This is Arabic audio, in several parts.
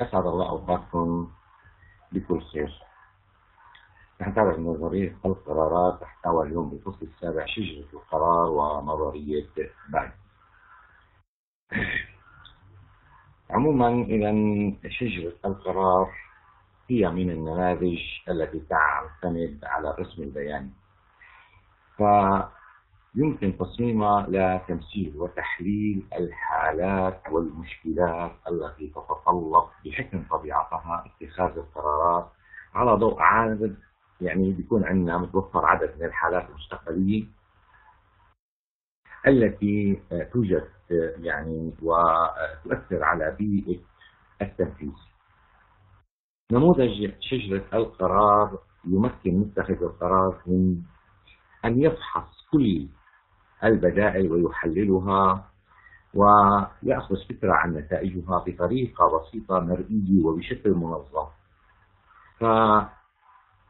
أسعد الله أوقاتكم بكل خير. نحن نتابع نظرية القرارات تحتوى اليوم بالفصل السابع شجرة القرار ونظرية باي. عموما إذا شجرة القرار هي من النماذج التي تعتمد على الرسم البياني. ف يمكن تصميمها لتمثيل وتحليل الحالات والمشكلات التي تتطلب بحكم طبيعتها اتخاذ القرارات على ضوء عدد يعني بيكون عندنا متوفر عدد من الحالات المستقبلية التي توجد يعني وتؤثر على بيئة التنفيذ. نموذج شجرة القرار يمكن متخذ القرار من أن يفحص كل البدائل ويحللها ويأخذ فكرة عن نتائجها بطريقة بسيطة مرئية وبشكل منظم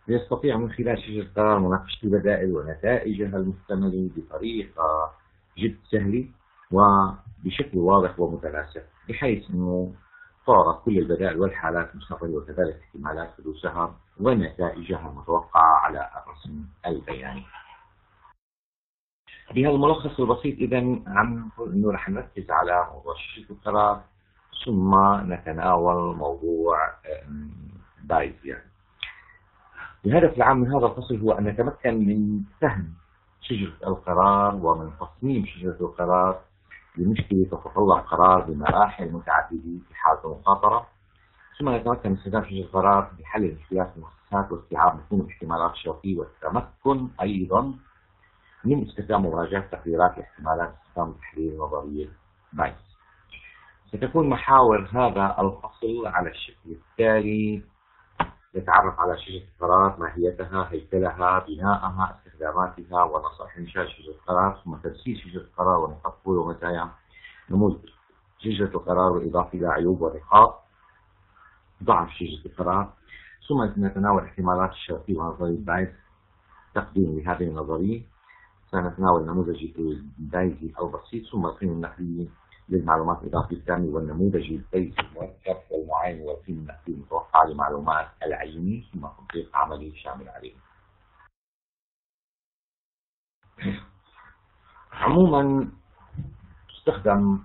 فيستطيع من خلال شجرة قرار مناقشة البدائل ونتائجها المحتملة بطريقة جد سهلة وبشكل واضح ومتناسق بحيث أنه تعرض كل البدائل والحالات المستقبلية وكذلك احتمالات حدوثها ونتائجها المتوقعة على الرسم البياني. بهذا الملخص البسيط إذا عم نقول إنه رح نركز على موضوع شاشة القرار ثم نتناول موضوع بايز يعني. الهدف العام من هذا الفصل هو أن نتمكن من فهم شجرة القرار ومن تصميم شجرة القرار لمشكلة تتطلب قرار بمراحل متعددة في حالة المخاطرة ثم نتمكن من استخدام شجرة القرار لحل المشكلات المؤسسات واستيعاب مفهوم الاحتمالات الشرطية والتمكن أيضا من استخدام مراجعة تقريرات الاحتمالات استخدام تحليل نظرية بايس ستكون محاور هذا الفصل على الشكل التالي. نتعرف على شجرة القرار ماهيتها هيكلها بناءها استخداماتها ونصائح إنشاء شجرة القرار ثم تفسير شجرة القرار ونقاط قوة ومزايا نموذج. شجرة القرار بالإضافة إلى عيوب ونقاط. ضعف شجرة القرار ثم نتناول احتمالات الشرطية ونظرية بايس تقديم لهذه النظرية. سنتناول نموذج البايزي أو بسيط ثم القيمة النقدية للمعلومات الإضافية الثانية والنموذج البيزي المركب والمعين والقيمة النقدية المتوقعة لمعلومات العينية ثم تطبيق عملي شامل عليه. عموما تستخدم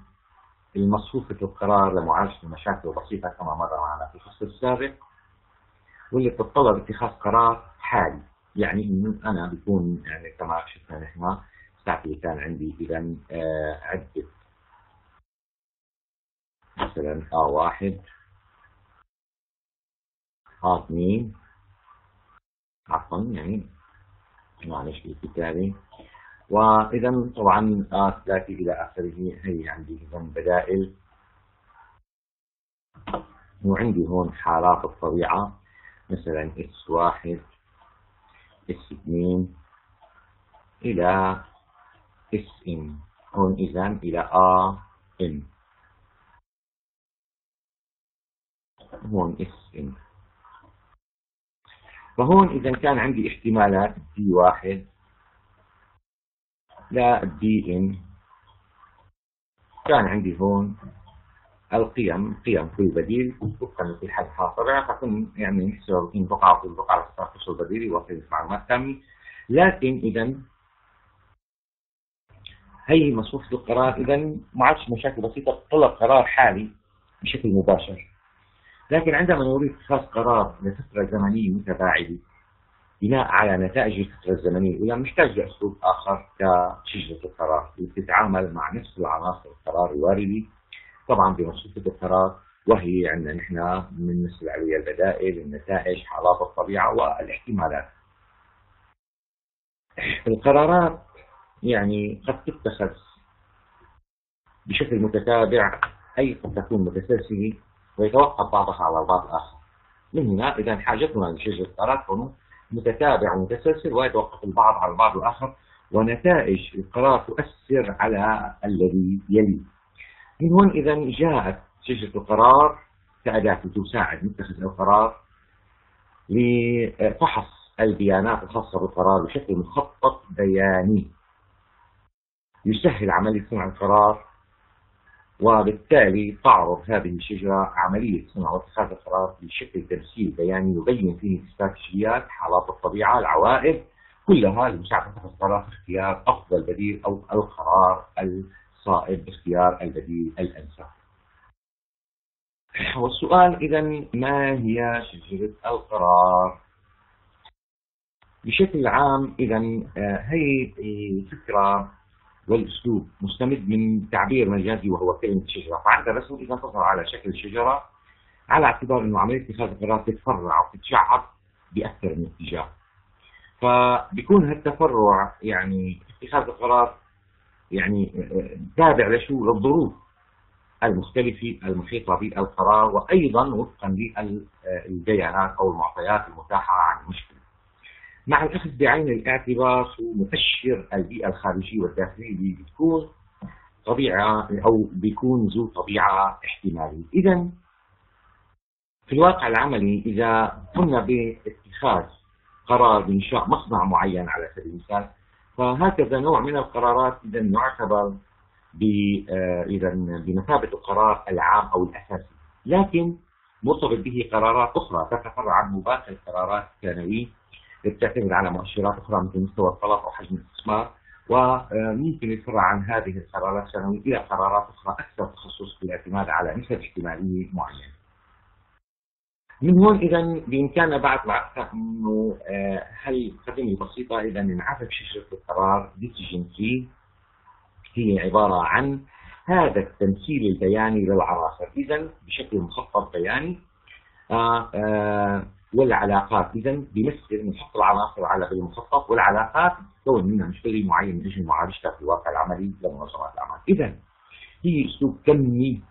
المصفوفة القرار لمعالجة المشاكل البسيطة كما مر معنا في الفصل السابق واللي تتطلب اتخاذ قرار حالي يعني إنه أنا بكون يعني كما شفنا نحن ساعتي كان عندي اذا آه عدة. مثلا ا واحد. ا اثنين. عفوا يعني. معلش الكتابة واذا طبعا ا ثلاثة إلى آخره. هي عندي اذا بدائل. وعندي هون حالات الطبيعة. مثلا S واحد. S 2 إلى S n هون إذا إلى A n. هون S n فهون إذا كان عندي احتمالات D واحد لا D n. كان عندي هون القيم قيم كل بديل وفقا لكل حد حاصل فكن يعني نحسب إن بقعة في البقعة التنافس البديلي وفي معلومات تامة لكن إذا هي مصفوفة القرار إذا ما عادش مشاكل بسيطة تطلب قرار حالي بشكل مباشر. لكن عندما نريد اتخاذ قرار لفترة زمنية متباعدة بناء على نتائج الفترة الزمنية الأولى نحتاج لأسلوب آخر كشجرة القرار اللي بتتعامل مع نفس العناصر القرار الواردة. طبعا بمصفوفة القرار وهي عندنا نحن بنمثل عليها البدائل النتائج حالات الطبيعة والاحتمالات. القرارات يعني قد تتخذ بشكل متتابع أي قد تكون متسلسلة ويتوقف بعضها على البعض الآخر. من هنا إذا حاجتنا لشجرة القرار تكون متتابع ومتسلسل ويتوقف البعض على البعض الآخر ونتائج القرار تؤثر على الذي يلي. من هون إذا جاءت شجرة القرار كأداة تساعد متخذ القرار لفحص البيانات الخاصة بالقرار بشكل مخطط بياني. يسهل عملية صنع القرار وبالتالي تعرض هذه الشجرة عملية صنع واتخاذ القرار بشكل تمثيل بياني يبين فيه الاستراتيجيات حالات الطبيعة العوائد كلها لمساعدة القرار في اختيار أفضل بديل أو القرار الصائب باختيار البديل الأنسب. والسؤال إذا ما هي شجرة القرار؟ بشكل عام إذا آه، هي الفكرة والأسلوب مستمد من تعبير مجازي وهو كلمة شجرة. فعند الرسم إذا تظهر على شكل شجرة على اعتبار أنه عملية اتخاذ القرار تتفرع وتتشعب بأكثر من اتجاه. فبيكون هالتفرع يعني اتخاذ القرار يعني آه، تابع لشو؟ للظروف المختلفة المحيطة بالقرار وأيضا وفقا للبيانات أو المعطيات المتاحة عن المشكلة. مع الأخذ بعين الاعتبار مؤشر البيئة الخارجية والداخلية اللي بتكون طبيعة أو بيكون ذو طبيعة احتمالية. إذا في الواقع العملي إذا قمنا باتخاذ قرار بإنشاء مصنع معين على سبيل المثال فهكذا نوع من القرارات إذا يعتبر آه، إذا بمثابة القرار العام أو الأساسي لكن مرتبط به قرارات أخرى تتفرع عنه باقي القرارات الثانويه تعتمد على مؤشرات أخرى مثل مستوى الطلب أو حجم الاستثمار وممكن يتفرع عن هذه القرارات الثانويه إلى قرارات أخرى أكثر تخصص بالاعتماد على نسب احتمالية معينة. من هون اذا بإمكاننا بعد معرفه إنه آه، هل مقدمه بسيطه اذا نعرف شجره القرار ديسيجن هي عبارة عن هذا التمثيل البياني للعناصر إذا بشكل مخطط بياني آه آه والعلاقات. إذا بيمثل بنحط العناصر على بالمخطط والعلاقات تكون منها مشكلة معينة يجب معالجتها في الواقع العملي لمنظمات الأعمال. إذا هي أسلوب كمي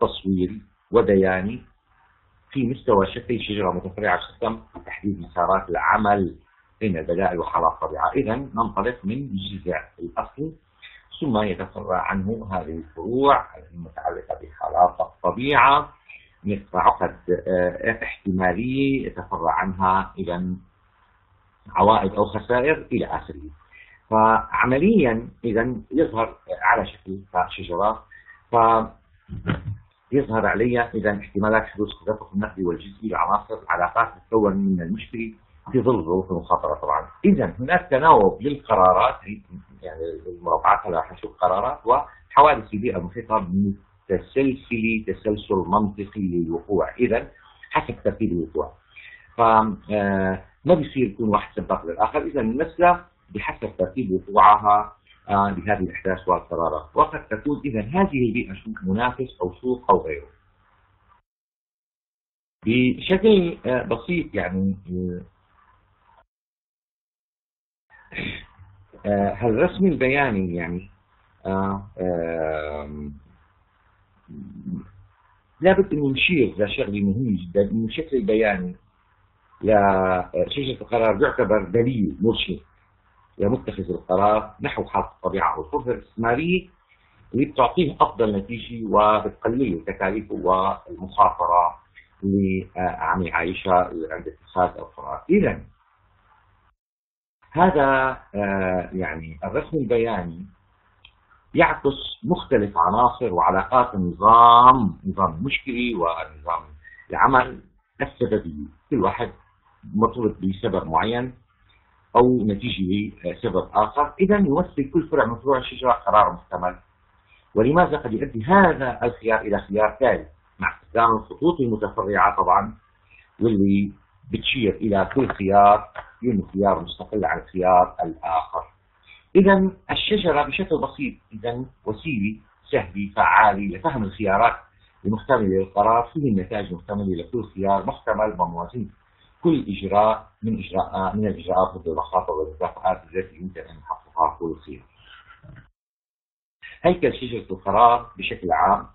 تصويري وبياني في مستوى شكل شجرة متفرعة تهتم بتحديد مسارات العمل بين البدائل وحالات الطبيعة إذا ننطلق من الجزء الأصلي ثم يتفرع عنه هذه الفروع المتعلقة بحالات الطبيعة. مثل عقد آه، احتمالية يتفرع ها إذا عوائد أو خسائر إلى آخره. فعمليا إذا يظهر على شكل شجرات ف يظهر علي إذا احتمالات حدوث تدفق النقدي والجزئي لعناصر علاقات تتكون من المشتري في ظل ظروف المخاطرة طبعا. إذا هناك تناوب للقرارات يعني المربعات راح نشوف قرارات وحوادث البيئة المحيطة متسلسل تسلسل منطقي للوقوع. إذا حسب ترتيب الوقوع. فما آه، بيصير يكون واحد سباق للآخر؟ إذا المسألة بحسب ترتيب وقوعها آه، لهذه الأحداث والقرارات. وقد تكون إذا هذه البيئة منافس أو سوق أو غيره. بشكل آه، بسيط يعني آه، هالرسم البياني يعني آه آه لابد انه نشير لشغله مهمه جدا. انه الشكل البياني لشجره القرار يعتبر دليل مرشد. لمتخذ القرار نحو حالة الطبيعة أو الفرصة الاستثمارية اللي بتعطيه أفضل نتيجة وبتقلل تكاليفه والمخاطرة اللي آه، عم يعيشها عند اتخاذ القرار. إذا هذا آه، يعني الرسم البياني يعكس مختلف عناصر وعلاقات النظام نظام المشكلة ونظام العمل السببية كل واحد مرتبط بسبب معين. أو نتيجة لسبب آخر. إذا يمثل كل فرع من فروع الشجرة قرار محتمل. ولماذا قد يؤدي هذا الخيار إلى خيار ثالث مع استخدام الخطوط المتفرعة طبعا واللي بتشير إلى كل خيار يوم خيار مستقل عن الخيار الآخر. إذا الشجرة بشكل بسيط إذا وسيلة سهلة فعالة لفهم الخيارات المحتملة للقرار فيه النتائج المحتملة لكل خيار محتمل وموازنة كل إجراء من إجراء من الإجراءات ضد المخاطر والمكافآت التي يمكن أن يحققها كل خيار. هيكل شجرة القرار بشكل عام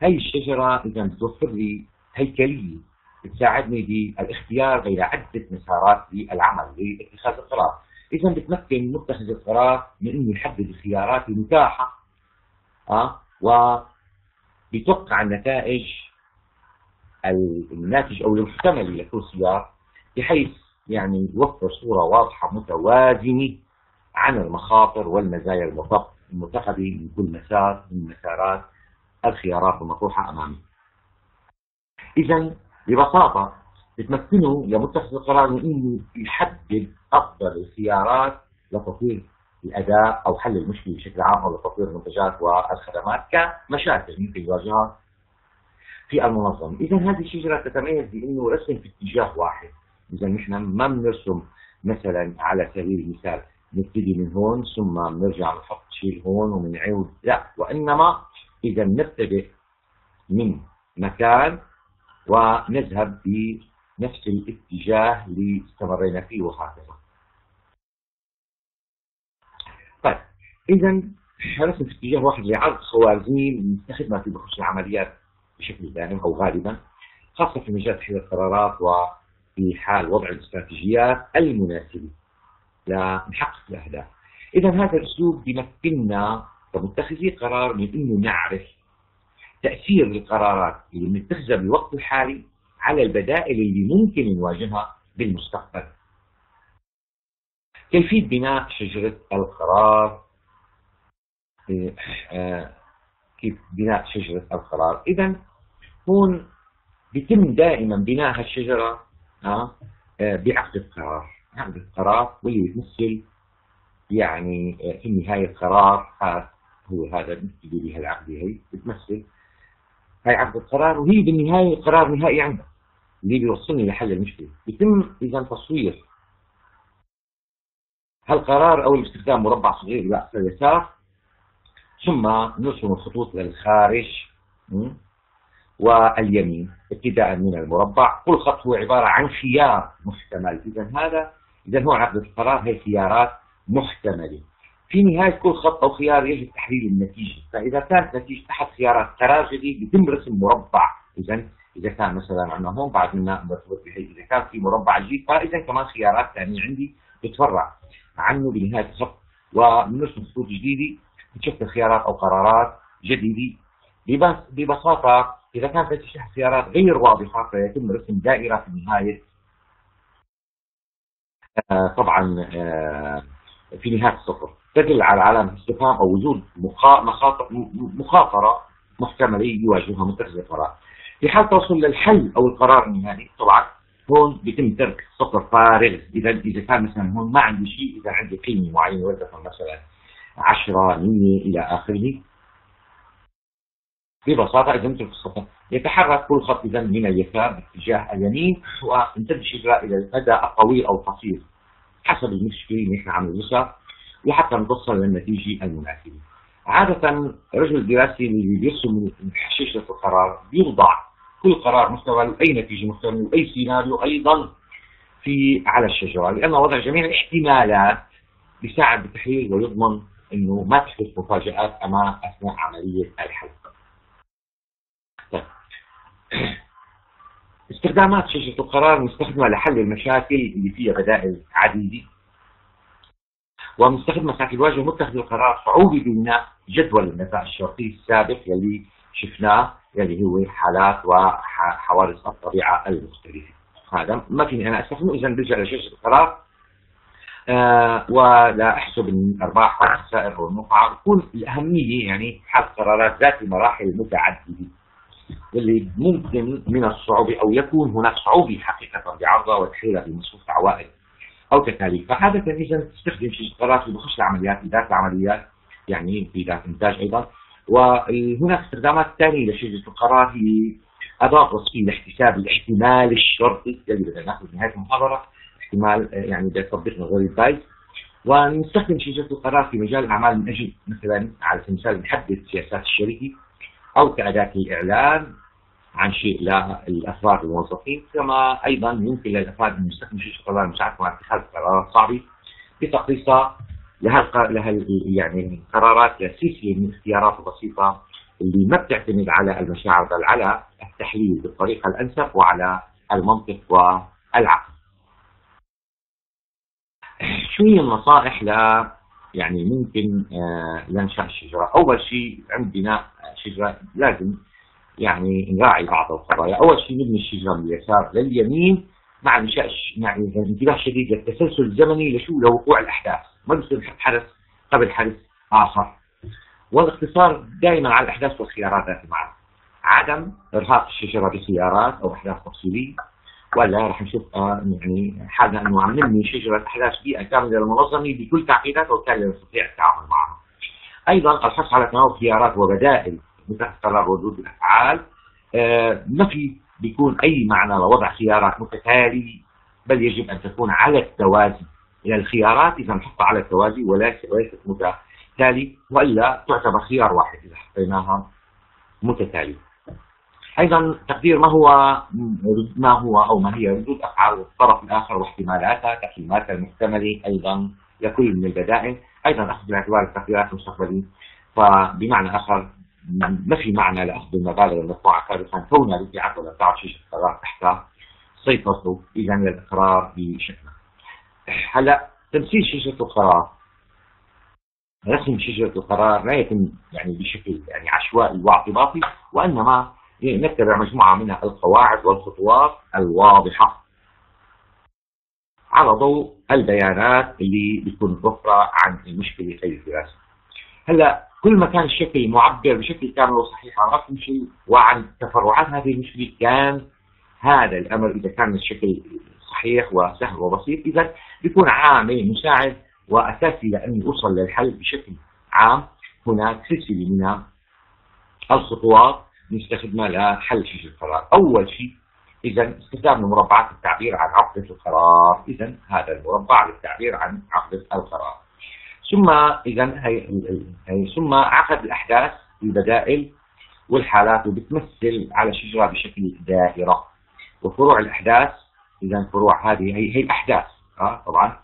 هي الشجرة إذا بتوفر لي هيكلية بتساعدني بالاختيار بين عدة مسارات للعمل لاتخاذ القرار إذا بتمكن متخذ القرار من أنه يحدد الخيارات المتاحة أه وبتوقع النتائج الناتج أو المحتمل لكل خيار بحيث يعني يوفر صورة واضحة متوازنة عن المخاطر والمزايا المتخذة من كل مسار من مسارات الخيارات المطروحة أمامه. إذا ببساطة بتمكنه لمتخذ القرار من انه يحدد أفضل الخيارات لتطوير الأداء أو حل المشكلة بشكل عام أو لتطوير المنتجات والخدمات كمشاكل ممكن يواجهها في المنظمه، إذا هذه الشجرة تتميز بأنه رسم في اتجاه واحد، إذا نحن ما بنرسم مثلا على سبيل المثال نبتدي من هون ثم بنرجع نحط شيء هون وبنعود لا وإنما إذا نبتدئ من مكان ونذهب بنفس الاتجاه اللي استمرينا فيه وهكذا. طيب إذا رسم في اتجاه واحد لعرض خوارزمي نستخدمها في بحوث العمليات. بشكل دائم أو غالبا خاصة في مجال تحليل القرارات وفي حال وضع الاستراتيجيات المناسبة لنحقق الأهداف. اذا هذا الأسلوب بيمكننا كمتخذي قرار من إنه نعرف تأثير القرارات اللي بنتخذها بالوقت الحالي على البدائل اللي ممكن نواجهها بالمستقبل. كيفية بناء شجرة القرار آه، كيف بناء شجرة القرار؟ اذا هون بيتم دائما بناء هالشجرة آه، بعقد القرار. عقد القرار واللي بتمثل يعني في النهاية قرار خاص هو هذا بنبتدي بها العقد هي بتمثل. هاي عقد القرار وهي بالنهاية قرار نهائي عندك اللي بيوصلني لحل المشكلة. يتم إذا تصوير هالقرار أو الاستخدام مربع صغير أقصى اليسار ثم نرسم الخطوط للخارج واليمين ابتداء من المربع. كل خط هو عبارة عن خيار محتمل. إذا هذا إذا هو عقد القرار هي خيارات محتملة. في نهاية كل خط أو خيار يجب تحليل النتيجة. فإذا كانت نتيجة أحد خيارات قرار جديد يتم رسم مربع. إذا إذا كان مثلا عندنا هون بعد منا مرتبط بهي إذا كان في مربع جديد فإذا كمان خيارات ثانية عندي بتفرع عنه بنهاية الخط وبنرسم خطوط جديدة بتشكل خيارات أو قرارات جديدة. ببساطة إذا كانت نتيجة خيارات غير واضحة فيتم رسم دائرة في نهاية آه، طبعا آه، في نهاية السطر تدل على علامة استفهام أو وجود مخاطرة محتملة يواجهها متخذ القرار. في حال توصل للحل أو القرار النهائي طبعا هون بيتم ترك سطر فارغ. إذا إذا كان مثلا هون ما عندي شيء إذا عندي قيمة معينة ولتكن مثلا 10 100 إلى آخره ببساطة إذا نترك السطر يتحرك كل خط إذا من اليسار باتجاه اليمين الشجرة إلى المدى الطويل أو القصير حسب المشكلة اللي نحن عم ندرسها لحتى نوصل للنتيجة المناسبة. عادة رجل الدراسي اللي بيرسم شجرة القرار بيوضع كل قرار محتمل أي نتيجة محتمل وأي سيناريو أيضا في على الشجرة لأن وضع جميع الاحتمالات بيساعد بالتحليل ويضمن أنه ما تحدث مفاجآت أمام أثناء عملية الحل. طيب. استخدامات شجرة القرار مستخدمة لحل المشاكل اللي فيها بدائل عديدة. ومستخدمة ساعة الواجهة متخذ القرار صعوبة ببناء جدول النزاع الشرطي السابق يلي شفناه يلي هو حالات وحوادث الطبيعة المختلفة. هذا ما فيني أنا أستخدمه إذا برجع لشجرة القرار. آه ولا أحسب الأرباح والخسائر والمنفعة تكون الأهمية يعني حل قرارات ذات المراحل متعددة واللي ممكن من الصعوبة أو يكون هناك صعوبة حقيقة بعرضها وتحليلها بمصروف عوائد أو تكاليف. فعادة إذا تستخدم شيء قرارات في بخصوص العمليات إدارة العمليات يعني في إدارة الإنتاج أيضا. وهناك استخدامات ثانية لشجرة القرار هي أداة وصفية لاحتساب الاحتمال الشرطي. اللي بدنا نأخذ نهاية المحاضرة احتمال يعني تطبيق نظرية بايز ونستخدم شجرة القرار في مجال الأعمال من أجل مثلا على سبيل المثال نحدد سياسات الشركة. أو كأداة الإعلان عن شيء للأفراد الموظفين كما أيضا يمكن أن يستخدموا شيء قرار المساعدة مع اتخاذ قرارات صعبة بتقليصها لها لها يعني قرارات لسلسلة من الاختيارات البسيطة اللي ما بتعتمد على المشاعر بل على التحليل بالطريقة الأنسب وعلى المنطق والعقل. شو هي النصائح ل يعني ممكن آه لانشاء الشجره، أول شيء عند بناء شجرة لازم يعني نراعي بعض القضايا، أول شيء نبني الشجرة من اليسار لليمين مع إنشاء يعني انتباه شديد للتسلسل الزمني لشو؟ لوقوع الأحداث، ما بصير نحط حدث قبل حدث آخر. والاقتصار دائما على الأحداث والخيارات ذات المعنى. عدم إرهاق الشجرة بخيارات أو أحداث تفصيلية. ولا رح نشوف آه، يعني حالنا انه عم نبني شجره احداث بيئة كاملة للمنظمة بكل تعقيداتها وبالتالي نستطيع التعامل معها. أيضا الحرص على تناول خيارات وبدائل مثل قرار ردود الأفعال آه، ما في بيكون أي معنى لوضع خيارات متتالية بل يجب أن تكون على التوازي يعني الخيارات إذا نحطها على التوازي وليست متتالي وإلا تعتبر خيار واحد إذا حطيناها متتالية. أيضا تقدير ما هو ما هو أو ما هي ردود أفعال الطرف الآخر واحتمالاتها تقييماتها المحتمله أيضا لكل من البدائل. أيضا أخذ بالاعتبار التقديرات المستقبلية. فبمعنى آخر ما في معنى لأخذ المبالغ المدفوعة كارثا؟ كونها رفعت ولا تعد شيء القرار تحتها سيطرته. اذا للاقرار بشكل. هلا تمثيل شجره القرار. رسم شجره القرار لا يتم يعني بشكل يعني عشوائي واعتباطي وإنما نتبع مجموعة من القواعد والخطوات الواضحة على ضوء البيانات اللي بتكون متوفرة عن المشكلة أي الدراسة هلأ كل ما كان الشكل معبر بشكل كامل وصحيح عن رقم شيء وعن تفرعات هذه المشكلة كان هذا الأمر إذا كان الشكل صحيح وسهل وبسيط إذا بيكون عامل مساعد وأساسي لأن يوصل للحل بشكل عام. هناك سلسلة من الخطوات نستخدمها لحل شيء القرار. أول شيء إذا استخدام مربعات التعبير عن عقدة القرار. إذا هذا المربع للتعبير عن عقدة القرار. ثم إذا هي, هي ثم عقد الأحداث البدائل والحالات وبتمثل على شجرة بشكل دائرة. وفروع الأحداث إذا فروع هذه هي, هي الأحداث. آه طبعا.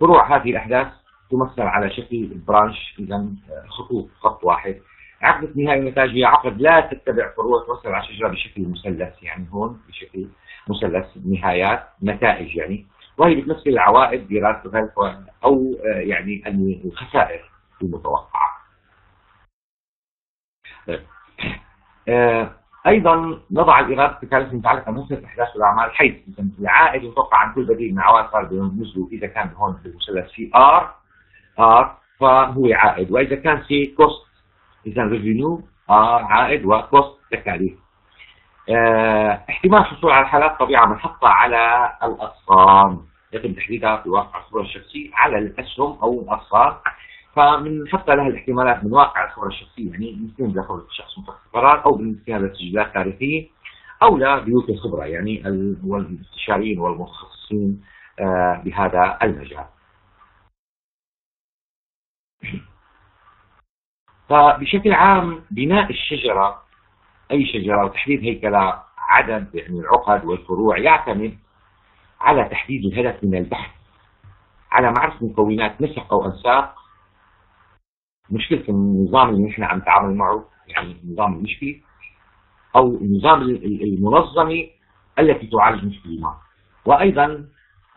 فروع هذه الأحداث تمثل على شكل برانش إذا خطوط خط واحد. عقدة نهاية النتاج هي عقد لا تتبع فروع توصل على الشجرة بشكل مثلث يعني هون بشكل مثلث نهايات نتائج يعني وهي بتمثل العوائد دراسة أو آه، يعني الخسائر المتوقعة. آه، أيضا نضع الإيرادات التكاليف المتعلقه بمختلف الاحداث والاعمال حيث العائد المتوقع عن كل بديل من عوائد صار بنزله إذا كان هون بالمثلث في R R فهو عائد وإذا كان في cost اذا revenue آه عائد و cost تكاليف. آه احتمال الحصول على حالات طبيعة منحطه على الاغصان يتم تحديدها في واقع الصورة الشخصية على الأسهم أو الاغصان فبنحط لها الاحتمالات من واقع الصورة الشخصية يعني يمكن لخبره الشخص متخذ قرار أو بالنسبة لتسجيلات تاريخية أو لبيوت الخبرة يعني الاستشاريين والمتخصصين آه بهذا المجال. فبشكل عام بناء الشجرة أي شجرة وتحديد هيكلها عدد يعني العقد والفروع يعتمد على تحديد الهدف من البحث. على معرفة مكونات نسق أو أنساق مشكلة النظام اللي نحن عم نتعامل معه يعني النظام المشكلي أو النظام المنظمة التي تعالج مشكلة ما. وأيضا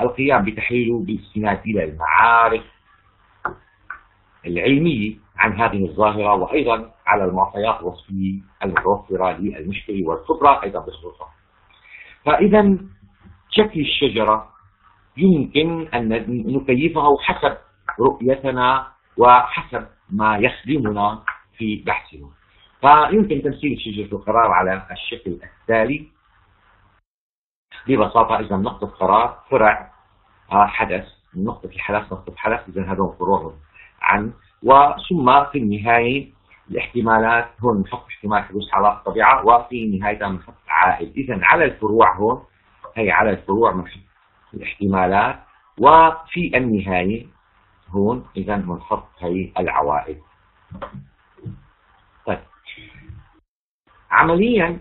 القيام بتحليله باستناد إلى المعارف العلمية عن هذه الظاهرة وأيضا على المعطيات الوصفية المتوفرة للمشكلة والخبرة أيضا بخصوصها فإذا شكل الشجرة يمكن أن نكيفه حسب رؤيتنا وحسب ما يخدمنا في بحثنا. فيمكن تمثيل شجرة القرار على الشكل التالي. ببساطة إذا نقطة قرار فرع حدث نقطة الحدث نقطة حدث إذا هذول فروع عن وثم في النهاية الاحتمالات هون نحط احتمال حدوث حالات الطبيعة وفي نهايتها بنحط عائد. إذا على الفروع هون هي على الفروع بنحط الاحتمالات وفي النهاية هون إذا بنحط هي العوائد. طيب. عمليا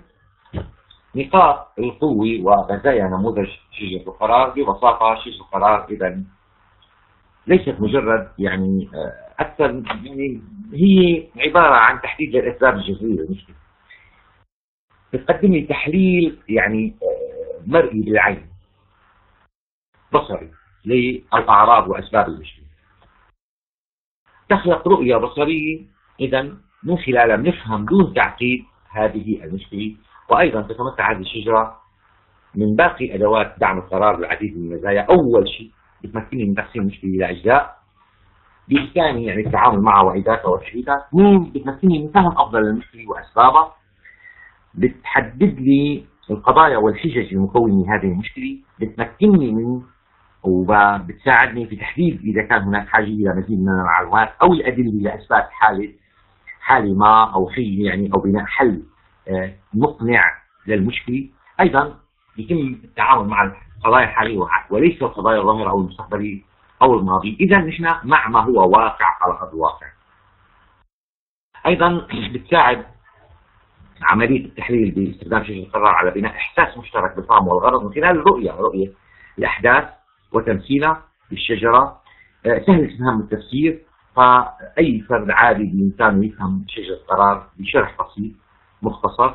نقاط القوة ومزايا نموذج شجرة القرار ببساطة شجرة القرار إذا ليست مجرد يعني آه أكثر يعني هي عبارة عن تحديد للاسباب الجذريه للمشكله بتقدم لي تحليل يعني آه، مرئي بالعين بصري للأعراض وأسباب المشكلة. تخلق رؤية بصرية اذا من خلالها بنفهم دون تعقيد هذه المشكلة. وأيضا تتمتع هذه الشجرة من باقي أدوات دعم القرار بالعديد من المزايا. أول شيء بتمكنني من تقسيم المشكلة إلى اجزاء بإمكاني يعني التعامل معها وعيداتها وتحديدها مين بتمكنني من فهم أفضل المشكلة وأسبابها بتحدد لي القضايا والحجج المكونة لهذه المشكلة بتمكنني من وبتساعدني في تحديد إذا كان هناك حاجة إلى مزيد من المعلومات أو الأدلة لإثبات حالة حالة ما أو حجة يعني أو بناء حل آه، مقنع للمشكلة. أيضا يتم التعامل مع القضايا الحالية وليس القضايا الظاهرة أو المستقبلية أو الماضي إذا نحن مع ما هو واقع على أرض الواقع. أيضا بتساعد عملية التحليل باستخدام شجرة القرار على بناء إحساس مشترك بالفهم والغرض من خلال الرؤية رؤية الأحداث وتمثيلها بالشجرة آه، سهل الفهم والتفسير فأي فرد عادي بإمكانه يفهم شجرة القرار بشرح بسيط مختصر.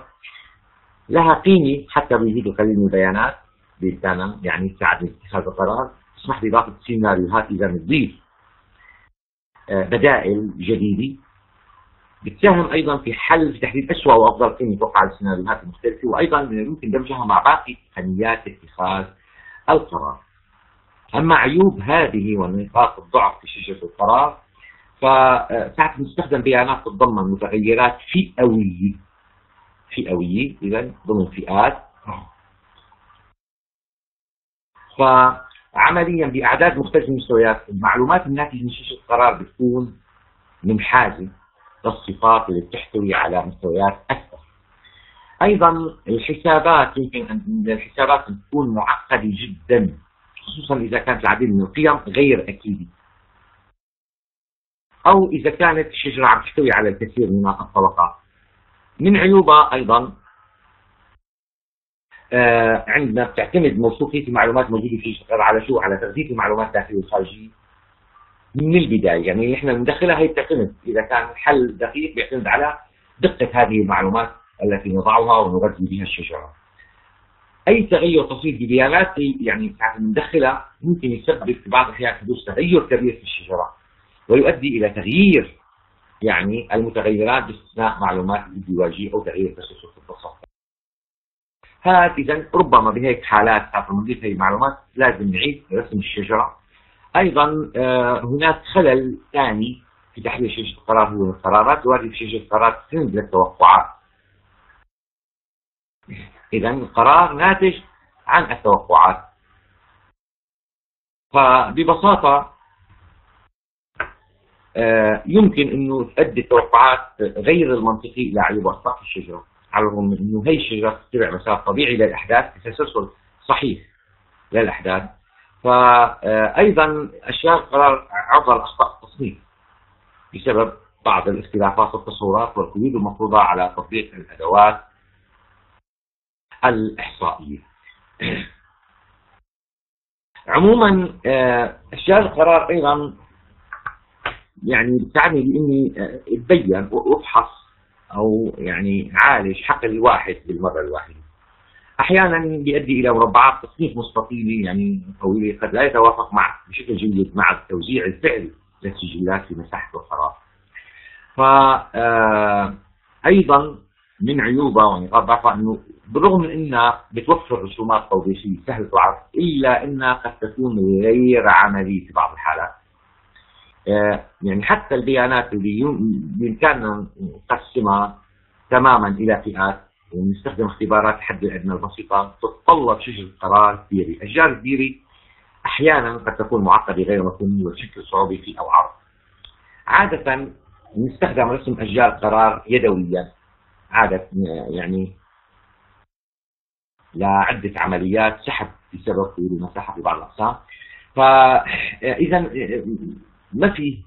لها قيمة حتى بوجود القليل من البيانات بإمكانها يعني تساعد اتخاذ القرار. تسمح بإضافة سيناريوهات إذا نضيف آه، بدائل جديدة. بتساهم أيضا في حل في تحديد اسوء وأفضل قيمة توقع السيناريوهات المختلفة وأيضا يمكن دمجها مع باقي تقنيات اتخاذ القرار. أما عيوب هذه ونقاط الضعف في شجره القرار فساعات نستخدم بيانات تتضمن متغيرات فئوية. فئوية اذا ضمن فئات فعمليا بأعداد مختلفة من المستويات المعلومات الناتجة من شجره القرار بتكون منحازة للصفات اللي بتحتوي على مستويات أكثر. أيضا الحسابات يمكن إن الحسابات تكون معقدة جدا خصوصا إذا كانت العديد من القيم غير أكيدة. أو إذا كانت الشجرة عم تحتوي على الكثير من الطبقات. من عيوبها أيضا آه عندنا بتعتمد موثوقيه المعلومات الموجوده في على شو؟ على تغذية المعلومات الداخليه والخارجيه من البداية يعني إحنا بندخلها هي بتعتمد إذا كان الحل دقيق بيعتمد على دقة هذه المعلومات التي نضعها ونغذي بها الشجرة. أي تغير بسيط ببيانات يعني بندخلها ممكن يسبب في بعض الاحيان حدوث تغير كبير في الشجرة ويؤدي إلى تغيير يعني المتغيرات باستثناء معلومات الازدواجيه أو تغيير تسلسل في التصفح. هذا اذا ربما بهيك حالات ساعه نضيف هي المعلومات لازم نعيد رسم الشجرة. أيضا آه، هناك خلل ثاني في تحليل شجرة القرار هو القرارات. تواجه شجرة القرار تسند للتوقعات اذا القرار ناتج عن التوقعات. فببساطة آه، يمكن إنه تؤدي التوقعات غير المنطقيه إلى عيوب اخطاء الشجرة على الرغم من إنه هي الشجرة تتبع مسار طبيعي للأحداث بتسلسل صحيح للأحداث. فأيضا أشياء قرار عرض الأخطاء التصنيف بسبب بعض الاختلافات في التصورات والقيود المفروضة على تطبيق الأدوات الإحصائية. عموما آه، أشياء القرار أيضا يعني بتساعدني بإني آه، أتبين وأفحص أو يعني عالج حق الواحد بالمرة الواحدة أحيانا بيؤدي إلى مربعات تصنيف مستطيله يعني طويلة قد لا يتوافق مع بشكل جيد مع التوزيع الفعلي للسجلات في مساحة القرار. ف آه، أيضا من عيوبها ونقاط ضعفها إنه بالرغم من إنها بتوفر رسومات توضيحيه سهلة العرض إلا إنها قد تكون غير عملية في بعض الحالات. آه، يعني حتى البيانات اللي بامكاننا نقسمها تماما إلى فئات ونستخدم اختبارات الحد الادنى البسيطة تتطلب شجر قرار كبيري، اشجار كبيره أحيانا قد تكون معقدة غير مفهومية وتشكل صعوبه في أو عرض. عادة نستخدم رسم أشجار قرار يدويا عادة يعني لعده عمليات سحب بسبب طول المساحة في بعض الأقسام. فاذا ما في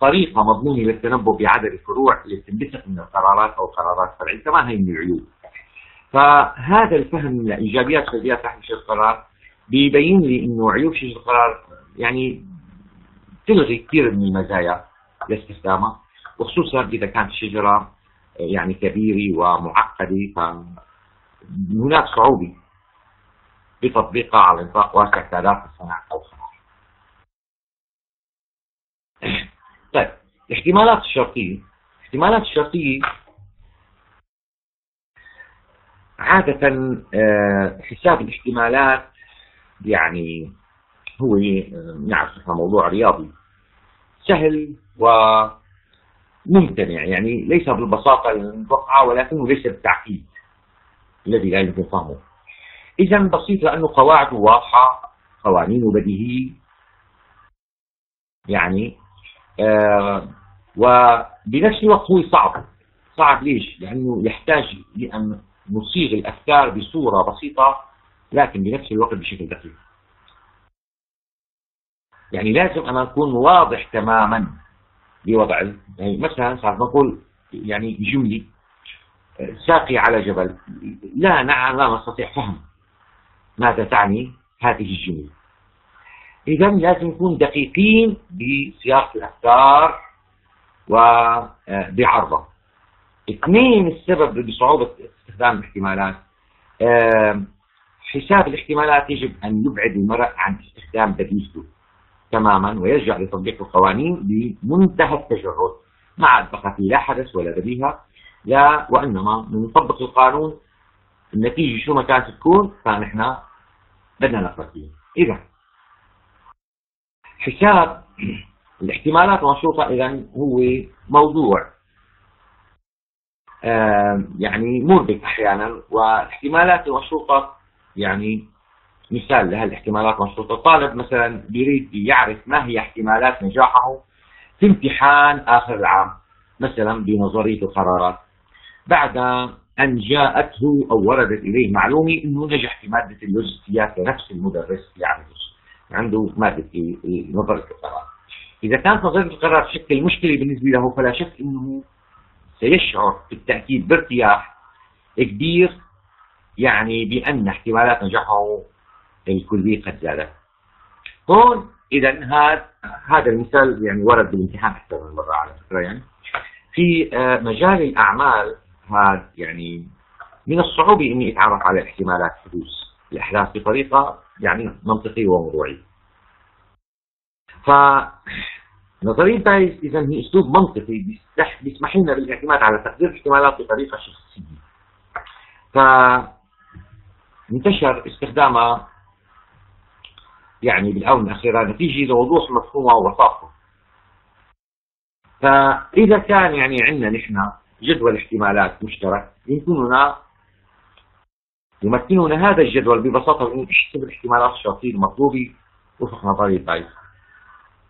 طريقة مضمونة للتنبؤ بعدد الفروع اللي بتنبثق من القرارات أو القرارات الفرعيه كمان هي من العيوب. فهذا الفهم لايجابيات سلبيات تحت شجره القرار بيبين لي إنه عيوب شجره القرار يعني تلغي كثير من المزايا لاستخدامها وخصوصا إذا كانت الشجره يعني كبيرة ومعقدة فهناك صعوبة بتطبيقها على نطاق واسع كآلاف الصناعة أو خلاص. طيب الاحتمالات الشرطية الاحتمالات الشرطية عادة آه، حساب الاحتمالات يعني هو آه، نعرف موضوع رياضي سهل وممتنع يعني ليس بالبساطة المتوقعة ولكنه ليس بالتعقيد الذي لا يمكن فهمه. إذا بسيط لأنه قواعده واضحة قوانينه بديهية يعني وبنفس الوقت هو صعب. صعب ليش؟ لأنه يحتاج لأن نصيغ الأفكار بصورة بسيطة لكن بنفس الوقت بشكل دقيق. يعني لازم أنا أكون واضح تماما بوضع يعني مثلا صار نقول يعني جملة ساقي على جبل. لا نعم لا نستطيع فهم ماذا تعني هذه الجملة. إذا لازم نكون دقيقين بسياق الأفكار وبعرضها اثنين السبب بصعوبة استخدام الاحتمالات حساب الاحتمالات يجب أن يبعد المرء عن استخدام بديهته تماما ويرجع لتطبيق القوانين بمنتهى التجرد. ما عاد بقى في لا حدث ولا بديهة لا وإنما نطبق القانون النتيجة شو ما كانت تكون فنحن بدنا نقرأ فيها إذا حساب. الاحتمالات المشروطة إذا هو موضوع. يعني مربك أحيانا والاحتمالات المشروطة يعني مثال لهالاحتمالات المشروطة الطالب مثلا بيريد يعرف ما هي احتمالات نجاحه في امتحان آخر العام مثلا بنظرية القرارات. بعد أن جاءته أو وردت إليه معلومة أنه نجح في مادة اللوجستيات لنفس المدرس يعني عنده مادة نظرية القرار. إذا كانت نظرية القرار تشكل مشكلة بالنسبة له فلا شك أنه سيشعر بالتأكيد بارتياح كبير يعني بأن احتمالات نجاحه الكلية قد زادت. هون إذا هذا هذا المثال يعني ورد بالامتحان أكثر من مرة على فكرة يعني. في آه، مجال الأعمال هذا يعني من الصعوبة إني أتعرف على احتمالات حدوث. الأحداث بطريقة يعني منطقية وموضوعية ف نظرية بايز إذا هي أسلوب منطقي بيسمح لنا بالاعتماد على تقدير الاحتمالات بطريقة شخصية. ف انتشر استخدامها يعني بالآونة الأخيرة نتيجة لوضوح مفهومها وبساطته فإذا كان يعني عندنا نحن جدول احتمالات مشترك يمكننا يمكننا هذا الجدول ببساطة من نحسب الاحتمالات الشرطية المطلوبة وفق نظرية بايز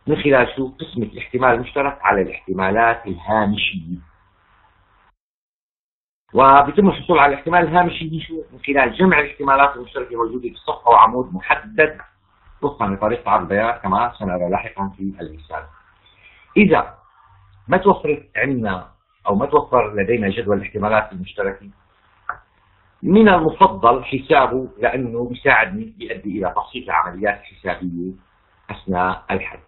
من خلال شو قسمة الاحتمال المشترك على الاحتمالات الهامشية. وبيتم الحصول على الاحتمال الهامشي شو من خلال جمع الاحتمالات المشتركة الموجودة في الصف أو عمود محدد وفقا لطريقة عرض البيانات كما سنرى لاحقا في المثال إذا ما توفرت عندنا أو ما توفر لدينا جدول الاحتمالات المشتركة من المفضل حسابه لأنه بيساعدني بيؤدي إلى تبسيط العمليات الحسابية أثناء الحل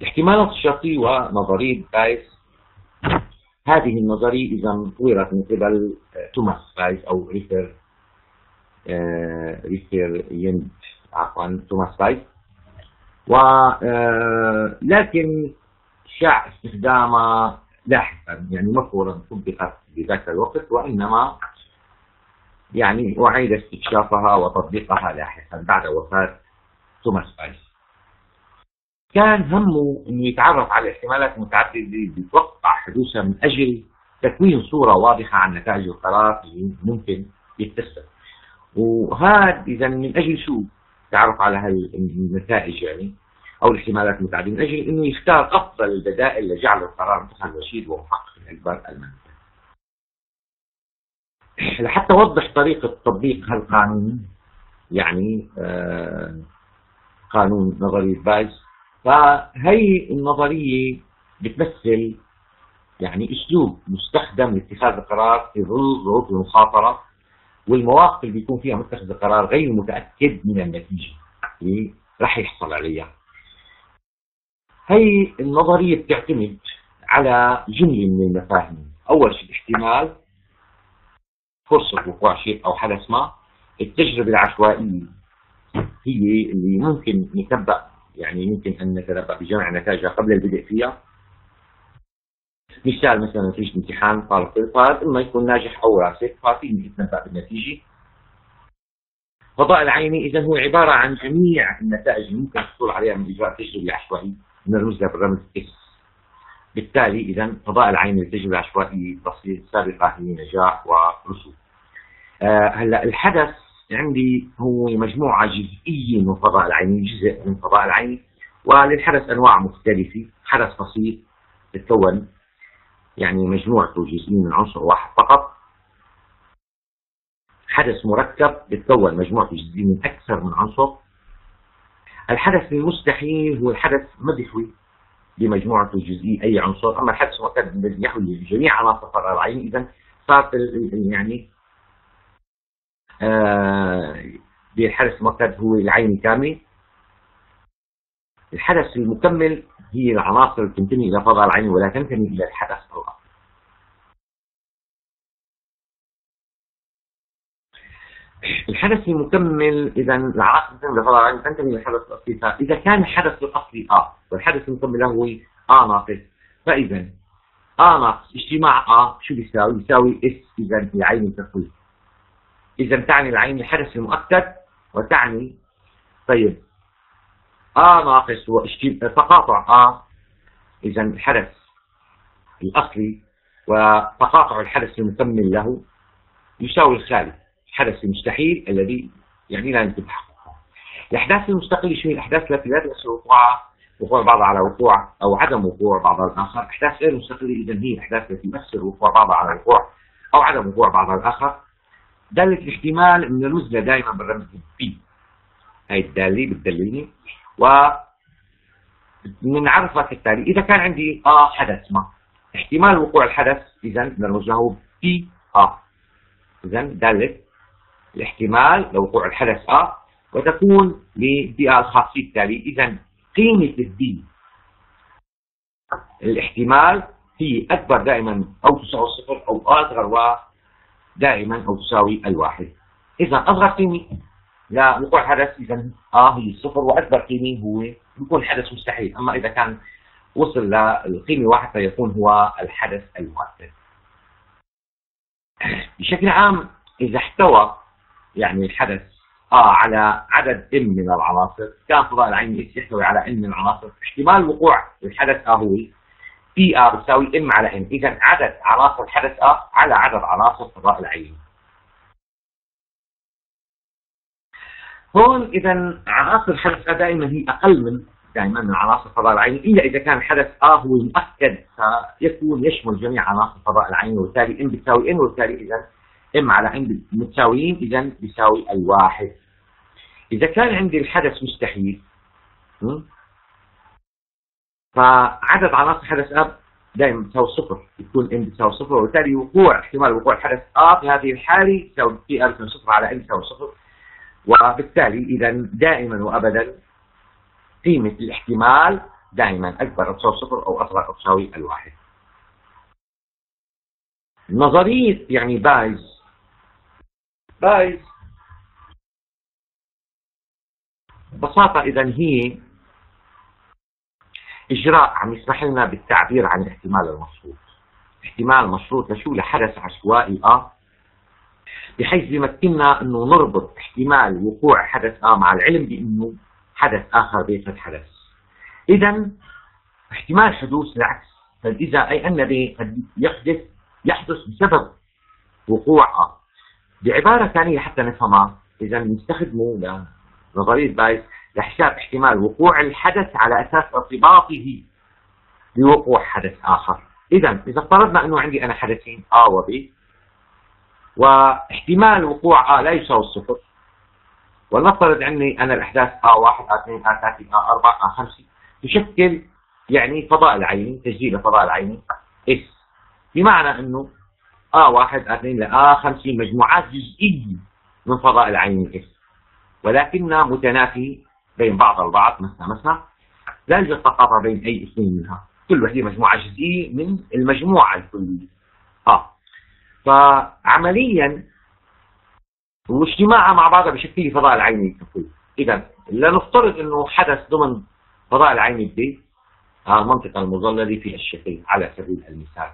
الاحتمالات الشرطية ونظرية بايس. هذه النظرية إذا طورت من قبل توماس بايس أو Rever آه، Reverend عفوا توماس بايس. و آه، شاع استخدامها لاحقا يعني ما فورا طبقت بذاك الوقت وإنما يعني أعيد استكشافها وتطبيقها لاحقا بعد وفاة توماس بايس. كان همه انه يتعرف على الاحتمالات المتعدده اللي حدوثها من أجل تكوين صورة واضحة عن نتائج القرار اللي ممكن يتسم وهذا اذا من أجل شو؟ تعرف على هالنتائج يعني. أو الاحتمالات المتعددة من أجل أنه يختار أفضل البدائل لجعل القرار متخذ رشيد ومحقق الاجبار المنزل. لحتى أوضح طريقة تطبيق هالقانون يعني آه قانون نظريه بايس فهي النظرية بتمثل يعني أسلوب مستخدم لاتخاذ القرار في ظل ظروف المخاطرة والمواقف اللي بيكون فيها متخذ القرار غير متأكد من النتيجة اللي راح يحصل عليها هي النظرية بتعتمد على جملة من المفاهيم. أول شيء احتمال فرصة وقوع شيء أو حدث ما. التجربة العشوائية هي اللي ممكن نتبع يعني يمكن أن نتنبأ بجمع نتائجها قبل البدء فيها. مثال مثلا نتيجة امتحان طالب طالب إما يكون ناجح أو راسب ففيه نتنبأ بالنتيجة. فضاء العيني إذا هو عبارة عن جميع النتائج اللي ممكن الحصول عليها من إجراء تجربة عشوائي نرمز لها بالرمز اس بالتالي إذا فضاء العين للتجربه العشوائيه تصير سابقة هي نجاح ورسوب. آه هلا الحدث عندي هو مجموعة جزئية من فضاء العين جزء من فضاء العين وللحدث أنواع مختلفة. حدث بسيط يتكون يعني مجموعته جزئية من عنصر واحد فقط. حدث مركب يتكون مجموعته جزئية من أكثر من عنصر. الحدث المستحيل هو الحدث ما بيحوي بمجموعته الجزئية أي عنصر. أما الحدث المؤكد يحوي جميع عناصر العين إذا صارت يعني آه بالحدث المؤكد هو العين كامل. الحدث المكمل هي العناصر اللي تنتمي إلى فضاء العين ولا تنتمي إلى الحدث الأصلي الحدث المكمل إذا تنتمي لفضاء العين تنتمي للحدث الأصلي. فإذا كان الحدث الأصلي A والحدث المكمل له هو A ناقص. فإذا A ناقص. اجتماع A شو بيساوي؟ بيساوي S إذا العين التفويض إذا تعني العين الحدث المؤكد وتعني طيب. A ناقص. تقاطع. A إذا الحدث الأصلي وتقاطع الحدث المكمل له يساوي الخالي. الحدث المستحيل الذي يعني لا يمكن تحققه. الأحداث المستقلة شو هي الأحداث التي لا تؤثر وقوعها وقوع بعضها على وقوع أو عدم وقوع بعضها الآخر، أحداث غير مستقلة اذا هي الأحداث التي تؤثر وقوع بعضها على وقوع أو عدم وقوع بعضها الآخر. دالة الاحتمال بنرمز لها دائما بالرمز بي. هاي الدالة بتدلني و بنعرفها كالتالي إذا كان عندي آه حدث ما احتمال وقوع الحدث اذا نرمز له بي آه اذا داله الاحتمال لوقوع الحدث آ وتكون للبيئه الخاصيه التالي إذا قيمة الدي الاحتمال هي أكبر دائما أو تساوي الصفر أو أصغر ودائما أو تساوي الواحد. إذا أصغر قيمة لوقوع الحدث إذا آ هي الصفر وأكبر قيمة هو يكون حدث مستحيل. أما إذا كان وصل للقيمة واحد فيكون هو الحدث المؤكد بشكل عام إذا احتوى يعني الحدث آه على عدد m من العناصر. كان فضاء العين يحتوي على ام من العناصر احتمال وقوع الحدث آه هو Pr بتساوي m على n اذا عدد عناصر الحدث آه على عدد عناصر فضاء العين. هون إذا عناصر الحدث دائما هي أقل من دائما من عناصر فضاء العين. إلا إذا كان الحدث آه هو مؤكد فيكون يشمل جميع عناصر فضاء العين وبالتالي m بتساوي n وبالتالي اذا m على n متساويين اذا بيساوي الواحد. إذا كان عندي الحدث مستحيل فعدد عناصر حدث آب دائما بتساوي صفر يكون m بتساوي صفر وبالتالي وقوع احتمال وقوع الحدث A في هذه الحالة يساوي Pr بتساوي صفر على n بتساوي صفر. وبالتالي اذا دائما وابدا قيمه الاحتمال دائما أكبر أو تساوي صفر أو أصغر أو تساوي الواحد. نظرية يعني بايز بايظ ببساطة إذا هي إجراء عم يسمح لنا بالتعبير عن الاحتمال المشروط. احتمال مشروط لشو؟ لحدث عشوائي آه. بحيث يمكننا إنه نربط احتمال وقوع حدث آه مع العلم بإنه حدث آخر بيشهد حدث. إذا احتمال حدوث العكس. فإذا أي أن قد يحدث يحدث بسبب وقوع آه. بعبارة ثانية حتى نفهمها. إذا نستخدمه لنظرية بايس لحساب احتمال وقوع الحدث على أساس ارتباطه بوقوع حدث آخر. إذا إذا افترضنا أنه عندي أنا حدثين A و B واحتمال وقوع A لا يساوي الصفر ولنفترض عندي أنا الأحداث A1 A2 A3 A4 A5 تشكل يعني فضاء العيني تسجيل الفضاء العيني S بمعنى أنه آ واحد اثنين لآ خمسين. مجموعات جزئية من فضاء العين الإس. ولكنها متنافي بين بعض البعض مثلا مثلا لا يوجد تقاطع بين أي اثنين منها. كل وحدة مجموعة جزئية من المجموعة الكلية. آه. فعمليا واجتماعها مع بعضها بشكل فضاء العين الكلي إذا لنفترض أنه حدث ضمن فضاء العين الدي المنطقة المظللة في الشكل على سبيل المثال.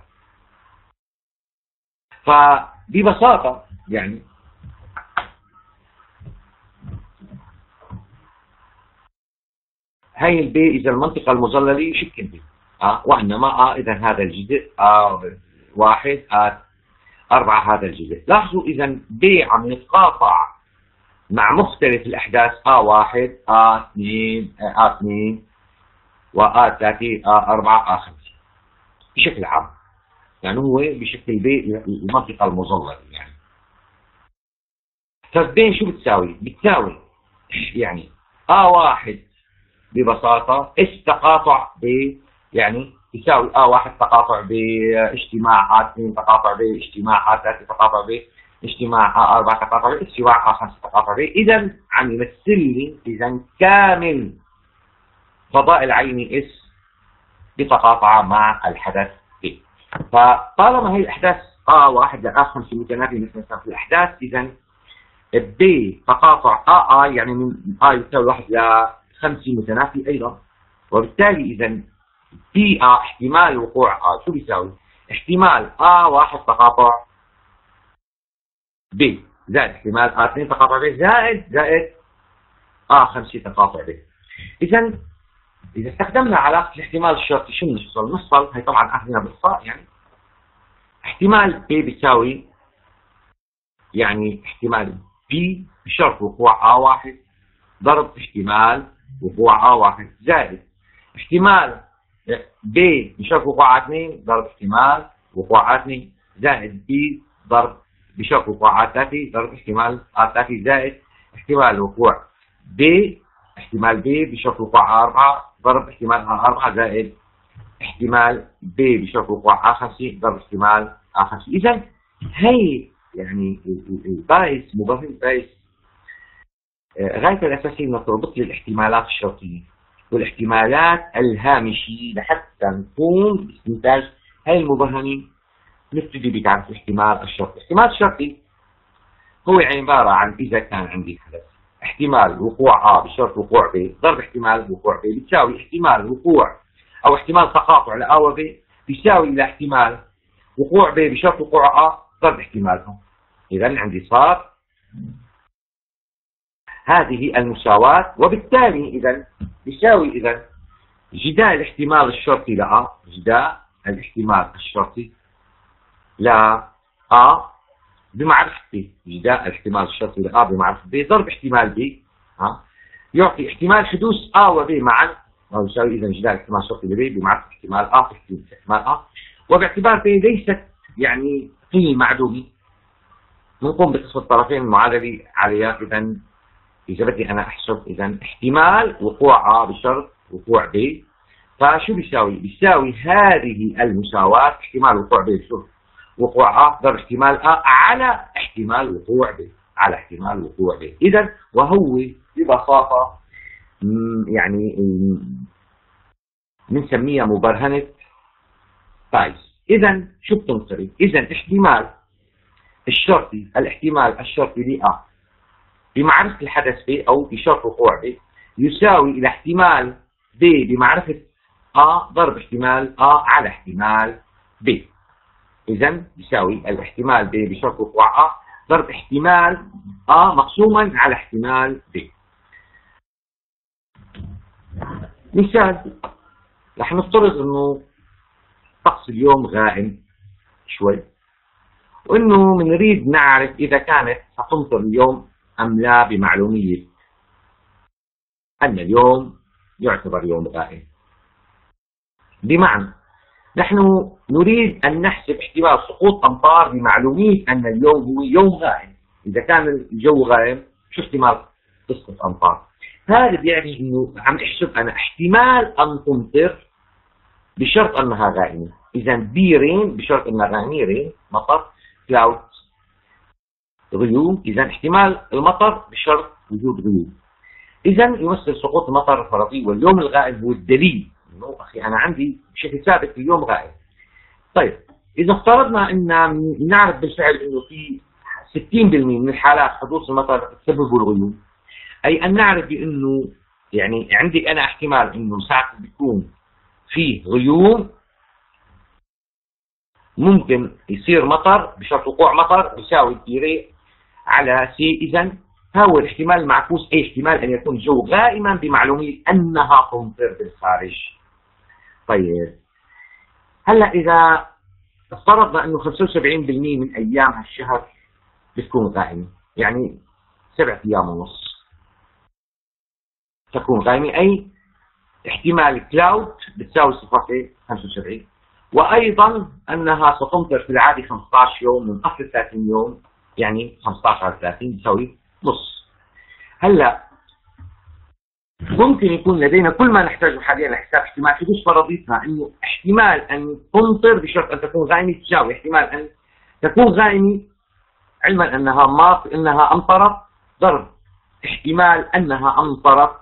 فببساطة يعني. هاي ال B إذا المنطقة المظللة شكل B آه وإنما آه إذا هذا الجزء A واحد A أربعة هذا الجزء. لاحظوا إذا B عم يتقاطع مع مختلف الأحداث. A واحد A اثنين A اثنين و A ثلاثة A أربعة A خمسة. بشكل عام. يعني هو بشكل B المنطقة المظللة يعني. ف B شو بتساوي؟ بتساوي يعني A واحد ببساطة S تقاطع B؟ يعني يساوي A واحد تقاطع B اجتماع A اثنين تقاطع B اجتماع A ثلاثة تقاطع B اجتماع A أربعة تقاطع B اجتماع A خمسة تقاطع B. إذا عم يمثل لي إذا كامل فضاء العين S بتقاطع مع الحدث فطالما هي الأحداث آ واحد لآ خمسة متنافية مثل في الأحداث إذا ب تقاطع آ آ يعني من آ يساوي واحد لخمسة متنافي أيضا وبالتالي إذا في آ احتمال وقوع آ شو بيساوي؟ احتمال آ واحد تقاطع ب زائد احتمال آ اثنين تقاطع ب زائد زائد آ خمسة تقاطع ب إذا إذا استخدمنا علاقة الاحتمال الشرطي شو بنحصل؟ نحصل هي طبعا أخذنا بالصاء يعني احتمال ب بيساوي يعني احتمال ب بشرط وقوع آ واحد ضرب احتمال وقوع آ واحد زائد احتمال ب بشرط وقوع 2 ضرب احتمال وقوع 2 زائد ب ضرب بشرط وقوع 3 ضرب احتمال 3 زائد احتمال وقوع ب احتمال ب بشرط وقوع 4 ضرب احتمال 4 زائد احتمال B بشرط وقوع 5 ضرب احتمال 5 اذا هي يعني البايس مبرر البايس. آه، غايته الأساسية أنه تربط لي الاحتمالات الشرطية والاحتمالات الهامشية لحتى نقوم باستنتاج هاي المبهمين نبتدي بتعريف الاحتمال الشرطي، الاحتمال الشرطي هو عبارة عن إذا كان عندي حدث. احتمال وقوع A بشرط وقوع B ضرب احتمال وقوع B بتساوي احتمال وقوع أو احتمال تقاطع ل A و B بيساوي إلى احتمال وقوع B بشرط وقوع A ضرب احتمال A إذا عندي صار. هذه المساواة وبالتالي إذا يساوي إذا جداء الاحتمال الشرطي لأ جداء الاحتمال الشرطي لا أ بمعرفة ب جداء الاحتمال الشرطي لأ بمعرفة ب ضرب احتمال ب ها؟ يعطي احتمال حدوث أ وب معا. وهو يساوي إذا جداء الاحتمال الشرطي لب بمعرفة احتمال أ في احتمال أ وباعتبار ب ليست يعني قيمة معدومة. نقوم بقسم الطرفين المعادلة عليها. إذا بدي أنا أحسب إذا احتمال وقوع A بشرط وقوع B. فشو بيساوي؟ بيساوي هذه المساواة احتمال وقوع B بشرط وقوع A ضرب احتمال A على احتمال وقوع B على احتمال وقوع B إذا وهو ببساطة يعني بنسميها مبرهنة بايس إذا شو بتنصري؟ إذا احتمال الشرطي الاحتمال الشرطي ل A بمعرفة الحدث B أو بشرط وقوع B يساوي إلى احتمال B بمعرفة A ضرب احتمال A على احتمال B إذا يساوي الاحتمال B بشرط وقوع A ضرب احتمال A مقسوما على احتمال B مثال رح نفترض إنه طقس اليوم غائم شوي وإنه بنريد نعرف إذا كانت ستمطر اليوم أم لا بمعلومية. أن اليوم يعتبر يوم غائم. بمعنى نحن نريد أن نحسب احتمال سقوط أمطار بمعلومية أن اليوم هو يوم غائم إذا كان الجو غائم شو احتمال تسقط أمطار هذا بيعني أنه عم أحسب أنا احتمال أن تمطر بشرط أنها غائمة إذا بي رين بشرط أنها غائمة رين مطر كلاود غيوم. إذا احتمال المطر بشرط وجود غيوم. إذا يمثل سقوط المطر الفرضي واليوم الغائب هو الدليل. إنه أخي أنا عندي بشكل ثابت اليوم غائب. طيب إذا افترضنا أن نعرف بالفعل أنه في 60% من الحالات حدوث المطر تسبب الغيوم أي أن نعرف بأنه يعني عندي أنا احتمال أنه ساعة بيكون في غيوم ممكن يصير مطر بشرط وقوع مطر يساوي الديري على C إذا هو الاحتمال المعكوس أي احتمال أن يكون الجو غائما بمعلومية أنها تمطر بالخارج. طيب. هلأ إذا افترضنا أنه 75% من أيام هالشهر بتكون غائمة يعني سبعة أيام ونص. تكون غائمة أي احتمال cloud بتساوي 0.75 وأيضا أنها ستمطر في العادة 15 يوم من أصل 30 يوم يعني 15 على 30 بتساوي نص. هلأ ممكن يكون لدينا كل ما نحتاجه حاليا لحساب احتمال. حدوث فرضيتنا انه احتمال أن تمطر بشرط أن تكون غائمه تساوي. احتمال أن تكون غائمه علما أنها ما أنها امطرت ضرب. احتمال أنها امطرت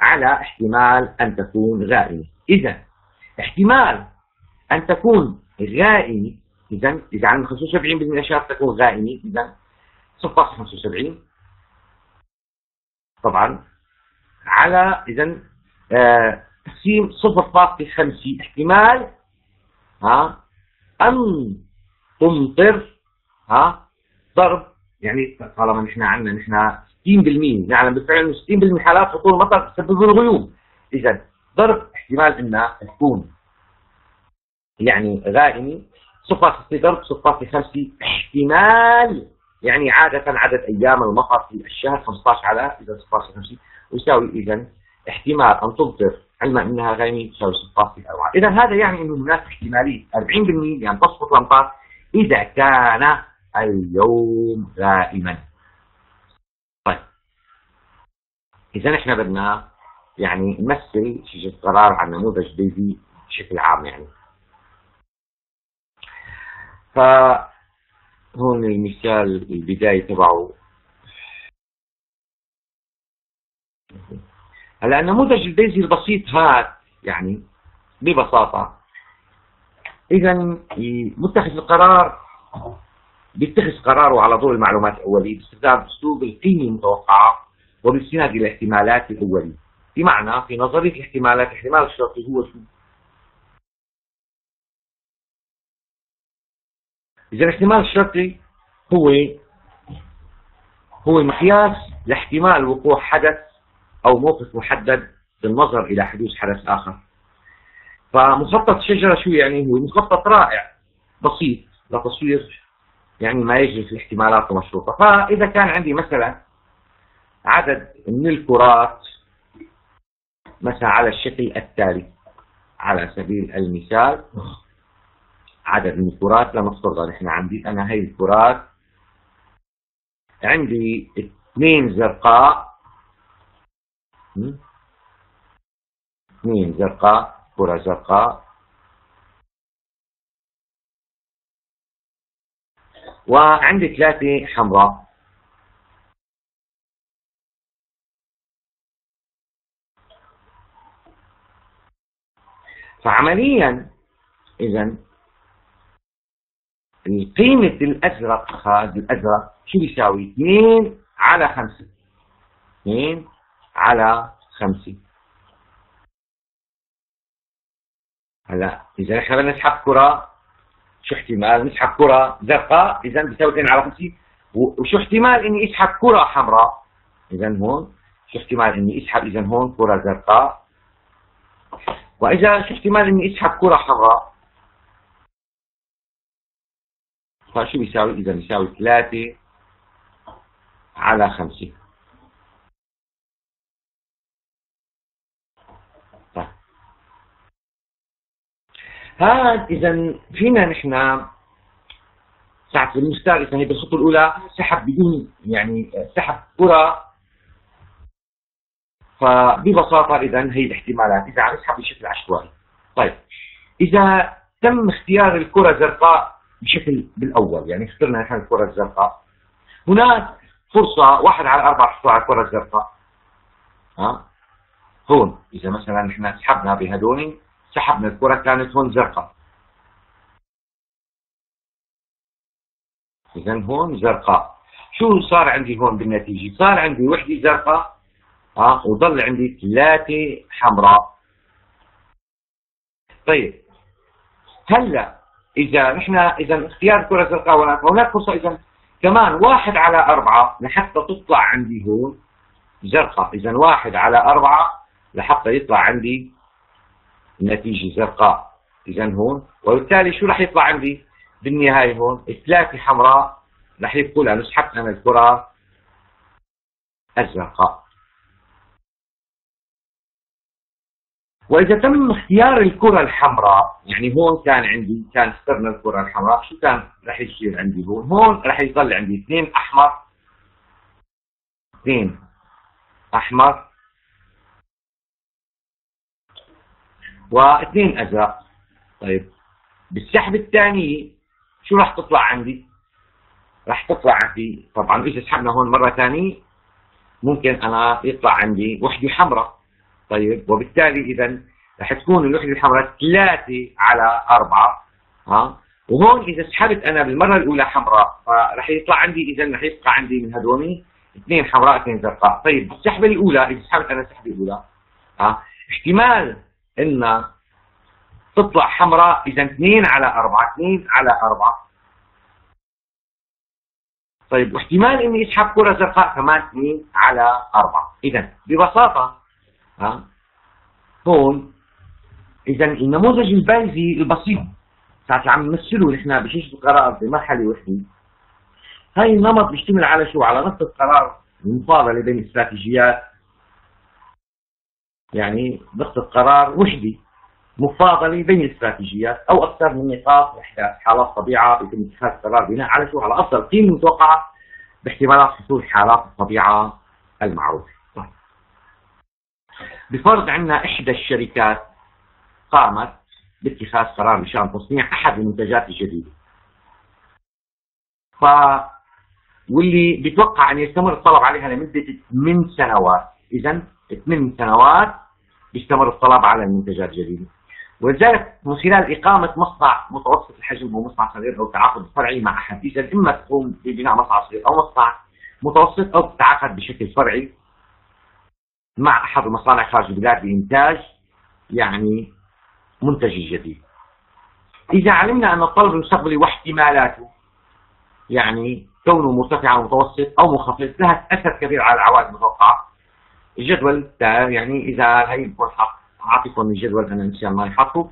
على احتمال أن تكون غائمه اذا احتمال أن تكون غائمه اذا إذا عن 75% من الاشياء تكون غائمه اذا 0.75 طبعا على اذا آه، تقسيم 0.5 احتمال ها أن تمطر ها ضرب. يعني طالما نحن عندنا نحن 60% نعلم بالفعل إنه 60% من حالات هطول المطر تسبب الغيوم إذا ضرب احتمال انها تكون يعني غائمة. 0.6 ضرب 0.5 احتمال يعني عادة عدد أيام المطر في الشهر 15 على إذا 0.5 يساوي إذا احتمال أن تمطر علما أنها غيمي تساوي 6.4 إذا هذا يعني أنه هناك احتمالية. 40% يعني تسقط الأمطار إذا كان اليوم غائما طيب. إذا إحنا بدنا يعني نمثل شجرة قرار عن نموذج ديزي بشكل عام يعني. فهون المثال البداية تبعه. هلا النموذج البيزي البسيط هذا يعني ببساطة إذا متخذ القرار بيتخذ قراره على ضوء المعلومات الأولية باستخدام أسلوب القيمة المتوقعة وبالاستناد إلى الاحتمالات الأولية بمعنى في نظرية الاحتمالات الاحتمال الشرطي هو شو؟ إذا الاحتمال الشرطي هو هو مقياس لاحتمال وقوع حدث أو موقف محدد بالنظر إلى حدوث حدث آخر. فمخطط شجرة شو يعني هو؟ مخطط رائع بسيط لتصوير يعني ما يجري في احتمالات مشروطة. فإذا كان عندي مثلا عدد من الكرات مثلا على الشكل التالي على سبيل المثال عدد من الكرات لنفترض نحن عندي أنا هي الكرات عندي اثنين زرقاء اثنين زرقاء كرة زرقاء. وعندي ثلاثة حمراء. فعمليا إذا قيمة الأزرق هذا الأزرق شو بيساوي؟ 2 على 5 2 على خمسة هلا إذا نحن بدنا نسحب كرة شو احتمال؟ نسحب كرة زرقاء إذا بتساوي 2 على 5 وشو احتمال إني أسحب كرة حمراء؟ إذا هون شو احتمال إني أسحب؟ إذا هون كرة زرقاء. وإذا شو احتمال إني أسحب كرة حمراء؟ فشو بيساوي؟ إذا بيساوي 3 على 5 هذا اذا فينا نحن ساعة المستار اذا هي بالخطوة الأولى سحب بدون يعني سحب كرة. فببساطة اذا هي الاحتمالات إذا عم يسحب بشكل عشوائي. طيب إذا تم اختيار الكرة زرقاء بشكل بالأول يعني اخترنا نحن الكرة الزرقاء. هناك فرصة واحد على أربعة تحصل على الكرة الزرقاء. ها؟ هون إذا مثلا نحن سحبنا بهدول سحبنا الكرة كانت هون زرقاء إذا هون زرقاء. شو صار عندي هون بالنتيجة؟ صار عندي وحدة زرقاء ها وظل عندي ثلاثة حمراء. طيب. هلأ إذا نحن إذا اختيار الكرة الزرقاء هناك فرصة إذا كمان واحد على أربعة لحتى تطلع عندي هون زرقاء. إذا واحد على أربعة لحتى يطلع عندي النتيجة زرقاء. إذا هون وبالتالي شو راح يطلع عندي؟ بالنهاية هون ثلاثة حمراء راح يبقوا لأنه سحبت أنا الكرة الزرقاء. وإذا تم اختيار الكرة الحمراء يعني هون كان عندي كان اخترنا الكرة الحمراء شو كان راح يصير عندي هون؟ هون راح يضل عندي اثنين أحمر اثنين أحمر واثنين أزرق طيب بالسحب الثانية شو راح تطلع عندي؟ راح تطلع عندي طبعا اذا سحبنا هون مرة ثانية؟ ممكن أنا يطلع عندي وحدة حمراء. طيب وبالتالي اذا راح تكون الوحدة الحمراء ثلاثة على أربعة ها؟ وهون إذا سحبت أنا بالمرة الأولى حمراء فراح يطلع عندي إذا راح يبقى عندي من هذول اثنين حمراء اثنين زرقاء. طيب بالسحبة الأولى إذا سحبت أنا السحبة الأولى ها؟ احتمال إن تطلع حمراء إذا اثنين على أربعة اثنين على أربعة. طيب واحتمال إني أسحب كرة زرقاء كمان اثنين على أربعة. إذا ببساطة ها هون إذا النموذج البايزي البسيط ساعة عم نمثله نحن بشاشة القرار بمرحلة وحدة هاي النمط بيشتمل على شو؟ على نقطة قرار المفاضلة بين استراتيجيات يعني نقطة قرار وحدة مفاضله بين الاستراتيجيات أو أكثر من نقاط إحداث حالات طبيعة بيتم اتخاذ قرار بناء على شو على افضل قيمه متوقعه باحتمالات حصول حالات الطبيعة المعروفة. طيب. بفرض عندنا إحدى الشركات قامت باتخاذ قرار بشأن تصنيع أحد المنتجات الجديدة. ف واللي بيتوقع أن يستمر الطلب عليها لمدة 8 سنوات، اذا 8 سنوات بيستمر الطلب على المنتجات الجديدة. ولذلك من خلال إقامة مصنع متوسط الحجم ومصنع صغير أو تعاقد فرعي مع أحد إذا إما تقوم ببناء مصنع صغير أو مصنع متوسط أو تتعاقد بشكل فرعي مع أحد المصانع خارج البلاد لإنتاج يعني منتج جديد إذا علمنا أن الطلب المستقبلي واحتمالاته يعني كونه مرتفع أو متوسط أو منخفض لها أثر كبير على العوائد المتوقعة الجدول يعني إذا هي اعطيكم الجدول أنا إن شاء الله يحطه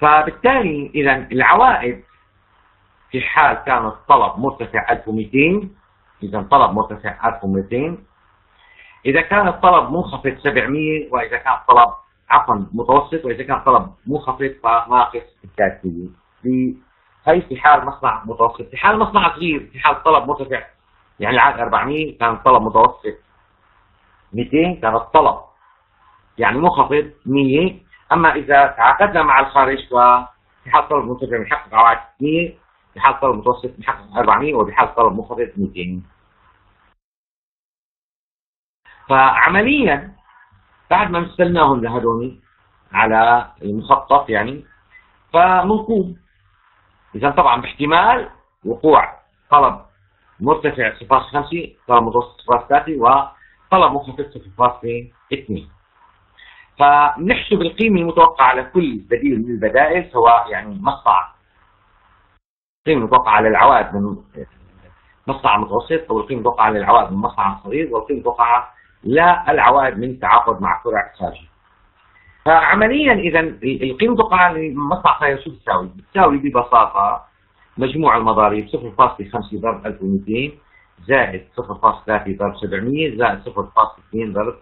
فبالتالي إذا العوائد في حال كان الطلب مرتفع 1200 إذا طلب مرتفع 1200 إذا كان الطلب منخفض 700 وإذا كان الطلب عفوا متوسط وإذا كان الطلب منخفض فناقص 300 في هي في حال مصنع متوسط. في حال مصنع صغير في حال الطلب مرتفع يعني العاد 400 كان الطلب متوسط 200 كان الطلب. يعني منخفض 100 أما إذا تعاقدنا مع الخارج ففي حال طلب مرتفع بنحقق عوائد 100 في حال طلب متوسط بنحقق 400 وبحال طلب منخفض 200 فعمليا بعد ما مثلناهم لهذول على المخطط يعني فبنقوم إذا طبعا باحتمال وقوع طلب مرتفع 0.5 طلب متوسط 0.3 منخفض 0.2 فنحسب القيمة المتوقعة لكل بديل من البدائل سواء يعني مصنع القيمة المتوقعة للعوائد من مصنع متوسط أو القيمة المتوقعة للعوائد من مصنع صغير والقيمة المتوقعة للعوائد من تعاقد مع فرع خارجي. فعمليا إذا القيمة المتوقعة لمصنع صغير شو بتساوي؟ بتساوي ببساطة مجموع المضاريب 0.5 ضرب 1200 زائد 0.3 ضرب 700 زائد 0.2 ضرب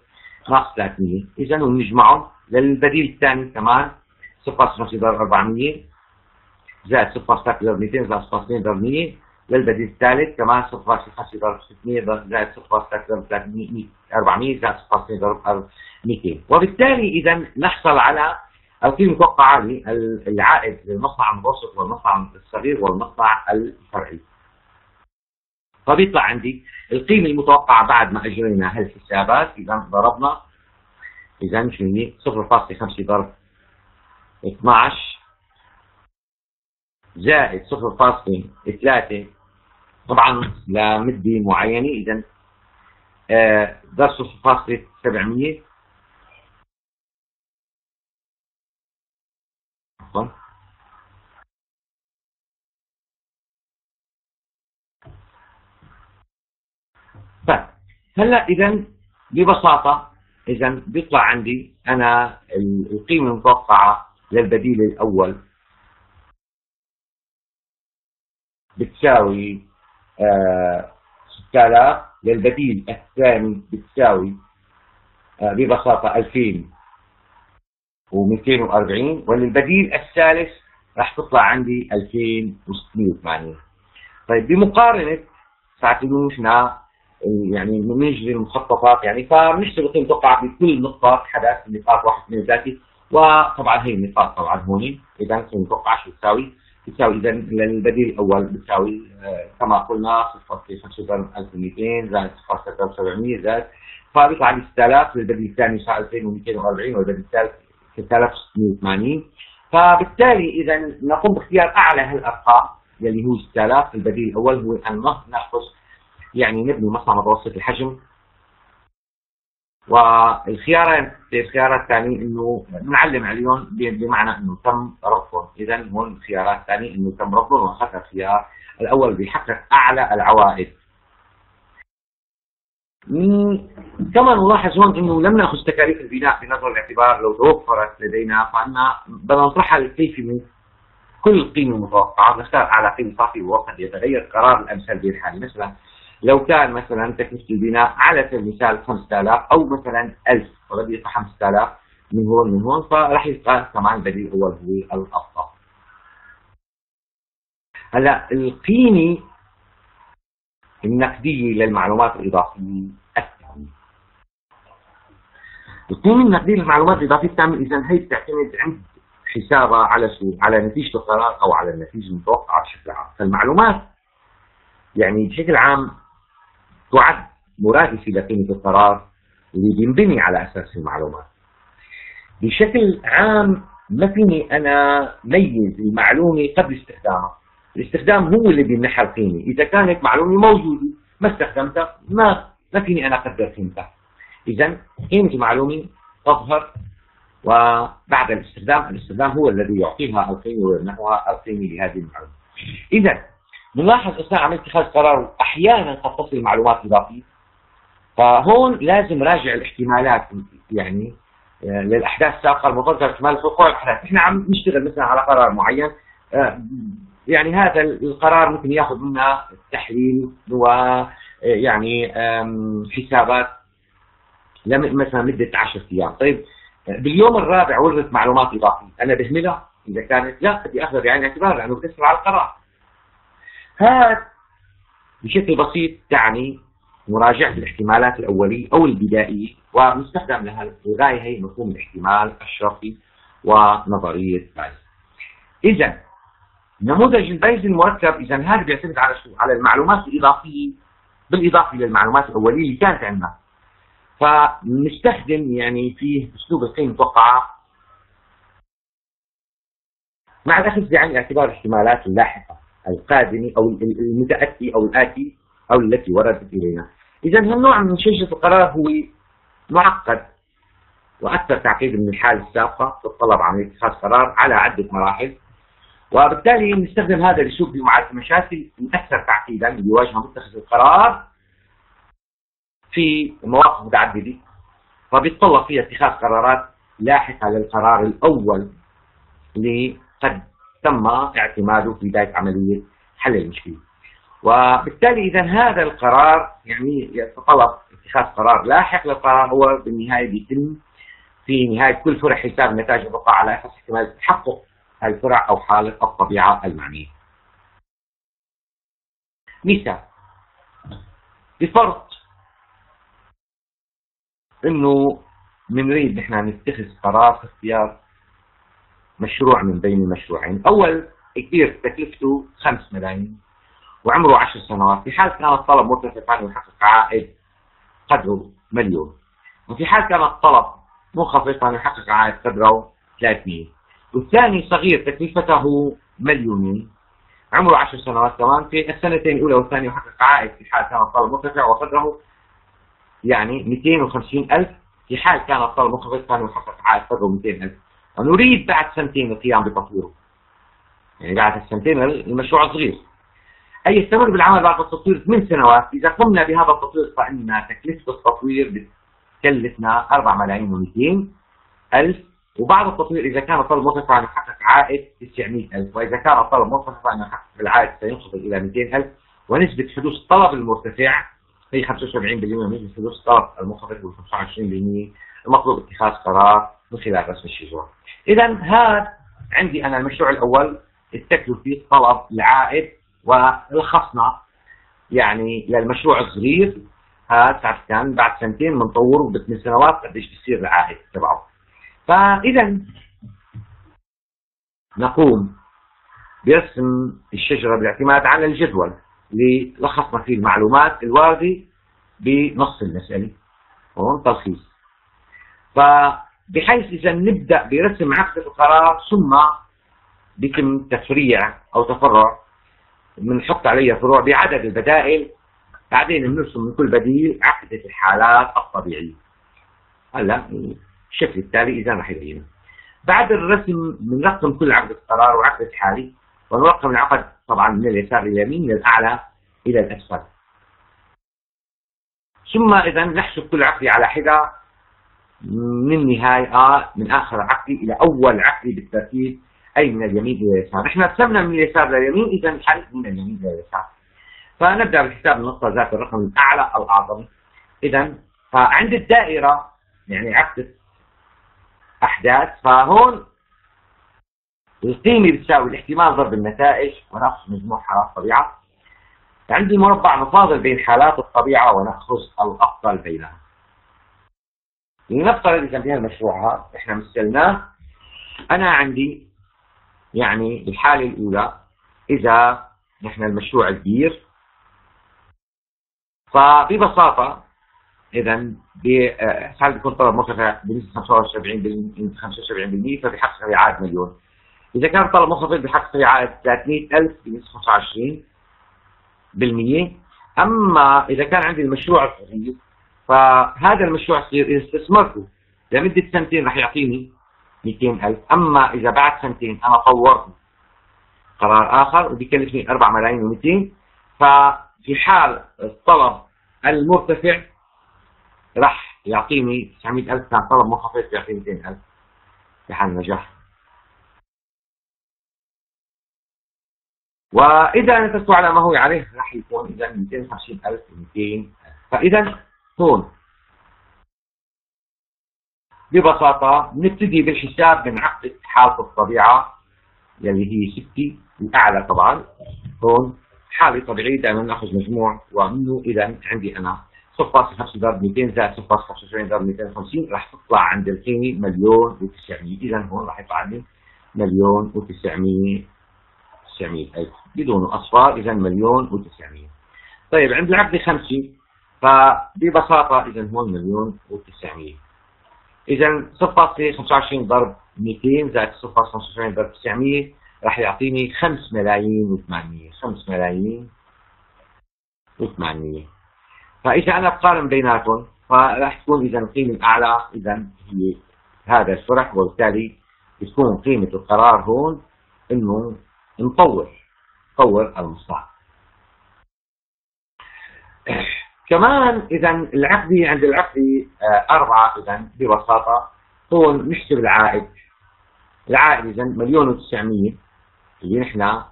ناقص 300 إذا ونجمعهم للبديل الثاني كمان 0.5 ضرب 400 زائد 0.3 ضرب 200 زائد 0.2 ضرب 100 للبديل الثالث كمان 0.5 ضرب 600 زائد 0.3 ضرب 300 400 زائد 0.2 ضرب 200 وبالتالي إذا نحصل على القيمة المتوقعة للعائد للمصنع المتوسط والمصنع الصغير والمصنع الفرعي. فبيطلع عندي القيمة المتوقعة بعد ما أجرينا هالحسابات إذا ضربنا شو هي 0.5 ضرب 12 زائد 0.3 طبعا لمدة معينة إذا ضرب 0.700 عفوا. هلا إذا ببساطة إذا بيطلع عندي أنا القيمة المتوقعة للبديل الأول. بتساوي آه 6000 للبديل الثاني بتساوي آه ببساطة 2240 وللبديل الثالث راح تطلع عندي 2680 طيب بمقارنة ساعه إحنا يعني بنجري المخططات يعني فبنشتغل قيمه توقع بكل نقطة حدث نقاط 1 2 3 وطبعا هي النقاط طبعا هون إذا قيمه توقع شو بتساوي؟ بتساوي اذا للبديل الأول بتساوي آه كما قلنا 0.2500 زائد 0.700 زائد فبيطلع عندي 6000 للبديل الثاني صار 2240 والبديل الثالث 3680 فبالتالي اذا نقوم باختيار أعلى هالأرقام يلي هو 6000 البديل الأول هو ان ناخذ يعني نبني مصنع متوسط الحجم. والخيارات الخيارات الثانية إنه نعلم عليهم بمعنى إنه تم رفضهم، اذا هون الخيارات الثانية إنه تم رفضهم واخذنا الخيار الأول بيحقق أعلى العوائد. كما نلاحظ هون إنه لم نأخذ تكاليف البناء بنظر الاعتبار. لو توفرت لدينا فان بدنا نطرحها للكيف من كل قيمة متوقعة. نختار أعلى قيمة صافي وقد يتغير قرار الأمثال بهذه مثلا لو كان مثلا تكلفة البناء على سبيل المثال 5000 أو مثلا 1000 فبدي يطلع 5000 من هون من هون فراح يبقى كمان البديل الأول هو الأفضل. هلأ القيمة النقدية للمعلومات الإضافية الثانية. القيمة النقدية للمعلومات الإضافية الثانية إذا هي بتعتمد عند حسابها على شو؟ على نتيجة القرار أو على النتيجة المتوقعة بشكل عام، فالمعلومات يعني بشكل عام تعد مرادفة لقيمة القرار اللي بينبني على أساس المعلومات. بشكل عام ما فيني أنا ميز المعلومة قبل استخدامها. الاستخدام هو اللي بيمنحها القيمة. إذا كانت معلومة موجودة ما استخدمتها ما ما فيني أنا أقدر قيمتها. إذا قيمة المعلومة تظهر وبعد الاستخدام الاستخدام هو الذي يعطيها القيمة ويمنحها القيمة لهذه المعلومة. إذا نلاحظ اثناء عمليه اتخاذ قرار أحيانا قد تصل معلومات إضافية. فهون لازم راجع الاحتمالات يعني آه، للأحداث السابقة المرتبطه احتمال وقوع الأحداث، إحنا عم نشتغل مثلا على قرار معين آه، يعني هذا القرار ممكن يأخذ منا تحليل ويعني آه، حسابات مثلا مده 10 أيام، طيب باليوم الرابع وردت معلومات إضافية، أنا بهملها؟ إذا كانت لا بدي أخذها بعين الاعتبار لأنه بتأثر على القرار. هذا بشكل بسيط تعني مراجعة الاحتمالات الأولية أو البدائية ومستخدم لها الغاية هي مفهوم الاحتمال الشرطي ونظرية بايز. إذا نموذج البايز المركب إذا هذا بيعتمد على شو؟ على المعلومات الإضافية بالإضافة للمعلومات الأولية اللي كانت عندنا. فنستخدم يعني فيه أسلوب القيم المتوقعة مع الأخذ بعين الاعتبار الاحتمالات اللاحقة. القادم أو المتأتي أو الآتي أو التي وردت إلينا. إذا هالنوع من شجرة القرار هو معقد وأكثر تعقيد من الحالة السابقة تتطلب عملية اتخاذ قرار على عدة مراحل. وبالتالي نستخدم هذا الأسلوب في معالجة المشاكل الأكثر تعقيدا اللي يواجهها متخذ القرار في مواقف متعددة. فبيتطلب فيها اتخاذ قرارات لاحقة للقرار الأول اللي قد تم اعتماده في بداية عملية حل المشكلة. وبالتالي إذا هذا القرار يعني يتطلب اتخاذ قرار لاحق للقرار هو بالنهاية بيتم في نهاية كل فرع حساب نتائج البقاء على أساس احتمال تحقق الفرع أو حالة الطبيعة المعنية. مثال بفرض إنه بنريد نحن نتخذ قرار في اختيار مشروع من بين المشروعين أول كثير تكلفته 5 ملايين وعمره 10 سنوات. في حال كان الطلب مرتفع ويحقق عائد قدره مليون. وفي حال كان الطلب منخفضا يحقق عائد قدره 300 والثاني صغير تكلفته مليونين. عمره 10 سنوات كمان. في السنتين الأولى والثانية يحقق عائد في حال كان الطلب مرتفع وقدره يعني 250 ألف. في حال كان الطلب منخفض كان يحقق عائد قدره 200 ألف. ونريد بعد سنتين القيام بتطويره. يعني بعد السنتين المشروع صغير أي يستمر بالعمل بعد التطوير ثمان سنوات إذا قمنا بهذا التطوير فإن تكلفة التطوير بتكلفنا 4 ملايين و200 ألف. وبعد التطوير إذا كان الطلب مرتفع يحقق عائد 900 ألف. وإذا كان الطلب مرتفع يحقق العائد سينخفض إلى 200 ألف. ونسبة حدوث الطلب المرتفع هي 75% ونسبة حدوث الطلب المنخفض هو 25% المطلوب اتخاذ قرار من خلال رسم الشجرة إذا هذا عندي أنا المشروع الأول التكلفة طلب العائد ولخصنا يعني للمشروع الصغير هذا كان بعد سنتين بنطوره بثمان سنوات قديش بيصير العائد تبعه. فإذا نقوم برسم الشجرة بالاعتماد على الجدول اللي لخصنا فيه المعلومات الواردة بنص المسألة. هون تلخيص. فبحيث إذا نبدأ برسم عقد القرار ثم بيتم تفريع أو تفرع بنحط عليها فروع بعدد البدائل. بعدين بنرسم من كل بديل عقدة الحالات الطبيعية. هلا الشكل التالي إذا رح يبين بعد الرسم بنرقم كل عقدة قرار وعقدة حالي ونرقم العقد طبعا من اليسار إلى اليمين من الأعلى إلى الأسفل. ثم إذا نحسب كل عقدة على حدة من نهاية من آخر عقدي إلى أول عقدي بالترتيب أي من اليمين إلى اليسار. نحن رسمنا من اليسار لليمين إذا الحل من اليمين إلى اليسار. فنبدأ بالحساب النقطة ذات الرقم الأعلى الأعظم. إذا فعند الدائرة يعني عقدة أحداث فهون القيمة بتساوي الاحتمال ضرب النتائج ونأخذ مجموع حالات الطبيعة عندي مربع نفاضل بين حالات الطبيعة ونأخذ الأفضل بينها. لنفترض إذا بهذا المشروع هذا إحنا مثلناه أنا عندي يعني الحالة الأولى إذا نحن المشروع كبير فببساطة إذا بحال بيكون طلب مرتفع بنسبة 75% 75% فبحقق عائد مليون. إذا كان طلب منخفض بحقق عائد 300000 بنسبة 25% أما إذا كان عندي المشروع الصغير فهذا المشروع إذا استثمرته. لمدة سنتين راح يعطيني 200000 أما إذا بعد سنتين أنا طورت قرار آخر وبيكلفني 4 ملايين و200 ففي حال الطلب المرتفع راح يعطيني 900000 كان طلب منخفض بيعطيني 200000 في حال نجاح وإذا نفذت على ما هو عليه راح يكون إذا 250000 200 فإذا هون ببساطة نبتدي بالحساب من عقد حالة الطبيعة يلي هي 60 الأعلى طبعا. هون حالة طبيعية دائما نأخذ مجموع ومنه إذا عندي أنا 0.5 ضرب 200 زائد 0.25 ضرب 250 راح تطلع عند القيمة مليون و900 إذا هون راح يطلع عندي مليون و900 900 ألف بدون أصفار إذا مليون و900 طيب عند العقد خمسة فببساطة إذا هون مليون و900 إذا 0.25 ضرب 200 زائد 0.25 ضرب 900 راح يعطيني 5 ملايين و800 5 ملايين و800 فإذا أنا بقارن بيناتهم فراح تكون إذا القيمة الأعلى إذا هي هذا الشرح وبالتالي بتكون قيمة القرار هون إنه نطور نطور المصنع. كمان إذا العقدي عند العقدي آه، أربعة إذا ببساطة. هون نحسب العائد. العائد إذا مليون وتسعمية. اللي نحن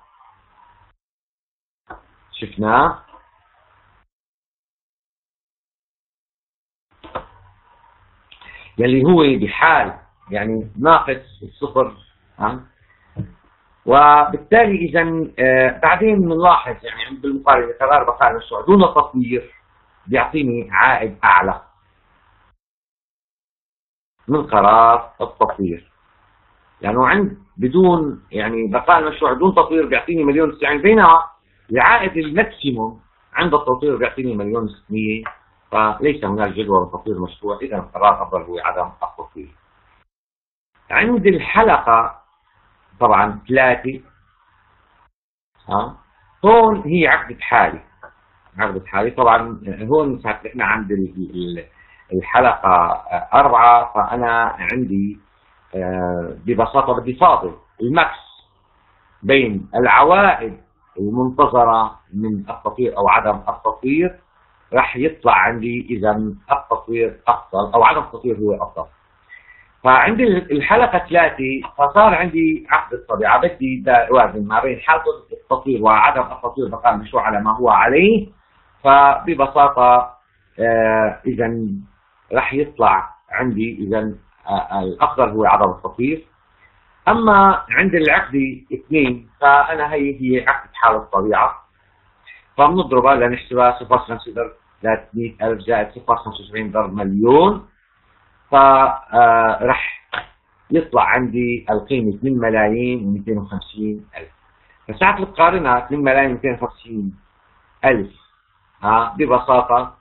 شفناه. يلي هو بحال يعني ناقص الصفر ها وبالتالي اذا آه بعدين بنلاحظ يعني بالمقارنه قرار بقاء المشروع دون تطوير. بيعطيني عائد أعلى من قرار التطوير يعني عند بدون يعني بقاء المشروع دون تطوير بيعطيني مليون 90 بينما العائد الماكسيموم عند التطوير بيعطيني مليون 600 فليس هناك جدوى لتطوير المشروع. إذا القرار الافضل هو عدم التطوير عند الحلقة طبعا ثلاثة ها؟ هون هي عقدة حالي. عقدة حالي طبعا هون إحنا عند الحلقة أربعة فأنا عندي آه، ببساطة بدي فاضل الماكس بين العوائد المنتظرة من التطوير أو عدم التطوير راح يطلع عندي إذا التطوير أفضل أو عدم التطوير هو أفضل. فعندي الحلقة ثلاثة فصار عندي عقد الطبيعة. بدي أوازن ما بين حالة التطوير وعدم التطوير بقاء المشروع على ما هو عليه. فببساطة آه إذا راح يطلع عندي إذا آه الأفضل هو عدم التطوير أما عند العقد اثنين فأنا هي هي عقد حالة الطبيعة. فبنضربها لنحسبها 0.5 ضرب 300000 زائد 0.75 ضرب مليون. فرح يطلع عندي القيمة 2 ملايين و250 ألف. فساعة بتقارنها 2 ملايين و250 ألف ببساطة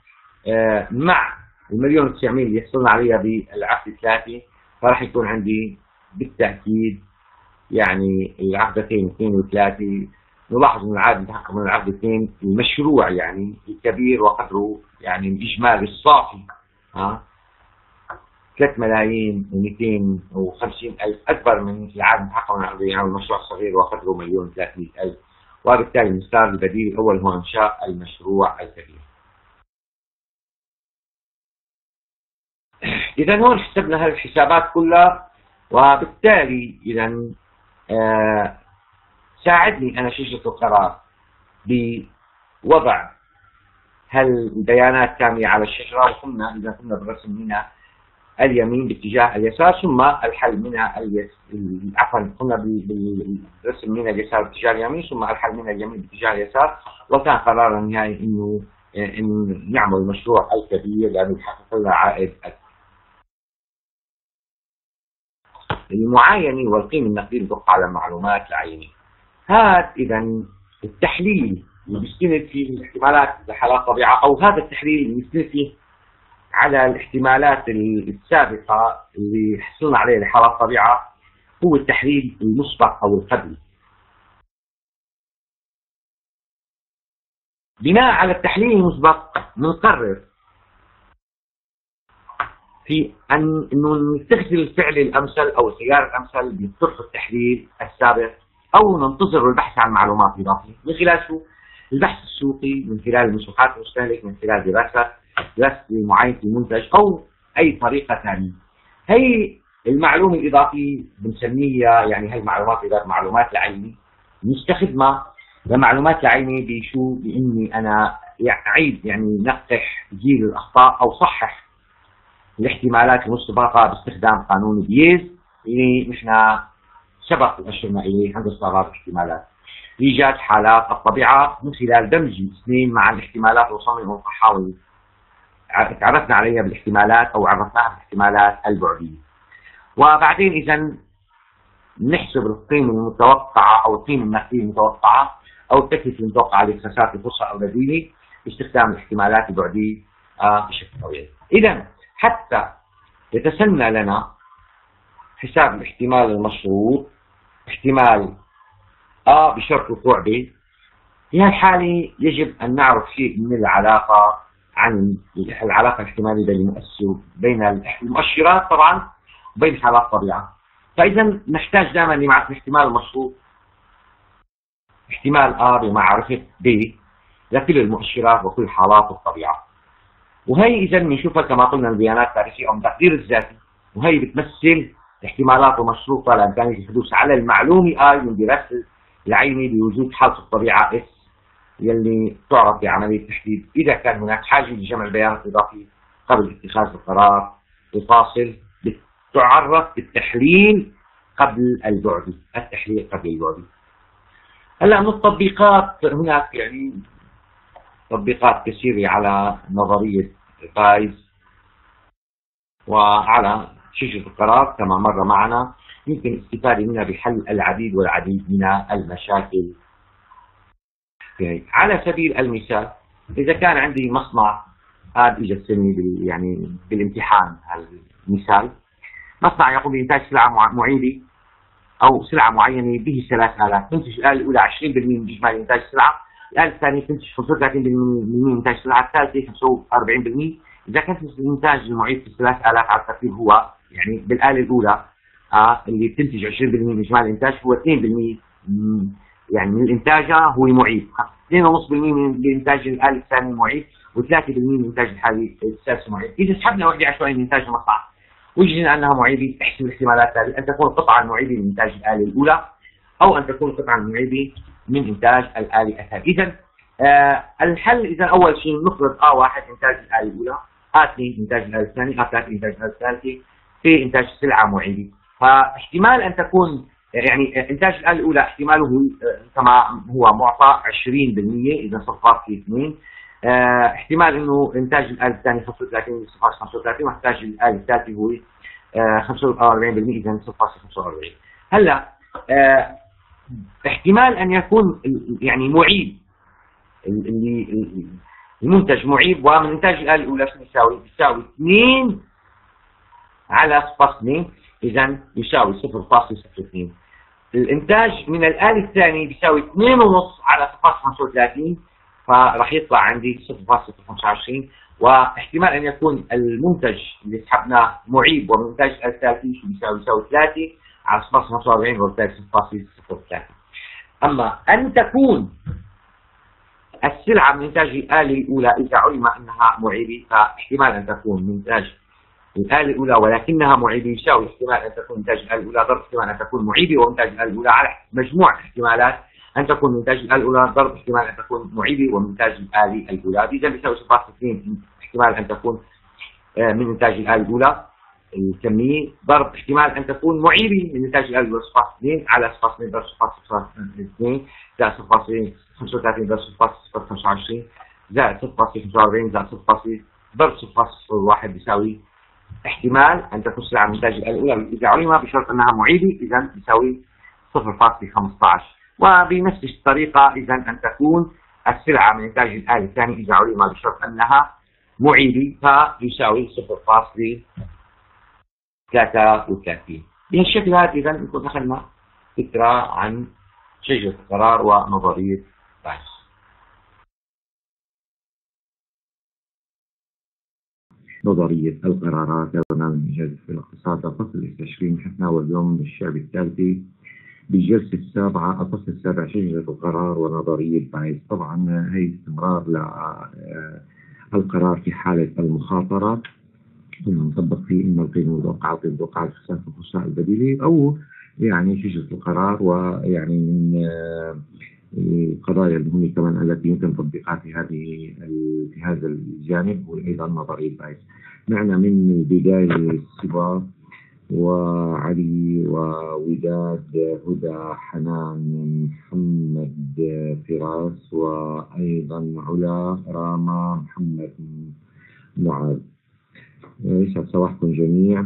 آه، مع المليون و900 اللي حصلنا عليها بالعقد الثلاثي فراح يكون عندي بالتأكيد يعني العقدتين اثنين وثلاثة نلاحظ إن العائد المتحقق من العقدتين المشروع يعني الكبير وقدره يعني الإجمالي الصافي ها. 3 ملايين و250 ألف أكبر من العائد المتحقق من العقدين يعني المشروع الصغير وقدره مليون و300 ألف. وبالتالي المسار البديل الأول هو إنشاء المشروع الكبير. إذا هون حسبنا هالحسابات كلها وبالتالي إذا آه ساعدني أنا شجرة القرار بوضع هالبيانات كاملة على الشجرة وقمنا إذا كنا بالرسم هنا اليمين باتجاه اليسار ثم الحل من عفوا قمنا بالرسم من اليسار باتجاه اليمين ثم الحل من اليمين باتجاه اليسار وكان قرارنا النهائي إنه إن نعمل مشروع الكبير لأنه يحقق لنا عائد اكبر. المعاينه والقيمه النقدية المتوقعه على المعلومات العينيه. هذا اذا التحليل اللي بيستند فيه الاحتمالات لحالات طبيعه أو هذا التحليل اللي بيستند فيه على الاحتمالات السابقة اللي حصلنا عليها لحالات طبيعة هو التحليل المسبق أو القبلي. بناء على التحليل المسبق بنقرر في أن انه نتخذ الفعل الأمثل أو الخيار الأمثل بطرق التحليل السابق أو ننتظر البحث عن معلومات إضافية من خلال شو؟ البحث السوقي من خلال المسوحات المستهلك من خلال دراسه دراسه معاينه المنتج أو أي طريقة ثانية. هي المعلومة الإضافية بنسميها يعني هي المعلومات إذا معلومات العيني نستخدمها لمعلومات العيني بشو؟ بإني أنا أعيد يعني نقح جيل الأخطاء أو صحح الاحتمالات المسبقة باستخدام قانون بيز اللي نحن سبق وأشرنا إليه عند استغراق الاحتمالات. إيجاد حالات الطبيعة من خلال دمج الاثنين مع الاحتمالات وصلنا ونحاول تعرفنا عليها بالاحتمالات أو عرفناها بالاحتمالات البعدية وبعدين إذا نحسب القيمة المتوقعة أو القيمة النقدية المتوقعة أو التكلفه المتوقعة لخساره الفرصة أو بديلة باستخدام الاحتمالات البعدية آه، بشكل طبيعي. إذا حتى يتسنى لنا حساب الاحتمال المشروط احتمال A بشرط وقوع B في هالحالة يجب أن نعرف شيء من العلاقة عن العلاقة الاحتمالية بين المؤثر بين المؤشرات طبعا وبين حالات الطبيعة. فإذا نحتاج دائما لمعرفة الاحتمال المشروط. احتمال A بمعرفة B لكل المؤشرات وكل حالات الطبيعة. وهي إذا بنشوفها كما قلنا البيانات التاريخية أو التقدير الذاتي وهي بتمثل احتمالات مشروطة لإمكانية الحدوث على المعلومة آي من دراسة العيني بوجود حالة الطبيعة اس يلي تعرف بعملية التحديد إذا كان هناك حاجة لجمع البيانات الإضافية قبل اتخاذ القرار الفاصل تعرف بالتحليل قبل البعد التحليل قبل البعد. هلا من التطبيقات هناك يعني تطبيقات كثيرة على نظرية فايز وعلى شجرة القرار كما مر معنا. يمكن الاستفادة منها بحل العديد والعديد من المشاكل. يعني على سبيل المثال إذا كان عندي مصنع هذا اجى السنة يعني بالامتحان المثال مصنع يقوم بإنتاج سلعة معيدة أو سلعة معينة به 3000 تنتج الآن الأولى 20% من إجمالي إنتاج السلعة الآن الثانية تنتج 35% من إنتاج السلعة الثالثة 45% إذا كانت الإنتاج المعيد في 3000 على الترتيب هو يعني بالآلة الأولى آه اللي بتنتج 20% من إجمالي الإنتاج هو 2% يعني من انتاجها هو معيب 2.5% من انتاج الآلي الثاني معيب و3% من إنتاج الحالي السادس معيب إذا سحبنا وحده عشوائيه من إنتاج المصنع وجدنا أنها معيبه احسب الاحتمالات هذه أن تكون القطعه المعيبه من إنتاج الآلة الأولى أو أن تكون القطعه المعيبه من إنتاج الآلة الثانية. إذا آه الحل إذا أول شيء نفرض آ واحد إنتاج الآلة الأولى آ اثنين إنتاج الآلة الثانية آ ثلاثة إنتاج الآلة الثالثة في إنتاج سلعة معيبه فاحتمال أن تكون يعني إنتاج الآلة الأولى احتماله آه، كما هو معطى 20% إذا 0.2 آه احتمال إنه إنتاج الآلة الثاني 35 0.35 واحتاج الآلة الثالثة هو آه 45% إذا 0.45 هلا آه احتمال أن يكون يعني معيب اللي المنتج معيب ومن إنتاج الآلة الأولى شو يساوي؟ يساوي 2 على 0.2 اذا يساوي 0.02 الإنتاج من الآلة الثانية بيساوي 2.5 على 0.35 فراح يطلع عندي 0.25 واحتمال أن يكون المنتج اللي سحبناه معيب ومن انتاج الثالثي شو بيساوي؟ يساوي 3 على 0.45 وبالتالي 0.03 أما أن تكون السلعة من إنتاج الآلة الأولى إذا علم أنها معيبة فاحتمال أن تكون من إنتاج الآلة الأولى ولكنها معيبة يساوي احتمال أن تكون إنتاج الآلة الأولى ضرب احتمال أن تكون معيبة وإنتاج الآلة الأولى على مجموع احتمالات أن تكون إنتاج الآلة الأولى ضرب احتمال أن تكون معيبة ومن إنتاج الآلة الأولى. إذا بيساوي 0.2 احتمال أن تكون آه، من إنتاج الآلة الأولى الكمية ضرب احتمال أن تكون معيبة من إنتاج الآلة الأولى 0.2 على 0.2 ضرب 0.2 زائد 0.35 ضرب 0.25 زائد 0.45 زائد 0. ضرب 0.01 بيساوي احتمال أن تكون السلعة من الأولى إذا علم بشرط أنها معيبة إذا يساوي 0.15 وبنفس الطريقة إذا أن تكون السلعة من إنتاج الآلة الثاني إذا علم بشرط أنها معيبة فيساوي 0.33 بهالشكل هذا إذا نكون أخذنا فكرة عن شجرة القرار ونظرية بايس نظرية القرارات برنامج في الاقتصاد الفصل التشريح نتناول اليوم الشعب الثالثي بالجلسة السابعة الفصل السابع شجرة القرار ونظرية بايز طبعا هي استمرار للقرار في حالة المخاطرة نطبق فيه إما القيمة المتوقعة والقيمة المتوقعة الخسائر في الخسائر البديلة أو يعني شجرة القرار ويعني من القضايا المهمة كمان التي يمكن تطبيقها في هذه في هذا الجانب وأيضا نظرية بايس معنا من البداية السباق وعلي ووداد هدى حنان محمد فراس وأيضا علا راما محمد معاذ. يسعد صباحكم جميع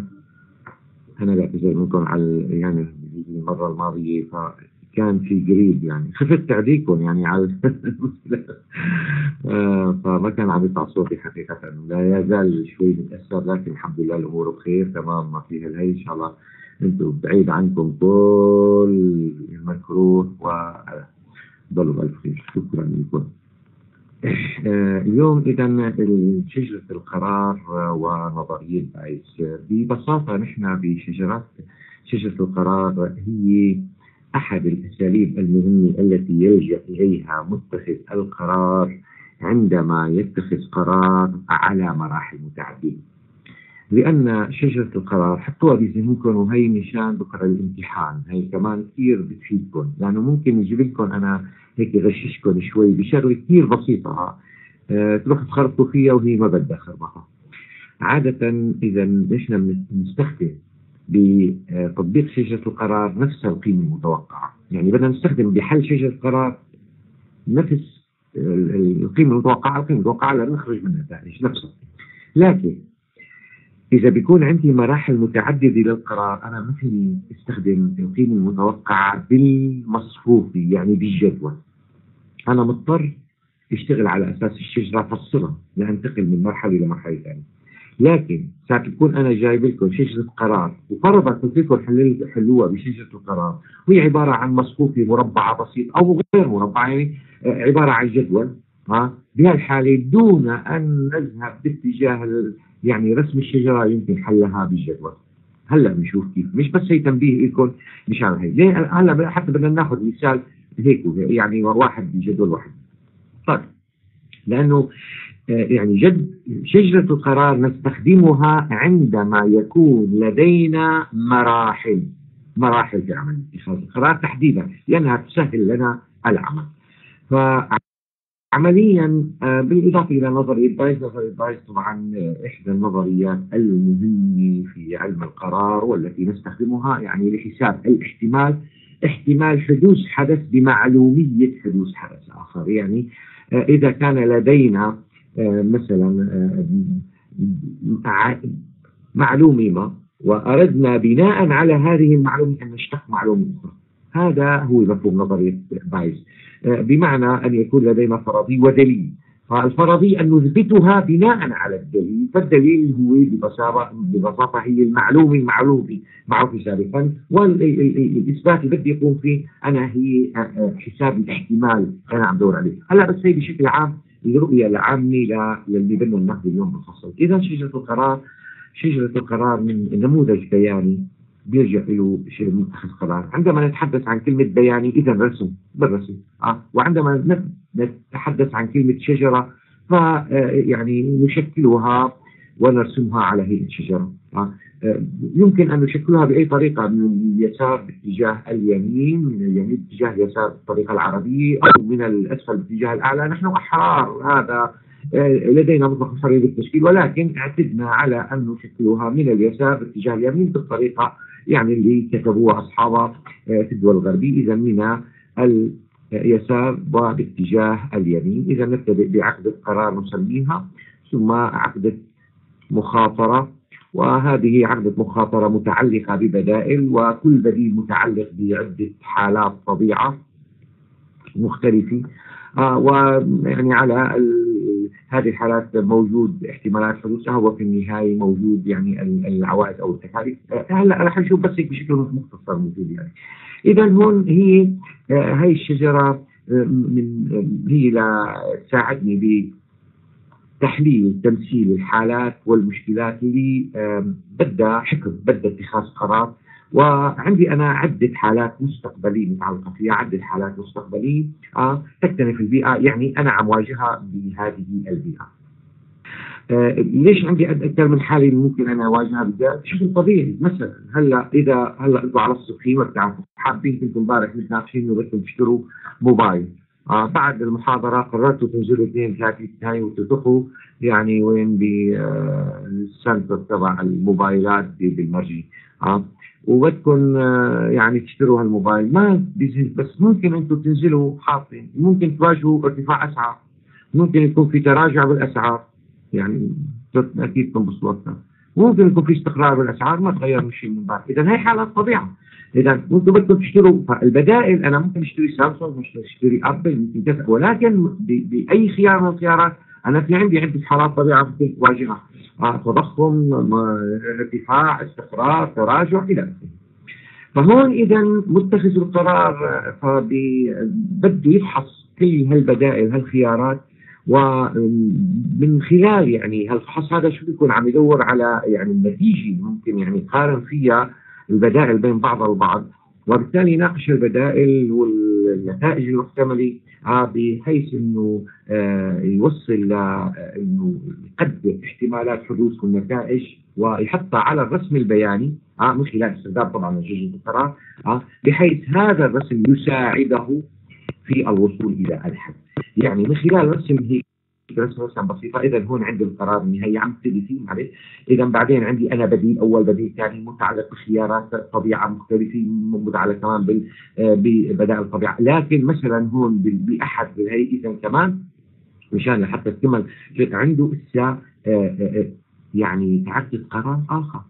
أنا بعتذر منكم على يعني المرة الماضية كان في قريب يعني. خفت تعديكم يعني على آه، فما كان عم يطلع صوتي حقيقة. لا يزال شوي متأثر لكن الحمد لله الأمور بخير تمام ما فيها الهي. إن شاء الله أنتم بعيد عنكم كل المكروه وضلوا بألف خير. شكرا لكم. آه، اليوم إذا شجرة القرار ونظرية بايس ببساطة نحن بشجرات شجرة القرار هي أحد الأساليب المهمة التي يلجأ إليها متخذ القرار عندما يتخذ قرار على مراحل متعددة. لأن شجرة القرار حطوها بذهنكم وهي مشان بكرة الامتحان هي كمان كثير بتفيدكم. لأنه ممكن يجيب لكم أنا هيك غششكم شوي بشغلة كثير بسيطة. أه تروح تخربطوا فيها وهي ما بدها خربطة. عادة إذا نحن بنستخدم بتطبيق شجرة القرار نفس القيمة المتوقعة. يعني بدنا نستخدم بحل شجرة القرار نفس القيمة المتوقعة القيمة المتوقعة لنخرج من النتائج نفسها لكن إذا بيكون عندي مراحل متعددة للقرار أنا مثل استخدم القيمة المتوقعة بالمصفوفة يعني بالجدول. أنا مضطر أشتغل على أساس الشجرة فصلها لأنتقل من مرحلة إلى مرحلة ثانية. لكن ساعة تكون أنا جايب لكم شجرة قرار وفرضا قلت لكم حلوها بشجرة القرار وهي عبارة عن مصفوفة مربعة بسيط أو غير مربعة يعني آه، عبارة عن جدول ها؟ بهالحالة دون أن نذهب باتجاه يعني رسم الشجرة يمكن حلها بالجدول. هلا بنشوف كيف. مش بس هي تنبيه لكم مشان هي ليه؟ هلا حتى بدنا ناخذ مثال هيك يعني واحد بجدول واحد. طيب. لأنه آه، يعني جد شجرة القرار نستخدمها عندما يكون لدينا مراحل مراحل في عمل اتخاذ القرار تحديدا لأنها تسهل لنا العمل. فعمليا آه، بالإضافة إلى نظرية بايز نظرية بايز طبعا آه، إحدى النظريات المهمة في علم القرار والتي نستخدمها يعني لحساب الاحتمال احتمال حدوث حدث بمعلومية حدوث حدث آخر. يعني إذا كان لدينا آه، مثلا آه، معلومة ما وأردنا بناء على هذه المعلومة أن نشتق معلومة أخرى. هذا هو مفهوم نظرية بايز. آه، بمعنى أن يكون لدينا فرضي ودليل. فالفرضية أن نثبتها بناء على الدليل فالدليل هو ببساطة, ببساطة هي المعلومة المعلومة معروفة سابقا والإثبات اللي بدي يقوم فيه أنا هي حساب الاحتمال أنا عم دور عليه. هلأ بس هي بشكل عام الرؤية العامة للي بدنا ناخذ اليوم بالفصل إذا شجرة القرار شجرة القرار من نموذج بياني بيرجع له شيء متخذ قرار عندما نتحدث عن كلمة بياني إذا رسم بالرسم آه. وعندما نتحدث عن كلمة شجرة ف آه، يعني نشكلها ونرسمها على هيئة شجرة آه. يمكن أن نشكلها بأي طريقة من اليسار باتجاه اليمين من اليمين باتجاه اليسار بالطريقة العربية أو من الأسفل باتجاه الأعلى. نحن أحرار هذا آه، لدينا مطلق الحرية بالتشكيل ولكن اعتدنا على أن نشكلها من اليسار باتجاه اليمين بالطريقة يعني اللي كتبوها أصحابها آه، في الدول الغربية. إذا من اليسار وباتجاه اليمين. إذا نبتدئ بعقدة قرار نسميها ثم عقدة مخاطرة وهذه عقدة مخاطرة متعلقة ببدائل وكل بديل متعلق بعدة حالات طبيعة مختلفة. آه ويعني على هذه الحالات موجود احتمالات حدوثها وفي النهاية موجود يعني العوائد أو التكاليف. آه هلا رح نشوف بس بشكل مختصر موجود يعني. إذا هون هي آه هاي الشجرة آه، من هي لتساعدني تحليل تمثيل الحالات والمشكلات اللي بدها حكم بدها اتخاذ قرار. وعندي أنا عدة حالات مستقبلية متعلقة فيها عدة حالات مستقبلية آه تكتنف البيئة. يعني أنا عم واجهها بهذه البيئة. آه ليش عندي أكثر من حالة ممكن أنا أواجهها بشكل طبيعي. مثلا هلأ اذا هلأ أنتم على الصبحيه وبتعرفوا حابين كنتم امبارح متناقشين انه بدكم تشتروا موبايل. بعد المحاضرة قررتوا تنزلوا اثنين ثلاثة هاي وتدخلوا يعني وين بالسنتر تبع الموبايلات بالمرجي. آه وبدكم آه يعني تشتروا هالموبايل. ما بس ممكن أنتم تنزلوا حاطين ممكن تواجهوا ارتفاع أسعار. ممكن يكون في تراجع بالأسعار يعني أكيد تنبسطوا أكثر. ممكن يكون في استقرار بالأسعار ما تغير شيء من بعد. اذا هي حالات طبيعة. اذا أنتم بدكم تشتروا فالبدائل أنا ممكن أشتري سامسونج ممكن أشتري أبل ممكن كذا. ولكن بأي خيار من الخيارات أنا في عندي عدة حالات طبيعه ممكن اواجهها آه تضخم ارتفاع استقرار تراجع إلى آخره. فهون إذا متخذ القرار بده يفحص كل هالبدائل هالخيارات ومن خلال يعني هالفحص هذا شو بيكون؟ عم يدور على يعني النتيجه ممكن يعني يقارن فيها البدائل بين بعضها البعض وبالتالي يناقش البدائل والنتائج المحتملة بحيث إنه آه، يوصل لأنه يقدر احتمالات حدوث النتائج ويحطها على الرسم البياني آه، من خلال استخدام طبعا الجزء آه، بحيث هذا الرسم يساعده في الوصول إلى الحد. يعني من خلال رسم هيك رسمة بسيطة. إذا هون عندي القرار النهائي عم فيه معلش. إذا بعدين عندي أنا بديل أول بديل ثاني متعلق بخيارات طبيعة مختلفة متعلق كمان آه، ببدائل الطبيعة. لكن مثلا هون بأحد هي إذا كمان مشان لحتى تكمل عنده إسا آه، آه، يعني تعدد قرار آخر.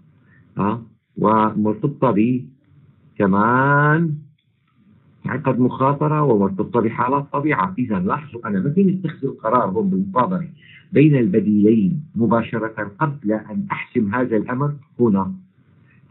آه؟ ومرتبطة ب كمان عقد مخاطرة ومرتبطة بحالات طبيعة إذا لاحظوا أنا ما فيني اتخذ القرار هم بالمفاضلة بين البديلين مباشرة قبل أن أحسم هذا الأمر هنا.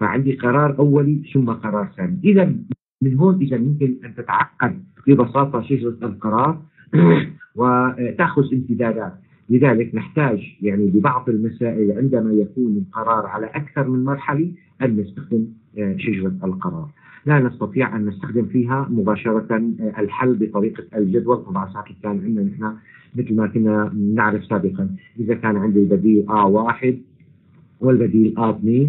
فعندي قرار أولي ثم قرار ثاني. إذا من هون إذا ممكن أن تتعقد ببساطة شجرة القرار وتأخذ امتدادات لذلك نحتاج يعني ببعض المسائل عندما يكون القرار على أكثر من مرحلة أن نستخدم آه، شجرة القرار. لا نستطيع أن نستخدم فيها مباشرة الحل بطريقة الجدول طبعا ساعات كان عندنا نحن مثل ما كنا نعرف سابقا إذا كان عندي البديل A1 والبديل A2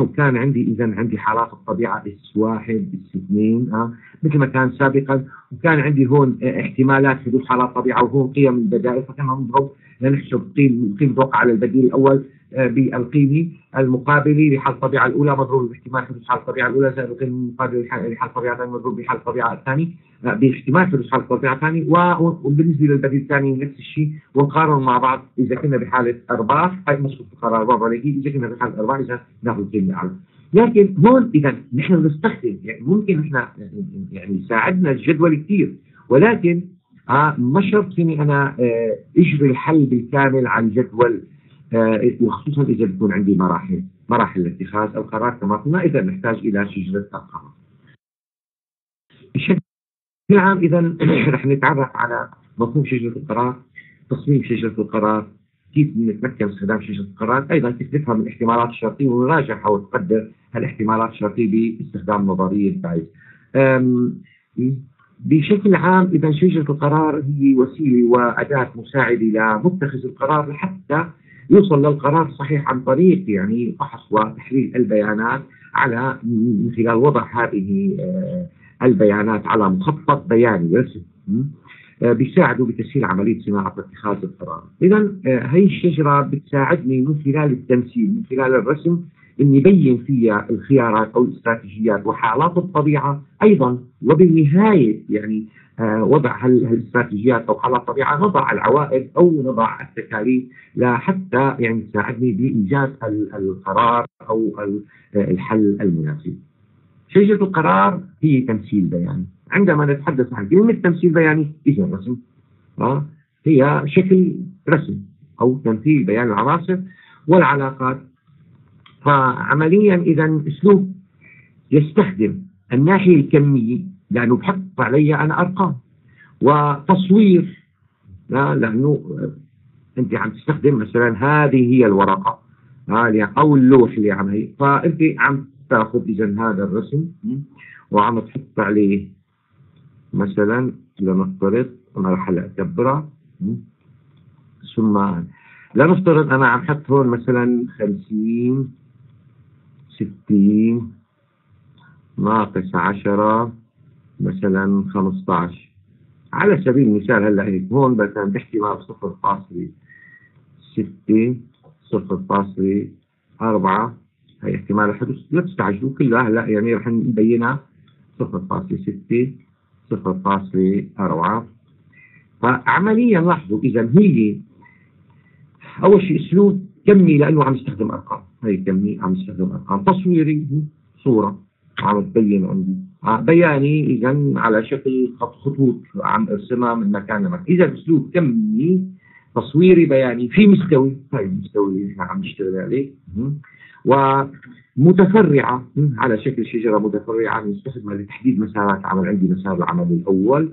وكان عندي اذا عندي حالات الطبيعة S واحد S اثنين آه مثل ما كان سابقا وكان عندي هون احتمالات حدوث حالات طبيعة وهون قيم البدائل فكنا نضرب لنحسب قيم توقع على البديل الأول. بالقيمه المقابله لحال الطبيعة الأولى مضروب باحتمال حدوث حال الطبيعة الأولى زائد القيمه المقابله لحال الطبيعة الثانية مضروب بحال الطبيعة الثانية. آه باحتمال حدوث حال الطبيعة الثانية. وبالنسبه للبديل الثاني نفس الشيء. ونقارن مع بعض إذا كنا بحالة أرباح. أي مسقط القرار برافو عليك إذا كنا بحالة أرباح إذا نأخذ قيمه أعلى. لكن هون إذا نحن بنستخدم يعني ممكن نحن يعني يساعدنا الجدول كثير. ولكن آه ما شرط إني أنا آه أجري الحل بالكامل عن جدول وخصوصا إذا بيكون عندي مراحل مراحل اتخاذ القرار كما قلنا إذا نحتاج إلى شجرة القرار. بشكل عام إذا رح نتعرف على مفهوم شجرة القرار، تصميم شجرة القرار، كيف نتمكن استخدام شجرة القرار، أيضا كيف نفهم الاحتمالات الشرطية ونراجع أو تقدر الاحتمالات الشرطية باستخدام نظرية بايز. بشكل عام إذا شجرة القرار هي وسيلة وأداة مساعدة لمتخذ القرار لحتى يوصل للقرار الصحيح عن طريق يعني فحص وتحليل البيانات على من خلال وضع هذه البيانات على مخطط بياني رسم بيساعدوا بتسهيل عملية صناعة اتخاذ القرار. اذا هي الشجرة بتساعدني من خلال التمثيل من خلال الرسم إني بين فيها الخيارات أو الاستراتيجيات وحالات الطبيعة أيضا وبالنهاية يعني آه وضع هالاستراتيجيات أو حالات الطبيعة نضع العوائد أو نضع التكاليف. لحتى يعني تساعدني بإيجاد القرار أو الحل المناسب. شجره القرار هي تمثيل بياني، عندما نتحدث عن كلمة تمثيل بياني اذا رسم. آه هي شكل رسم أو تمثيل بيان العناصر والعلاقات. فعمليا اذا أسلوب يستخدم الناحية الكمية لأنه بحط علي أنا ارقام وتصوير لا لأنه أنت عم تستخدم مثلا هذه هي الورقة أو اللوح اللي عم هي. فأنت عم تأخذ اذا هذا الرسم وعم تحط عليه مثلا لنفترض أنا رح هلأ اكبرها ثم لنفترض أنا عم حط هون مثلا 50 ستين ناقص عشرة. مثلا خمسطعش على سبيل المثال هلأ هيك هون مثلا بحكي مع صفر فاصلة ستة صفر فاصلة أربعة. هي احتمال الحدوث لا تستعجلوا كلها هلأ يعني رح نبينها. صفر فاصلة ستة صفر فاصلة أربعة. فعمليا لاحظوا إذا هي أول شيء أسلوب كمي لأنه عم يستخدم أرقام. هي كمي عم يستخدم أرقام. تصويري صورة عم تبين عندي. بياني اذا على شكل خطوط عم ارسمها من مكان لمكان. إذا اسلوب كمي تصويري بياني في مستوي هاي المستوي اللي إحنا عم نشتغل عليه. ومتفرعة. على شكل شجرة متفرعة. نستخدمها لتحديد مسارات عمل. عندي مسار العمل الأول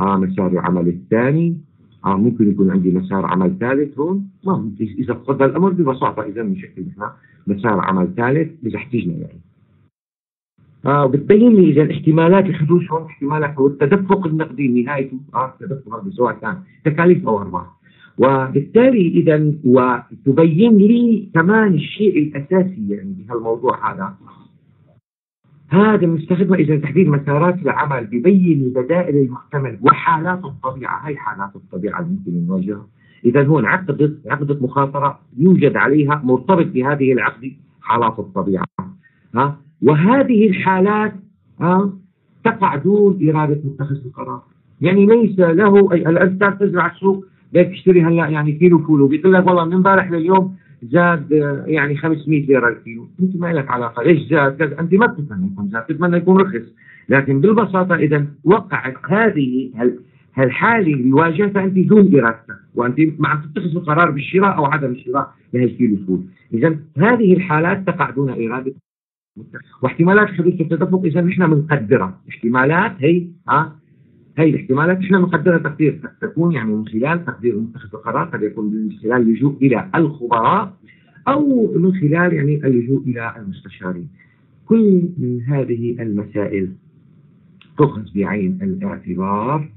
آه مسار العمل الثاني آه ممكن يكون عندي مسار عمل ثالث هون. ما اذا اقتضى الأمر ببساطة اذا بنشكل نحن مسار عمل ثالث اذا احتجنا يعني. آه لي إذا احتمالات الحدوث هون احتمالات هو التدفق النقدي نهايته آه التدفق النقدي سواء كان تكاليف أو أرباح. وبالتالي إذا وتبين لي كمان الشيء الأساسي يعني بهالموضوع هذا. هذا بنستخدمه إذا تحديد مسارات العمل ببين البدائل المحتمله وحالات الطبيعة. هي حالات الطبيعة اللي ممكن نواجهها. إذا هون عقده عقده مخاطرة يوجد عليها مرتبط بهذه العقده حالات الطبيعة. ها؟ وهذه الحالات تقع دون إرادة متخذ القرار. يعني ليس له الانسان تنزل على السوق بدك تشتري هلا يعني كيلو فول وبيقول لك والله من امبارح لليوم زاد يعني 500 ليرة الكيلو، أنت ما لك علاقة، ليش زاد؟ كذا أنت ما بتتمنى يكون زاد، بتتمنى يكون رخص، لكن بالبساطة إذا وقعت هذه هالحاله اللي واجهتها أنت دون إرادتك، وأنت ما عم تتخذ القرار بالشراء أو عدم الشراء لهالكيلو فول، إذا هذه الحالات تقع دون إرادة واحتمالات حدوث التدفق اذا نحن بنقدرها، احتمالات هي ها هي الاحتمالات نحن نقدرها تقدير قد تكون يعني من خلال تقدير متخذ القرار قد يكون من خلال اللجوء إلى الخبراء أو من خلال يعني اللجوء إلى المستشارين. كل من هذه المسائل تؤخذ بعين الاعتبار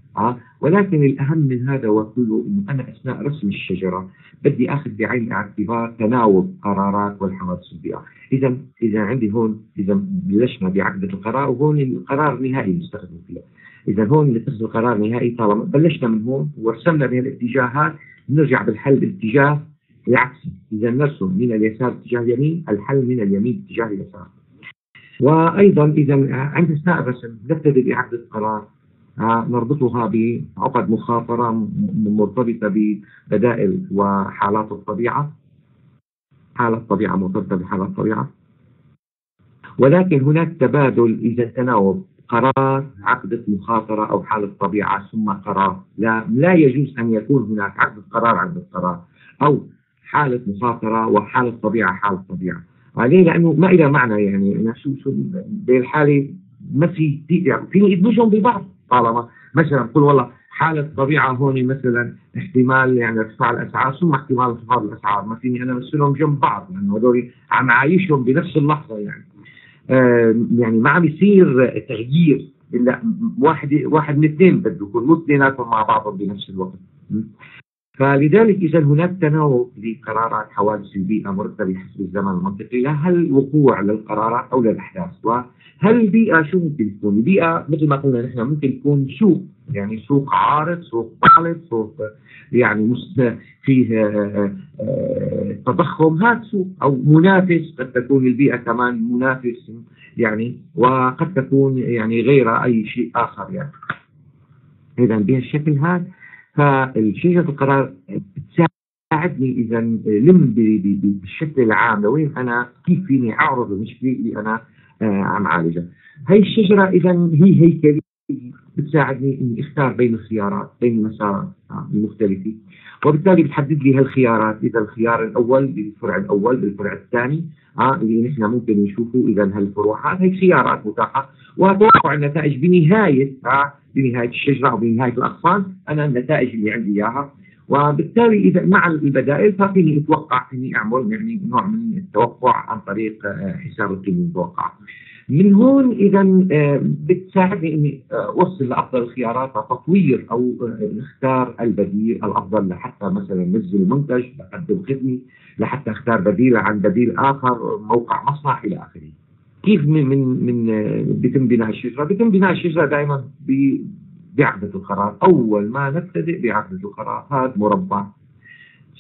ولكن الأهم من هذا وكله أنه أنا أثناء رسم الشجرة بدي أخذ بعين الاعتبار تناوب قرارات والحوادث البيئة. إذا إذا عندي هون إذا بلشنا بعقدة القرار وهون القرار النهائي نستخدم فيها إذا هون نتخذ القرار النهائي طالما بلشنا من هون ورسمنا بهالاتجاهات نرجع بالحل باتجاه العكسي إذا نرسم من اليسار اتجاه اليمين الحل من اليمين اتجاه اليسار. وأيضا إذا عند أثناء الرسم نبتدئ بعقدة القرار نربطها بعقد مخاطرة مرتبطة ببدائل وحالات الطبيعة. حالة طبيعة مرتبطة بحالات الطبيعة ولكن هناك تبادل إذا تناوب. قرار عقدة مخاطرة أو حالة طبيعة ثم قرار. لا, لا يجوز أن يكون هناك عقدة قرار عقدة قرار. أو حالة مخاطرة وحالة طبيعة حالة طبيعة. ليه؟ لأنه ما إلى معنى يعني. أنا شو شو بالحالة ما في يعني فيني ادمجهم ببعض. طالما مثلا نقول والله حالة طبيعة هون مثلا احتمال يعني ارتفاع الأسعار ثم احتمال انخفاض الأسعار. ما فيني أنا امثلهم جنب بعض يعني هذول عم عايشهم بنفس اللحظة يعني. آه يعني ما عم يصير تغيير إلا واحد واحد من اثنين بده يكون مو اثنيناتهم مع بعضهم بنفس الوقت. فلذلك إذا هناك تناوب لقرارات حوادث البيئة مرتبة حسب الزمن المنطقي لها الوقوع للقرارات أو للأحداث؟ وهل البيئة شو ممكن تكون؟ البيئة مثل ما قلنا نحن ممكن تكون سوق يعني سوق عارض سوق طالب سوق يعني فيه آه، آه، تضخم. هذا سوق أو منافس قد تكون البيئة كمان منافس يعني وقد تكون يعني غير أي شيء آخر يعني. إذا بهالشكل هذا فالشجرة القرار بتساعدني إذا لم بالشكل العام. لوين أنا كيف فيني أعرض المشكلة؟ اللي أنا آه، عم عالجها. هي الشجرة اذا هي هيكليه بتساعدني إني أختار بين الخيارات بين المسارات المختلفة. وبالتالي بتحدد لي هالخيارات إذا الخيار الأول بالفرع الأول بالفرع الثاني آه اللي نحن ممكن نشوفه إذا هالفروعات هي خيارات متاحة. وتوقع النتائج بنهاية آه بنهاية الشجرة أو بنهاية الاغصان أنا النتائج اللي عندي إياها. وبالتالي إذا مع البدائل ففيني أتوقع فيني أعمل يعني نوع من التوقع عن طريق آه، حساب القيمه المتوقعه. من هون إذا آه، بتساعدني إني أوصل لأفضل الخيارات تطوير أو اختار البديل الأفضل لحتى مثلا نزل منتج لقدم خدمة لحتى أختار بديل عن بديل آخر موقع مصنع إلى آخره. كيف من من من بيتم بناء الشجرة؟ بيتم بناء الشجرة دائما بعقدة القرار، أول ما نبتدئ بعقدة القرار هذا مربع.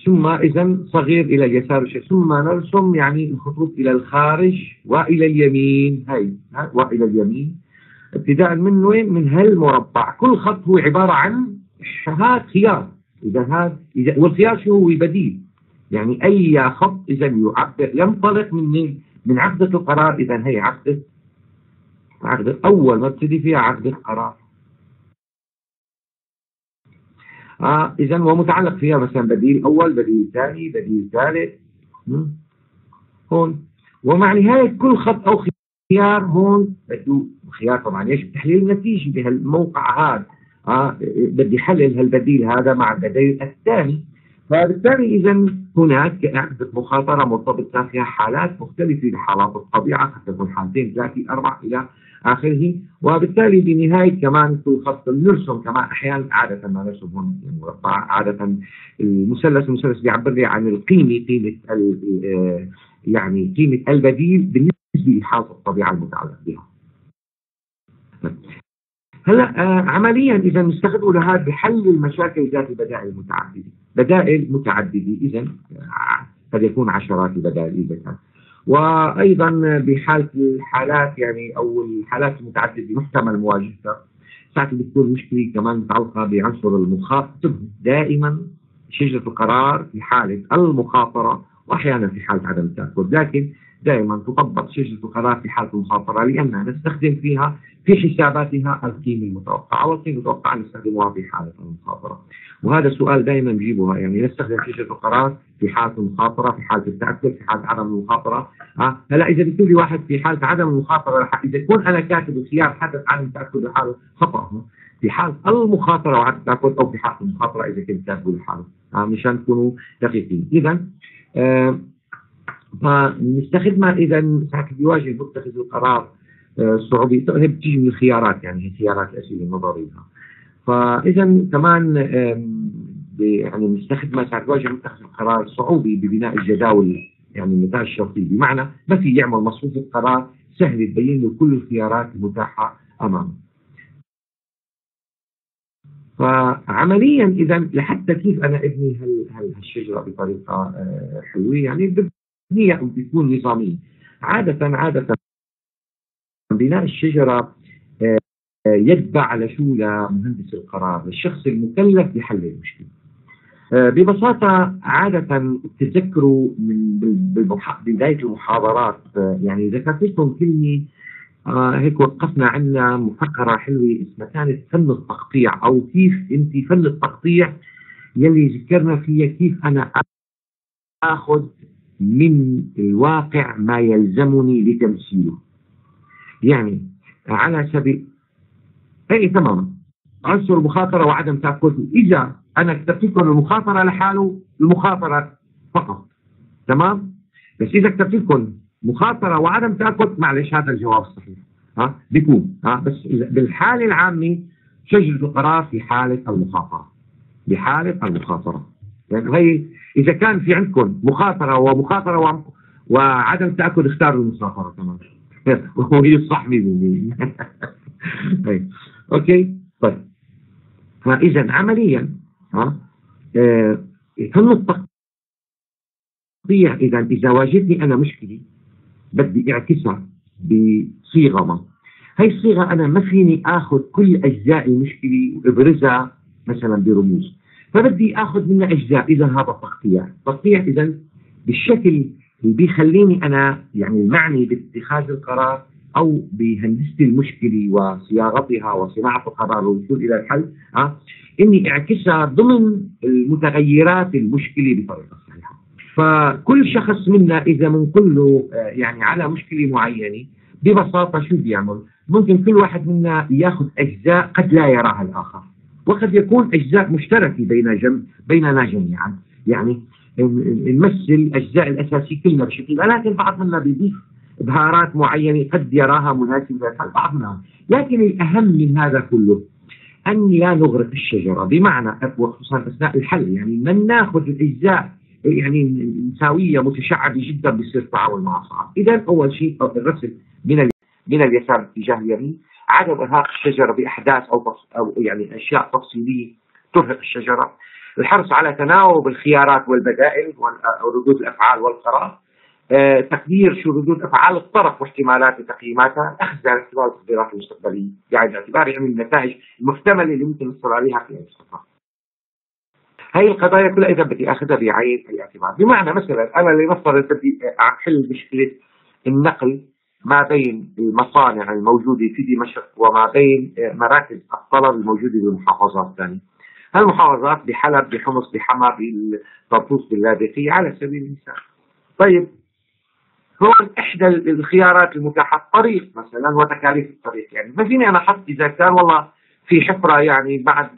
ثم اذا صغير إلى اليسار ثم نرسم يعني الخطوط إلى الخارج وإلى اليمين. هي وإلى اليمين. ابتداء من وين؟ من هالمربع، كل خط هو عبارة عن هذا خيار، إذا هذا إذا والخيار شو هو بديل. يعني أي خط إذا يعبر ينطلق من من عقدة القرار. إذا هي عقدة عقدة أول ما ابتدي فيها عقدة قرار. آه إذا ومتعلق فيها مثلا بديل أول بديل ثاني بديل ثالث. هون. ومع نهاية كل خط أو خيار هون بده خيار طبعا يجب تحليل النتيجة بهالموقع هذا. آه بدي حلل هالبديل هذا مع البديل الثاني. فبالتالي إذا هناك عدة مخاطرة مرتبطة فيها حالات مختلفة لحالات الطبيعة قد تكون حالتين ثلاثة أربع إلى آخره. وبالتالي بنهاية كمان كل خط نرسم كمان أحيانا عادة ما نرسم هون المربع عادة. المثلث المثلث بيعبر لي عن القيمة قيمة آه، يعني قيمة البديل بالنسبة لحالة الطبيعة المتعلق بها. هلا آه عمليا إذا نستخدمه لهذا بحل المشاكل ذات البدائل المتعددة، بدائل متعددة اذا آه، قد يكون عشرات البدائل إذا كان. وأيضا بحالة الحالات يعني أو الحالات المتعددة محتمل مواجهتها ساعات بتكون مشكلة كمان متعلقة بعنصر المخاطر دائما شجرة القرار في حالة المخاطرة واحيانا في حالة عدم التأكد، لكن دائما تطبق شجرة القرار في حالة المخاطرة لأننا نستخدم فيها في حساباتها القيمة المتوقعة. والقيمة المتوقعة نستخدمها في حالة المخاطرة. وهذا سؤال دائما بجيبها يعني نستخدم شجرة القرار في حالة المخاطرة في حالة التأكد في حالة عدم المخاطرة. أه؟ هلا إذا بيكون لي واحد في حالة عدم المخاطرة إذا يكون أنا كاتب الخيار حدث عدم التأكد لحاله خطأ في حالة المخاطرة وعدم التأكد أو في حالة المخاطرة إذا كنت كاتبه لحاله أه؟ مشان تكونوا دقيقين. إذا أه فنستخدمها اذا ساعات بيواجه متخذ القرار آه، صعوبة. هي بتيجي من الخيارات يعني هي خيارات الاسئله النظريه فاذا كمان يعني بنستخدمها ساعات بيواجه متخذ القرار صعوبه ببناء الجداول يعني النتائج الشرطية. بمعنى ما في يعمل مصفوفه قرار سهل تبين له كل الخيارات المتاحة أمامه. فعمليا اذا لحتى كيف أنا أبني هالشجرة بطريقة آه، حلوة يعني ببنيها بتكون نظاميه عادة عادة بناء الشجرة يتبع لشو لمهندس القرار الشخص المكلف بحل المشكلة. آه، ببساطة عادة تتذكروا من بداية المحاضرات يعني ذكرت لكم كلمة آه هيك وقفنا عندنا مفكرة حلوة اسمها كانت فن التقطيع أو كيف أنت فن التقطيع يلي ذكرنا فيها كيف أنا آخذ من الواقع ما يلزمني لتمثيله. يعني على سبيل اي تماما عنصر المخاطرة وعدم تأكد. إذا أنا كتبت لكم المخاطرة لحاله المخاطرة فقط. تمام؟ بس إذا كتبت لكم مخاطره وعدم تأكد معلش هذا الجواب الصحيح ها؟ بيكون. ها؟ بس بالحاله العامه شجره القرار في حالة المخاطرة. بحاله المخاطرة. يعني هي إذا كان في عندكم مخاطرة ومخاطرة وعدم تأكد اختاروا المخاطره كمان وهي الصح 100% أوكي؟ طيب. فإذا عمليا ها آه التقطيع إذا إذا واجهتني أنا مشكلة بدي اعكسها بصيغة ما. هي الصيغة أنا ما فيني آخذ كل أجزاء المشكلة وإبرزها مثلا برموز. فبدي آخذ منها أجزاء إذا هذا تقطيع تقطيع اذا بالشكل اللي بيخليني أنا يعني المعني باتخاذ القرار أو بهندسة المشكلة وصياغتها وصناعة القرار والوصول إلى الحل أه؟ إني أعكسها ضمن المتغيرات المشكلة بطريقة صحيحة فكل شخص منا إذا بنقول له آه، يعني على مشكلة معينة ببساطة شو بيعمل؟ ممكن كل واحد منا ياخذ أجزاء قد لا يراها الآخر وقد يكون أجزاء مشتركة بين جم بيننا جميعا يعني نمثل الأجزاء الأساسية كلنا بشكل لكن بعض منا بيضيف ابهارات معينة قد يراها مناسبة للبعض منها لكن الأهم من هذا كله ان لا نغرق الشجرة. بمعنى وخصوصا أثناء الحل يعني من نأخذ الأجزاء يعني نساويه متشعبة جدا بيصير التعامل معها صعب، اذا أول شيء الرسم من من اليسار اتجاه اليمين، عدم أرهاق الشجرة بأحداث أو أو يعني أشياء تفصيلية ترهق الشجرة، الحرص على تناوب الخيارات والبدائل وردود الأفعال والقرار، تقدير شو ردود أفعال الطرف واحتمالات وتقييماتها، أخذ باعتبار التقديرات المستقبليه، يعني باعتبار يعني النتائج المحتملة اللي ممكن نحصل عليها في المستقبل. هاي القضايا كلها إذا بدي أخذها بعين الاعتبار. بمعنى مثلا أنا لنفترض بدي أحل مشكلة النقل ما بين المصانع الموجودة في دمشق وما بين مراكز الطلب الموجودة بالمحافظات الثانية هالمحافظات بحلب بحمص بحما بالطرطوس باللاذقية على سبيل المثال. طيب هون إحدى الخيارات المتاحة الطريق مثلا وتكاليف الطريق. يعني ما فيني أنا أحط إذا كان والله في حفرة يعني بعد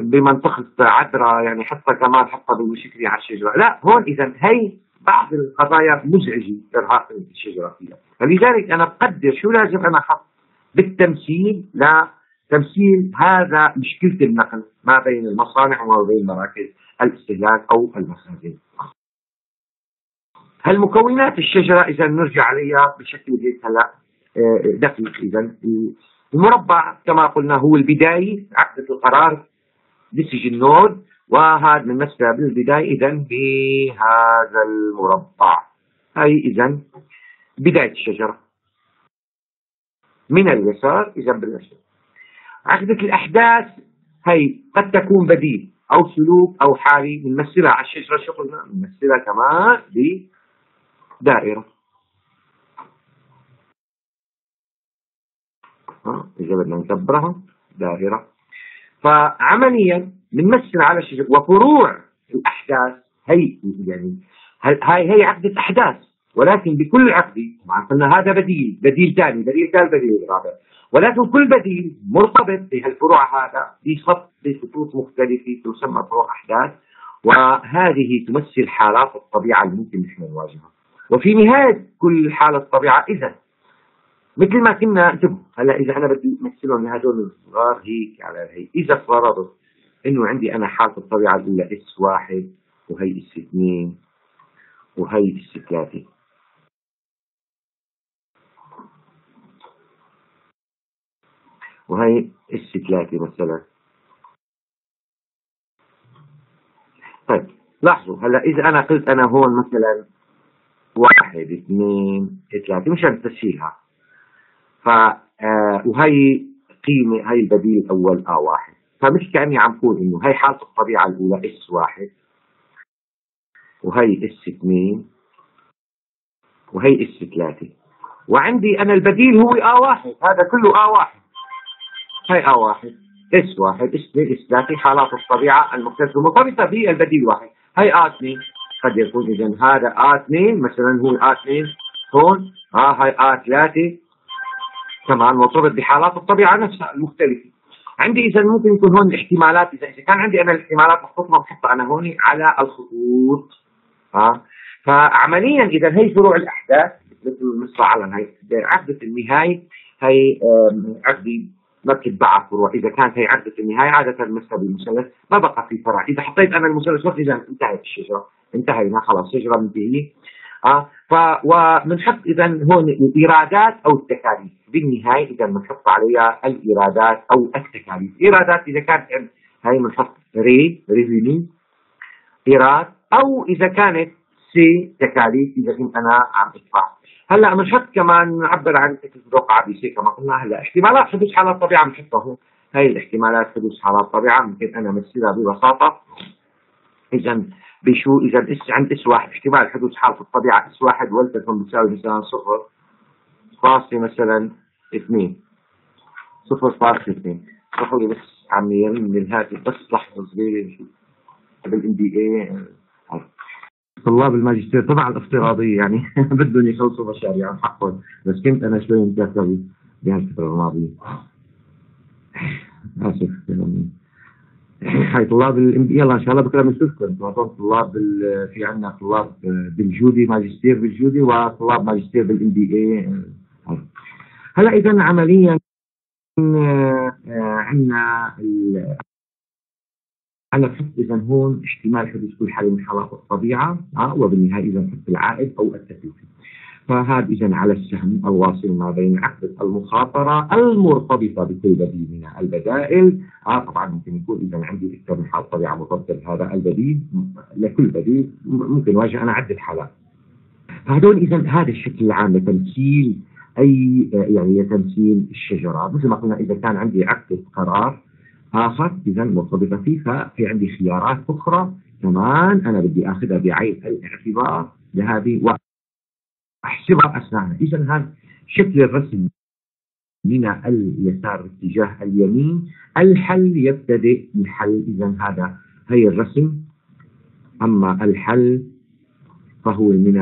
بمنطقة عدرا يعني حتى كمان حتى بالمشكلة على الشجرة، لا هون اذا هي بعض القضايا مزعجة إرهاق الشجره فيها، فلذلك أنا بقدر شو لازم أنا أحط بالتمثيل لتمثيل هذا مشكلة النقل ما بين المصانع وما بين مراكز الاستهلاك أو المخازن. هالمكونات الشجرة إذا نرجع عليها بشكل هيك هلا آه، دقيق. إذا المربع كما قلنا هو البداية عقدة القرار نسج النود وهذا بنمثلها بالبداية إذا بهذا المربع. هي إذا بداية الشجرة. من اليسار إذا باليسار. عقدة الأحداث هي قد تكون بديل أو سلوك أو حالي بنمثلها على الشجرة شغلنا بنمثلها كمان إذا بدنا نكبرها دائرة. فعمليا بنمثل على شيء وفروع الأحداث هي يعني هاي هي عقدة أحداث ولكن بكل عقدة طبعا قلنا هذا بديل بديل ثاني بديل ثالث بديل رابع. ولكن كل بديل مرتبط بهالفروع هذا بخط بخطوط مختلفة تسمى فروع أحداث. وهذه تمثل حالات الطبيعة اللي ممكن نحن نواجهها. وفي نهاية كل حالة طبيعة إذا مثل ما كنا انتبهوا هلأ إذا أنا بدي أمثلهم لهدول الصغار هيك على هي إذا فرضت إنه عندي أنا حالة الطبيعة الأولى S واحد وهي S اثنين وهي S ثلاثة. وهي S ثلاثة مثلا. طيب لاحظوا هلأ إذا أنا قلت أنا هون مثلا واحد اثنين ثلاثة مشان تسهيلها ف آه وهي قيمة هي البديل الأول آ واحد فمش كأني عم قول إنه هي حالة الطبيعة الأولى S واحد وهي S اثنين وهي S ثلاثة وعندي أنا البديل هو آ واحد هذا كله آ واحد هي آ واحد S واحد S اثنين S ثلاثة حالات الطبيعة المختلفة مرتبطة بالبديل واحد هي آ اثنين قد يكون إذا هذا آ اثنين مثلا هو آ اثنين هون ها هاي آ ثلاثة. كمان مرتبط بحالات الطبيعة نفسها المختلفة. عندي إذا ممكن يكون هون الاحتمالات إذا إذا كان عندي أنا الاحتمالات محطوطة بحطها أنا هون على الخطوط. ها فعمليا إذا هي فروع الأحداث مثل مصر على هي عقدة النهاية هي عقدة ما بتتبعها فروع. إذا كانت هي عقده النهاية عادة مثل بالمثلث ما بقى في فرع إذا حطيت أنا المثلث إذا انتهت الشجرة. انتهينا خلاص شجرة منتهيه آه ف وبنحط اذا هون الإيرادات أو التكاليف. بالنهاية اذا بنحط عليها الإيرادات أو التكاليف. إيرادات إذا كانت هي بنحط ري revenue إيراد. أو إذا كانت C تكاليف إذا كنت أنا عم أدفع. هلأ بنحط كمان نعبر عن تكلفة ب C كما قلنا. هلأ احتمالات حدوث حالات طبيعه بنحطها هون. هي الاحتمالات حدوث حالات طبيعه ممكن أنا امثلها ببساطة. اذا بشو اذا S عند S واحد احتمال حدوث حاله الطبيعه S واحد ولتكن بتساوي مثلا صفر فاصلة مثلا اثنين. صفر فاصلة اثنين. لي بس عم يرن الهاتف بس لحظة صغيرة. نشوف بالان بي اي طلاب الماجستير تبع الافتراضية يعني. بدهم يخلصوا مشاريع حقهم. بس كنت أنا شوي مكسر بهالفترة الماضية. آسف. هاي طلاب يلا إن شاء الله بكره بنشوفكم طلاب في عندنا طلاب بالجودي ماجستير بالجودي وطلاب ماجستير بالام بي اي هلا إذا عمليا آه، عندنا أنا بحط إذا هون احتمال حدوث كل حالة من حالات الطبيعة آه وبالنهاية إذا بحط العائد أو التكلفة. فهذا على السهم الواصل ما بين عقد المخاطرة المرتبطة بكل بديل من البدائل. آه طبعا ممكن يكون اذا عندي أكثر من حاله طبيعة مرتبطه بهذا البديل. لكل بديل ممكن واجه أنا عده حالات فهدول اذا هذا الشكل العام لتمثيل أي يعني تمثيل الشجرة. مثل ما قلنا إذا كان عندي عقد قرار آخر اذا مرتبطة فيه ففي عندي خيارات أخرى كمان أنا بدي آخذها بعين الاعتبار لهذه واحسبها اثناء اذا هذا شكل الرسم من اليسار باتجاه اليمين. الحل يبتدئ الحل اذا هذا هي الرسم. أما الحل فهو من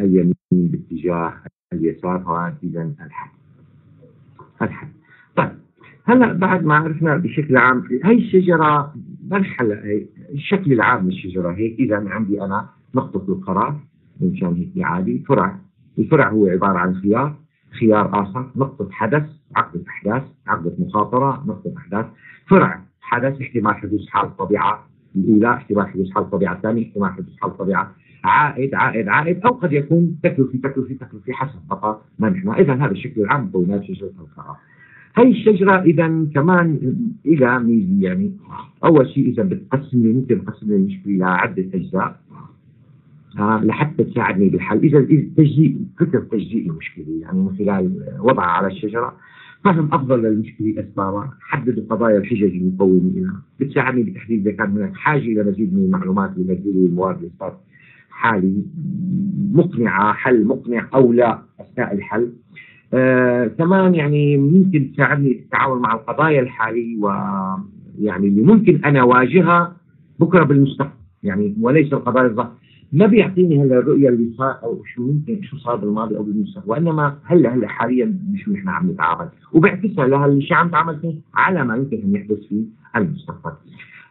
اليمين باتجاه اليسار. هو اذا الحل. الحل. طيب هلا بعد ما عرفنا بشكل عام هي الشجرة مرحله الشكل العام للشجره هيك. اذا عندي أنا نقطة القرار مشان هيك عادي فرع. الفرع هو عبارة عن خيار خيار آخر نقطة حدث عقدة أحداث عقدة مخاطرة نقطة أحداث. فرع حدث احتمال حدوث حال طبيعة. الأولى احتمال حدوث حال الطبيعه الثانية احتمال حدوث حال الطبيعه عائد عائد عائد أو قد يكون تكلفي تكلفي تكلفي حسب بقى ما نحن. اذا هذا الشكل العام مكونات شجرة القرار هاي الشجرة إذا كمان إلى ميزة يعني أول شيء إذا بتقسم ممكن تقسم المشكلة إلى عدة أجزاء. لحتى تساعدني بالحل. إذا تجزيء فكر تجزيء المشكلة يعني من خلال وضعها على الشجرة فهم أفضل للمشكلة أسبابها حدد قضايا الحجج المقومة لها. بتساعدني بتحديد إذا كان هناك حاجة إلى مزيد من المعلومات لمزيد المواد اللي حالي. مقنعة حل مقنع أو لا أثناء الحل. آه كمان يعني ممكن تساعدني التعامل مع القضايا الحالية ويعني اللي ممكن أنا أواجهها بكرة بالمستقبل. يعني وليس القضايا الظاهرة. ما بيعطيني هلا الرؤية اللي صار أو شو ممكن شو صار بالماضي أو بالمستقبل وإنما هلا هلا حاليا بشو نحن عم نتعامل وبعكسها لهالشيء عم نتعامل فيه على ما يمكن أن يحدث في المستقبل.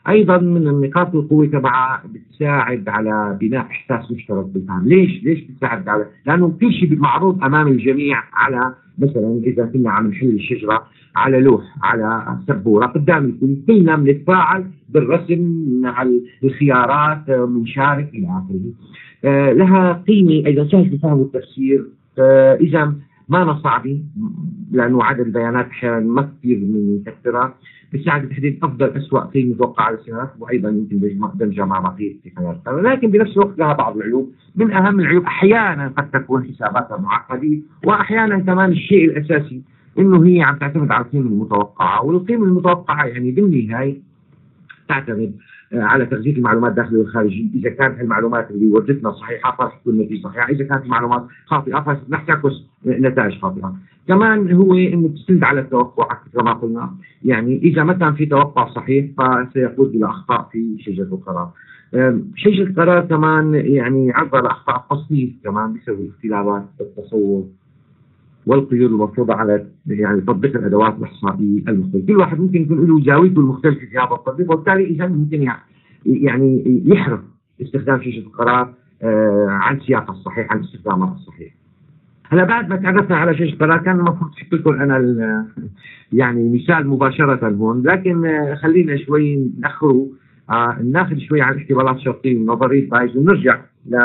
أيضا من النقاط القوة تبعها بتساعد على بناء إحساس مشترك بالفهم، ليش؟ ليش بتساعد على؟ لأنه كل شيء معروض أمام الجميع على مثلا إذا كنا عم نحل الشجرة على لوح على سبورة قدام الكل كلنا بنتفاعل بالرسم مع الخيارات بنشارك إلى آخره. آه لها قيمة أيضا. سهل الفهم والتفسير آه إذا ما صعبه لأنه عدد البيانات أحيانا ما كثير من كثرة بتساعد بتحديد أفضل اسوء قيمة متوقعه للسيارات وأيضا يمكن دمجها مع بقيه التقنيات لكن بنفس الوقت لها بعض العيوب. من أهم العيوب أحيانا قد تكون حساباتها معقدة واحيانا كمان الشيء الأساسي إنه هي عم تعتمد على القيمه المتوقعة والقيمه المتوقعة يعني بالنهاية تعتمد على تغذيه المعلومات الداخليه والخارجيه، إذا كانت المعلومات اللي وردتنا صحيحة فرح تكون النتيجه صحيحة، إذا كانت المعلومات خاطئة فرح تعكس نتائج خاطئة. كمان هو انه تستند على التوقعات كما قلنا، يعني إذا كان في توقع صحيح فسيقود إلى اخطاء في شجرة القرار. شجرة القرار كمان يعني عرضه لأخطاء التصنيف كمان بسبب اختلافات التصور والقيود المفروضة على يعني تطبيق الأدوات الإحصائية المختلفة، كل واحد ممكن يكون له زاويته المختلفة في هذا التطبيق وبالتالي إذا ممكن يعني يحرم استخدام شاشة القرار آه عن سياقها الصحيح عن استخدامها الصحيح. هلا بعد ما تعرفنا على شاشة القرار كان المفروض أحط لكم أنا يعني مثال مباشرة هون لكن آه خلينا شوي نأخره آه ناخذ شوي عن الاحتمالات الشرطية ونظرية بايز ونرجع ل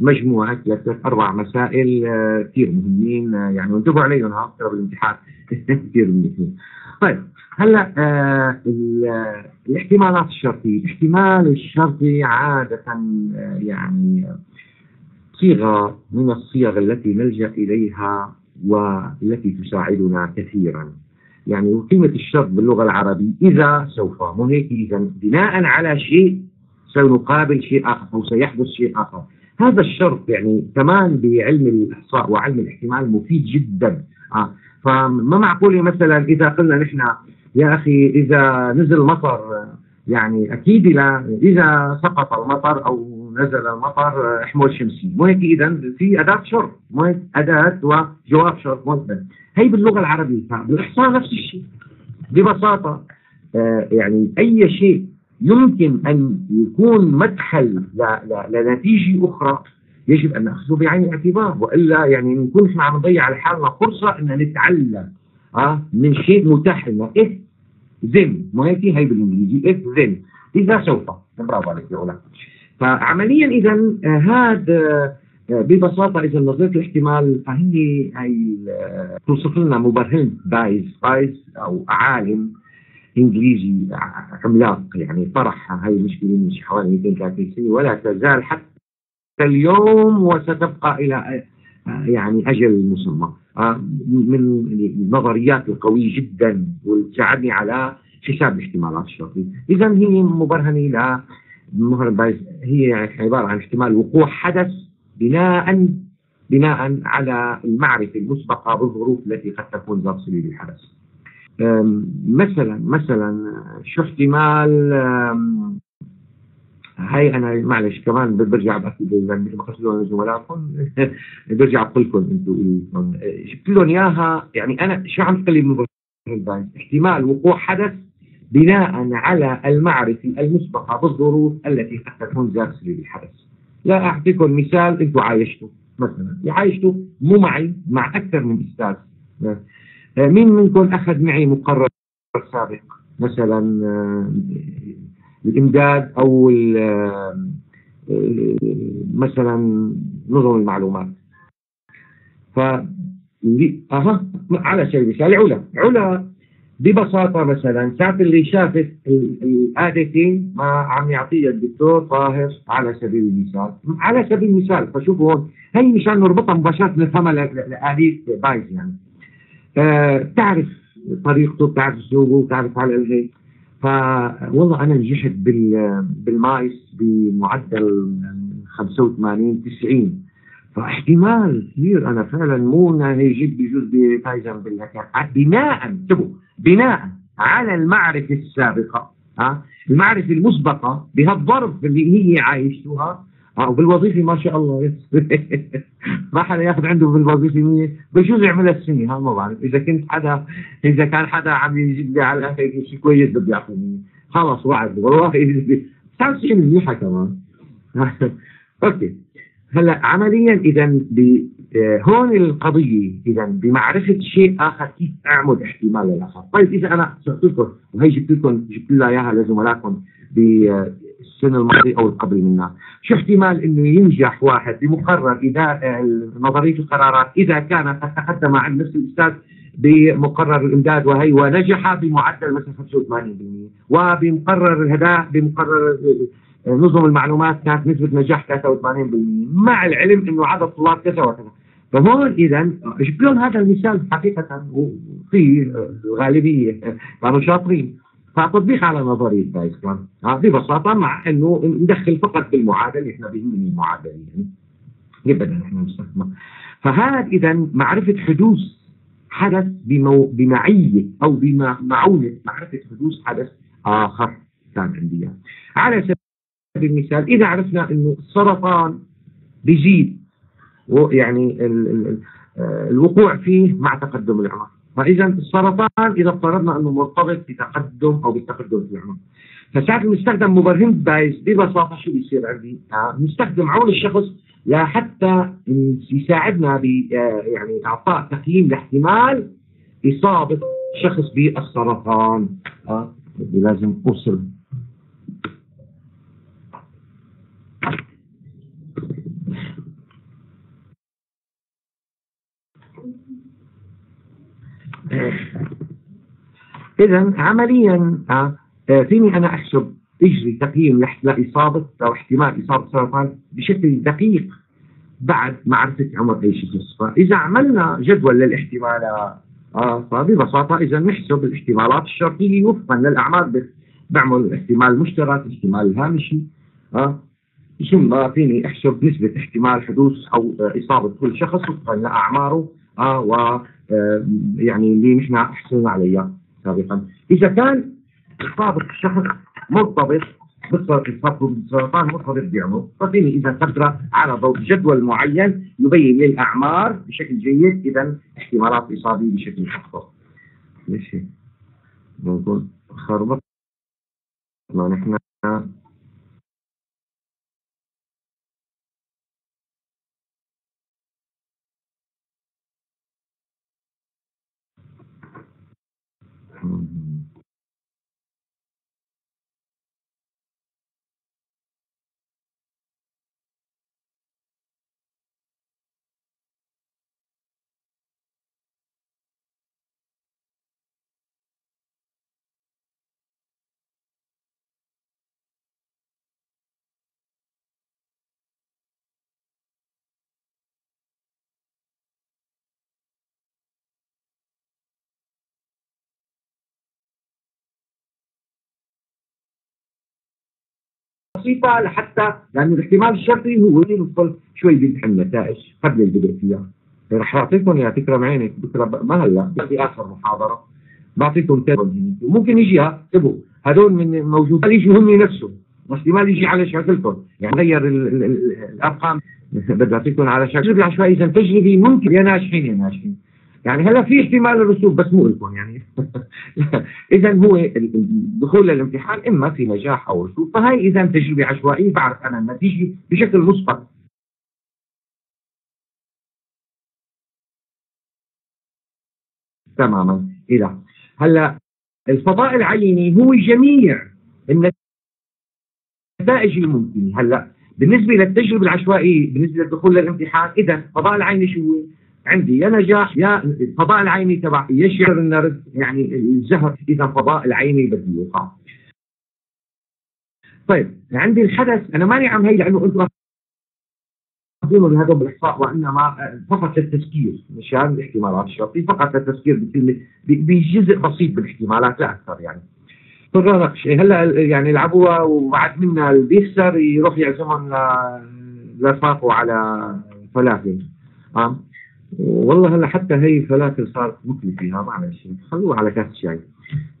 مجموعة ثلاثة أربع مسائل كثير مهمين يعني وانتبهوا عليهم ها ترى بالامتحان كثير مهمين. طيب هلأ آه الاحتمالات الشرطية، الاحتمال الشرطي عادة آه يعني صيغة من الصيغ التي نلجأ إليها والتي تساعدنا كثيرا. يعني وقيمة الشرط باللغة العربية إذا سوف مو هيك إذا بناء على شيء سنقابل شيء آخر أو سيحدث شيء آخر هذا الشرط يعني كمان بعلم الإحصاء وعلم الاحتمال مفيد جدا. آه فما معقوله مثلا إذا قلنا نحن يا أخي إذا نزل مطر يعني أكيد لا إذا سقط المطر أو نزل المطر احمل شمسي. مو هيك اذا في أداة شرط مو هيك؟ أداة وجواب شرط مثبت هي باللغة العربية بالاحصاء نفس الشيء. ببساطة آه يعني أي شيء يمكن أن يكون مدخل لنتيجة أخرى يجب أن نأخذه بعين الاعتبار وإلا يعني نكون إحنا عم نضيع على حالنا فرصة أن نتعلم آه من شيء متاح لنا if then مو هيك؟ هي بالإنجليزي. if then إذا سوف. برافو عليك يا علا فعمليا إذا آه هذا آه ببساطة إذا نظرية الاحتمال فهي هي توصف لنا مبرهن بايز بايز أو عالم إنجليزي عملاق يعني طرح هاي المشكلة من حوالي 230 سنة ولا تزال حتى اليوم وستبقى إلى يعني أجل مسمى. من النظريات القوية جدا وتساعدني على حساب الاحتمالات الشرطيه، اذا هي مبرهنه ل هي عبارة عن احتمال وقوع حدث بناء بناء على المعرفة المسبقة بالظروف التي قد تكون ذات صله للحدث. مثلا مثلا شو احتمال هاي أنا معلش كمان برجع باكد مثل ما قلت لهم زملائكم برجع بقول لكم أنتم جبت لهم إياها؟ يعني أنا شو عم تقلب من احتمال وقوع حدث بناء على المعرفة المسبقة بالظروف التي قد تكون ذات للحدث لا أعطيكم مثال أنتم عايشتوا مثلا. عايشتوا مو معي مع أكثر من أستاذ. مين منكم أخذ معي مقرر سابق؟ مثلا الإمداد أو مثلا نظم المعلومات. ف أها على سبيل المثال علا. علا ببساطة مثلا ساعة اللي شافت الآدتين ما عم يعطيها الدكتور طاهر على سبيل المثال. على سبيل المثال فشوفوا هون هي مشان نربطها مباشرة نفهمها لآلية بايز يعني. آه تعرف طريقته بتعرف اسلوبه بتعرف على الهيك فوالله أنا نجحت بالمايس بمعدل 85 90 فاحتمال كثير أنا فعلا مو يجيب بجوز بفايزا بناء انتبهوا بناء على المعرفة السابقة ها المعرفة المسبقة بهالظرف اللي هي وبالوظيفه ما شاء الله. ما حدا ياخذ عنده بالوظيفه 100 بجوز يعملها السنة ها ما بعرف. إذا كنت حدا إذا كان حدا عم يجيب لي على هيك شيء كويس بده يعطيني خلص وعد والله 99 منيحه كمان. أوكي. هلأ عمليا اذا آه، هون القضية اذا بمعرفة شيء آخر كيف أعمل احتمال للاخر، طيب إذا أنا سألت لكم وهي جبت لكم جبت لها إياها لزملائكم بالسنه الماضية أو قبل منها، شو احتمال إنه ينجح واحد بمقرر اذا نظرية القرارات إذا كان قد تقدم عن نفس الأستاذ بمقرر الإمداد وهي ونجح بمعدل مثلا 85% وبمقرر الهداء بمقرر نظم المعلومات كانت نسبة نجاح 83% مع العلم إنه عدد طلاب كذا وكذا. فهون اذا جبت لهم هذا المثال حقيقة في الغالبية؟ كانوا شاطرين. فتطبيق على نظرية بايسكلان ببساطة مع أنه ندخل فقط بالمعادلة إحنا بيهمني المعادلة. يعني ابدا إحنا نستخدمها فهذا إذا معرفة حدوث حدث بمو... بمعية أو بمعونة معرفة حدوث حدث آخر. كان عندي على سبيل المثال إذا عرفنا أنه السرطان بيزيد يعني الوقوع فيه مع تقدم العمر فإذا السرطان إذا افترضنا أنه مرتبط بتقدم أو بالتقدم في العمر فساعة نستخدم مبرهن بايز ببساطة شو بيصير عندي؟ آه نستخدم عون الشخص لحتى يساعدنا ب آه، يعني إعطاء تقييم لاحتمال إصابة شخص بالسرطان آه لازم أوصل إذا عمليا آه، آه، فيني أنا أحسب إجري تقييم لإصابة أو احتمال إصابة سرطان بشكل دقيق بعد معرفة عمر أي شخص فإذا عملنا جدول للاحتمالات آه فببساطة إذا نحسب الاحتمالات الشرطية وفقا للأعمال بعمل احتمال مشترك احتمال هامشي آه ثم فيني أحسب نسبة احتمال حدوث أو إصابة كل شخص وفقا لأعماره و يعني اللي نحن حصلنا عليها سابقا. إذا كان إصابة الشخص مرتبط بالسرطان مرتبط بعمره ففيني إذا قدر على ضوء جدول معين يبين لي الأعمار بشكل جيد إذا احتمالات الإصابة بشكل أكبر. ليش هيك؟ نقول خربط ما نحن بسيطة لحتى لأنه الاحتمال الشرطي هو يوصل شوي بيمحي النتائج قبل البدء فيها رح أعطيكم يا فكرة معينك بكرة ما هلا في آخر محاضرة. بعطيكم ممكن يجيها انتبهوا هذول من موجود يجي هم نفسه احتمال يجي على شكلكم. يعني غير الأرقام. بدي أعطيكم على شكل. تجربه عشوائيه إذا تجربة ممكن. يا ناجحين يا ناجحين. يعني هلا في احتمال الرسوب بس مو لكم يعني. اذا هو الدخول للامتحان إما في نجاح أو رسوب فهي إذا تجربة عشوائية بعرف أنا النتيجة بشكل مسبق. تماما. إذا هلا الفضاء العيني هو جميع النتائج الممكنة. هلا بالنسبة للتجربة العشوائية بالنسبة للدخول للامتحان إذا الفضاء العيني شو هو؟ عندي يا نجاح يا الفضاء العيني تبع يشعر النرد يعني الزهر إذا فضاء العيني بده يوقع. طيب عندي الحدث أنا ماني عم هي لأنه أنتم تقولوا بهذا بالاحصاء وإنما فقط للتذكير مشان الاحتمالات الشرطيه فقط للتذكير بكلمه بجزء بسيط بالاحتمالات لا أكثر يعني. هلأ يعني يلعبوها وبعد منا اللي بيخسر يروح يعزمهم لفاقوا على فلافل. آه. والله هلا حتى هي فلاتر صارت مكلفة معلش خلوها على كاس شاي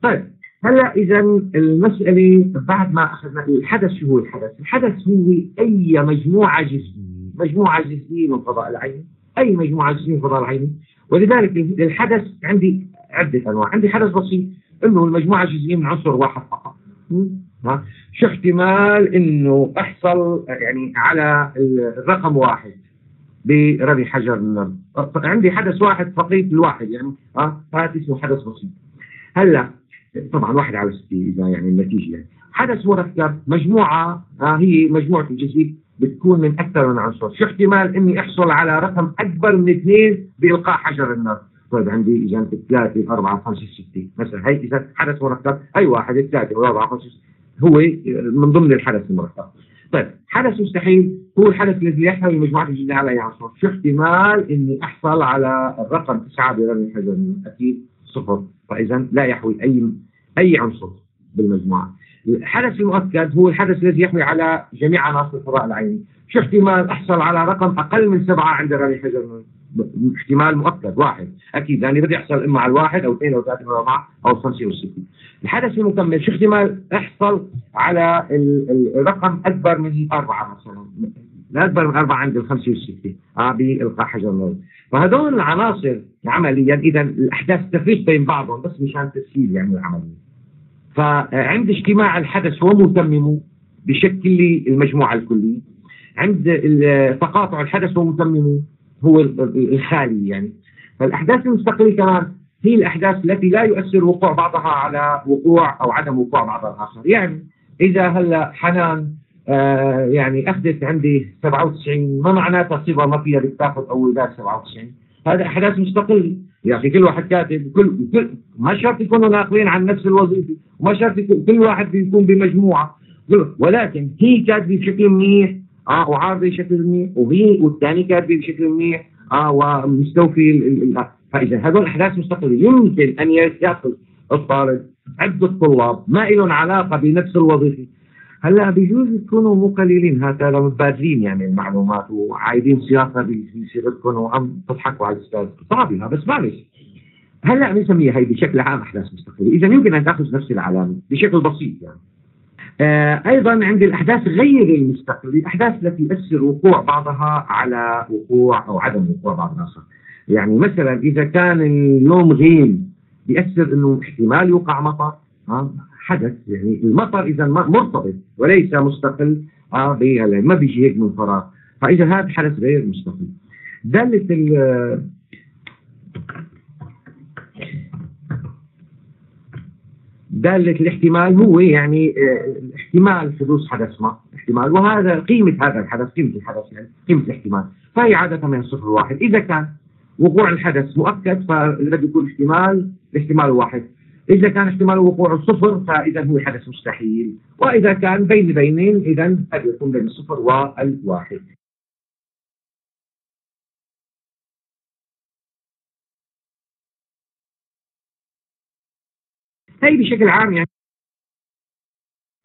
طيب هلا إذا المسألة بعد ما أخذنا الحدث شو هو الحدث؟ الحدث هو أي مجموعة جسمية مجموعة جسمية من فضاء العين أي مجموعة جسمية من فضاء العين. ولذلك الحدث عندي عدة أنواع عندي حدث بسيط إنه المجموعة الجزئية من عنصر واحد فقط شو احتمال إنه أحصل يعني على الرقم واحد. برمي حجر النار عندي حدث واحد فقيت الواحد يعني آه هذا اسمه حدث بسيط. هلأ طبعا واحد على 60 إذا يعني النتيجة يعني. حدث مركب مجموعة آه هي مجموعة الجسيم بتكون من أكثر من عنصر. شو احتمال إني أحصل على رقم أكبر من اثنين بإلقاء حجر النار؟ طيب عندي إذا ثلاثة أربعة خمسة ستة مثلا هي إذا حدث مركب أي واحد ثلاثة أربعة خمسة هو من ضمن الحدث المركب طيب حدث مستحيل. هو الحدث الذي يحتوي مجموعة الجزيئة على أي عنصر شو احتمال إني أحصل على الرقم تسعة برمي حجر أكيد صفر. فإذا لا يحوي أي أي عنصر بالمجموعة. الحدث المؤكد هو الحدث الذي يحوي على جميع عناصر الفضاء العيني. شو احتمال أحصل على رقم أقل من سبعة عند رمي حجر احتمال مؤكد واحد أكيد يعني بدي يحصل إما على الواحد أو اثنين أو ثلاثة أو أربعة أو خمسة أو ستة. الحدث المكمل شو احتمال احصل على الرقم أكبر من أربعة مثلا لا أكبر من أربعة عند الخمسة والسته آه بإلقاء حجر النووي. فهذول العناصر عمليا اذا الأحداث تفريق بين بعضهم بس مشان تسهيل يعني العملية. فعند اجتماع الحدث ومتممه بشكل لي المجموعة الكلية. عند تقاطع الحدث ومتممه هو الخالي يعني. فالأحداث المستقلة كمان هي الأحداث التي لا يؤثر وقوع بعضها على وقوع أو عدم وقوع بعض الآخر. يعني إذا هلأ حنان آه يعني أخذت عندي 97 ما معناتها صفة ما فيها بتاخذ أولاد 97 هذا أحداث مستقلة. يا أخي كل واحد كاتب كل, كل ما شرط يكونوا ناقلين عن نفس الوظيفة وما شرط كل واحد بيكون بمجموعة. ولكن هي كاتبة بشكل منيح آه وعارضه بشكل منيح وهي والثاني كاتبه بشكل منيح. آه ومستوفي فإذا هذول أحداث مستقله يمكن أن يأخذ الطالب عدة طلاب ما لهم علاقة بنفس الوظيفة. هلأ بيجوز تكونوا مو قليلين هكذا متبادلين يعني المعلومات وعايدين سياسه بصيغتكم وعم تضحكوا على الأستاذ. صعبه بس معلش. هلأ بنسميها هي بشكل عام أحداث مستقله إذا يمكن أن تأخذ نفس العلامة بشكل بسيط يعني. أيضا عند الأحداث غير المستقلة الأحداث التي يؤثر وقوع بعضها على وقوع أو عدم وقوع بعض الآخر يعني مثلا إذا كان اليوم غيم بيأثر إنه احتمال يوقع مطر آه حدث يعني المطر إذا مرتبط وليس مستقل آه ما بيجي هيك من فراغ. فإذا هذا حدث غير مستقل. دالة دالة الاحتمال هو يعني آه احتمال حدوث حدث ما. احتمال وهذا قيمة هذا الحدث قيمة الحدث يعني قيمة الاحتمال. فهي عادة من الصفر الواحد إذا كان وقوع الحدث مؤكد فبده يكون احتمال الاحتمال واحد. إذا كان احتمال وقوع صفر فإذا هو حدث مستحيل. وإذا كان بين بينين إذا قد يكون بين الصفر والواحد. هي بشكل عام يعني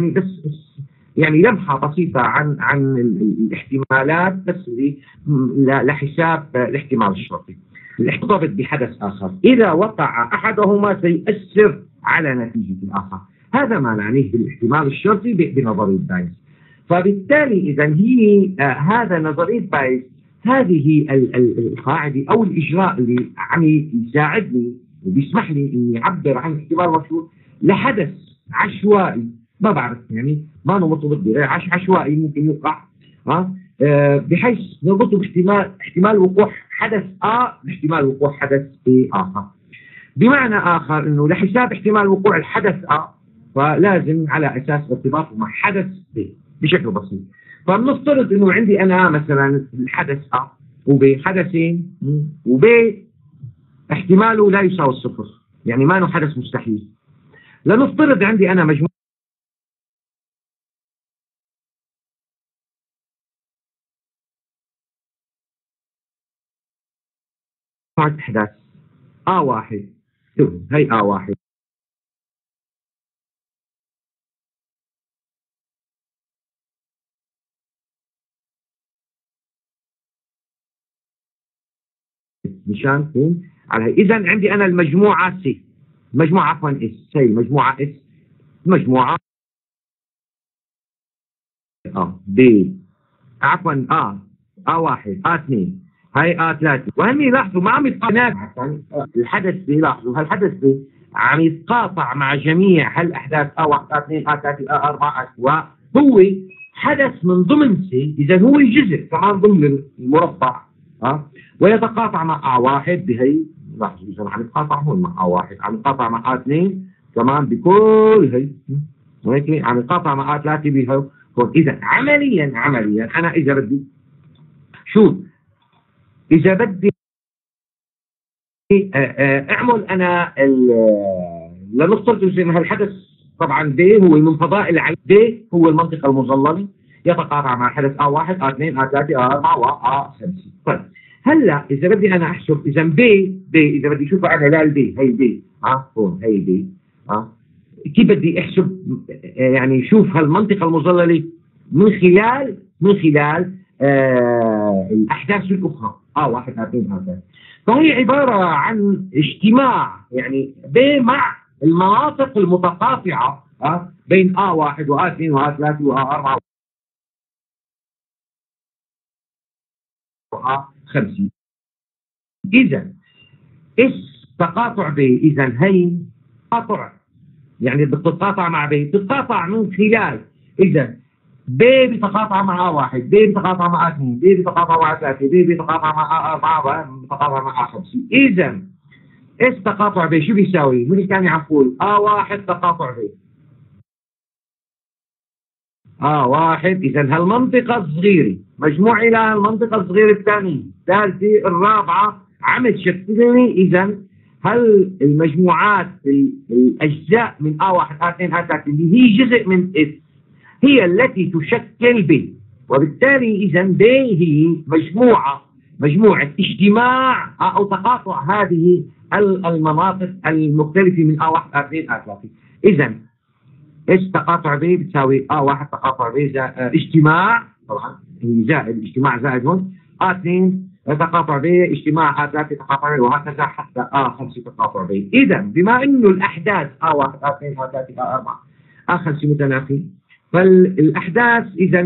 بس يعني لمحة بسيطة عن عن الاحتمالات بس لحساب الاحتمال الشرطي. الاحتفاظ بحدث آخر. إذا وقع أحدهما سيؤثر على نتيجة الآخر. هذا ما نعنيه بالاحتمال الشرطي بنظرية بايس فبالتالي إذا هي آه هذا نظرية بايس هذه القاعدة أو الإجراء اللي عم يساعدني وبيسمح لي إني أعبر عن احتمال مشهور لحدث عشوائي. ما بعرف يعني ما مرتبط بغير عشوائي ممكن يوقع ها؟ أه بحيث نربطه باحتمال احتمال وقوع حدث A باحتمال وقوع حدث B آخر. بمعنى آخر أنه لحساب احتمال وقوع الحدث A فلازم على أساس ارتباطه مع حدث B بشكل بسيط. فبنفترض أنه عندي أنا مثلا الحدث A وب حدثين وب احتماله لا يساوي الصفر. يعني ما حدث مستحيل. لنفترض عندي أنا مجموعة أحداث. آ واحد شوف هي آ واحد مشان على اذا عندي أنا المجموعة سي. مجموعة عفوا إس. هي مجموعة إس. مجموعة. آه. بي. عفوا آه آه واحد. آه اثنين. هاي آه ثلاثة. وهم يلاحظوا ما عم يطلع الحدث بي لاحظوا هالحدث بي عم يتقاطع مع جميع هالأحداث. آ 1 آ 2 آ 3 آ 4 وهو حدث من ضمن سي. اذا هو جزء كمان ضمن المربع. ها ويتقاطع مع آ واحد بهي لاحظوا إذا عم يتقاطع هون مع آ واحد. عم يتقاطع مع آ 2 كمان بكل هي. هيك؟ عم يتقاطع مع آ 3 بهي هون إذا عمليا عمليا أنا إذا بدي شوف إذا بدي أعمل أنا لنفترض ان هالحدث طبعا ب هو من فضائل العين ب هو المنطقة المظلله يتقاطع مع حدث A1 A2 A3 A4 و A5 طيب هلأ إذا بدي أنا أحسب إذا ب ب إذا بدي اشوفها أنا لا البي هي ب ها هون هي ب ها. كيف بدي أحسب يعني شوف هالمنطقة المظللة من خلال من خلال آه الأحداث الأخرى. A1 A2 A3 فهي عبارة عن اجتماع يعني ب مع المناطق المتقاطعة ها بين A1 وA2 وA3 وA4 50 إذا إيش تقاطع ب إذا هي تقاطع يعني بتتقاطع مع ب بتتقاطع من خلال. إذا ب بتقاطع مع واحد ب بتقاطع مع اثنين ب بتقاطع مع ثلاثة ب بتقاطع مع أربعة بتقاطع مع خمسة إذا إيش تقاطع ب شو بيساوي؟ من كان عم يقول آ واحد تقاطع ب آه واحد. إذا هالمنطقة الصغيرة مجموع إلى المنطقة الصغيرة الثانية. الثالثة الرابعة عم تشكلني اذا هل المجموعات الأجزاء من A1 A2 A3 اللي هي جزء من S هي التي تشكل B وبالتالي اذا B هي مجموعة مجموعة اجتماع أو تقاطع هذه المناطق المختلفة من A1 A2 A3 اذا إيش تقاطع ب؟ بتساوي آ واحد تقاطع ب اجتماع طبعا زائد اجتماع زائد هون آ 2 تقاطع ب اجتماع 3 تقاطع ب وهكذا حتى ا 5 تقاطع ب إذا بما إنه الأحداث ا 1 ا 2 ا 3 ا 4 ا 5 متنافين فالأحداث إذا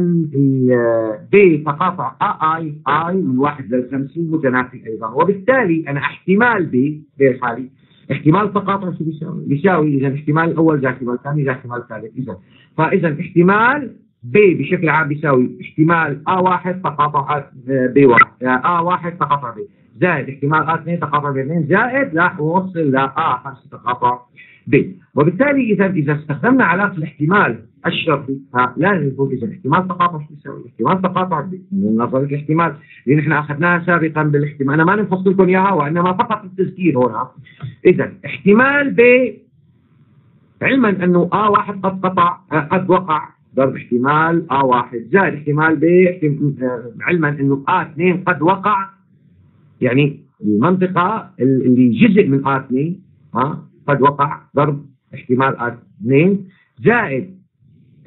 ب تقاطع آ اي اي من 1 ل 50 متنافي أيضا. وبالتالي أنا احتمال ب بالحالي احتمال تقاطع شو بيساوي؟ بيساوي إذا احتمال الأول زائد احتمال الثاني زائد احتمال الثالث إذا. فإذا احتمال ب بشكل عام بيساوي احتمال ا واحد تقاطع ب واحد ا واحد. تقاطع ب زائد احتمال ا اثنين تقاطع ب اثنين زائد لا وصل ل ا خمسه تقاطع ب وبالتالي اذا إذا استخدمنا علاقة الاحتمال الشرطي فلازم يكون إذا احتمال تقاطع شو يساوي؟ احتمال تقاطع من نظريه الاحتمال. اللي نحن أخذناها سابقا بالاحتمال. أنا ما نفصل لكم إياها وإنما فقط التذكير هنا. اذا احتمال ب علما أنه ا واحد قد قطع قد وقع ضرب احتمال آ واحد. زائد احتمال ب علما إنه آ اثنين قد وقع يعني المنطقة اللي جزء من آ اثنين قد وقع ضرب احتمال آ اثنين. زائد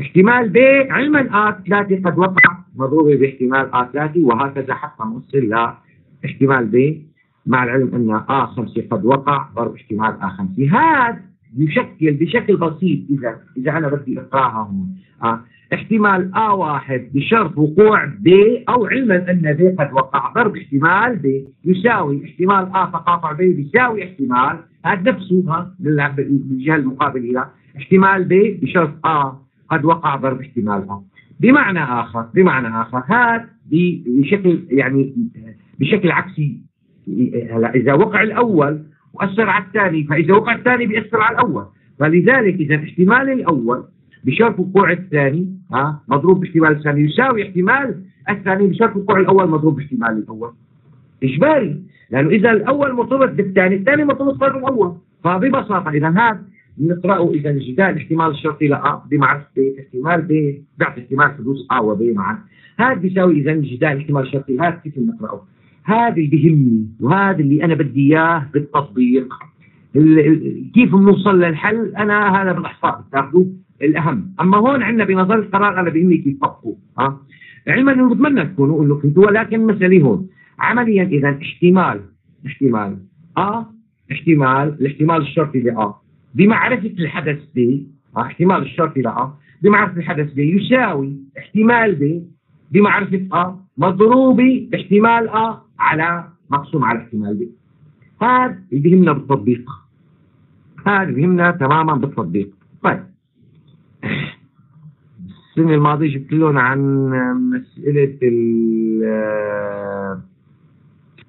احتمال ب علما آ 3 قد وقع مضروبة باحتمال آ 3 وهكذا حتى نوصل لاحتمال ب مع العلم أن آ 5 قد وقع ضرب احتمال آ 5 هذا يشكل بشكل بسيط اذا إذا أنا بدي اقراها هون آه. احتمال ا واحد بشرط وقوع ب أو علما أن ب قد وقع. ضرب احتمال ب يساوي احتمال ا تقاطع ب بيساوي احتمال هذا نفسه ها بالجهه المقابله إلى احتمال ب بشرط ا قد وقع ضرب احتمالها بمعنى آخر بمعنى آخر هذا بشكل يعني بشكل عكسي. هلا إذا وقع الأول وأثر على الثاني فإذا وقع الثاني بيأثر على الأول. فلذلك إذا احتمال الأول بشرط وقوع الثاني ها مضروب باحتمال الثاني يساوي احتمال الثاني بشرط وقوع الأول مضروب باحتمال الأول. إجباري لأنه إذا الأول مرتبط بالثاني الثاني مرتبط بالأول فببساطة إذا هذا نقرأه إذا جدال احتمال الشرطي لأ بمعرفة احتمال ب بعد احتمال حدوث أ وب معا. هذا بيساوي إذا جدال احتمال الشرطي هذا كيف نقرأه. هذا اللي بيهمني وهذا اللي أنا بدي إياه بالتطبيق. كيف بنوصل للحل؟ أنا هذا بالإحصاء بتاخذوا الأهم. أما هون عندنا بنظر القرار أنا بيهمني كيف تطبقوا ها؟ علما إنه بتمنى تكونوا إنه كنتوا ولكن مسألة هون. عمليا اذا احتمال احتمال ا احتمال الاحتمال الشرطي لأ. بمعرفة الحدث ب احتمال الشرطي لأ. بمعرفة الحدث ب يساوي احتمال ب بمعرفة أ. مضروب احتمال أ. على مقسوم على احتمال ب هذا اللي بيهمنا بالتطبيق. هذا بهمنا تماما بالتطبيق. طيب. السنة الماضية جبت لهم عن مسألة ال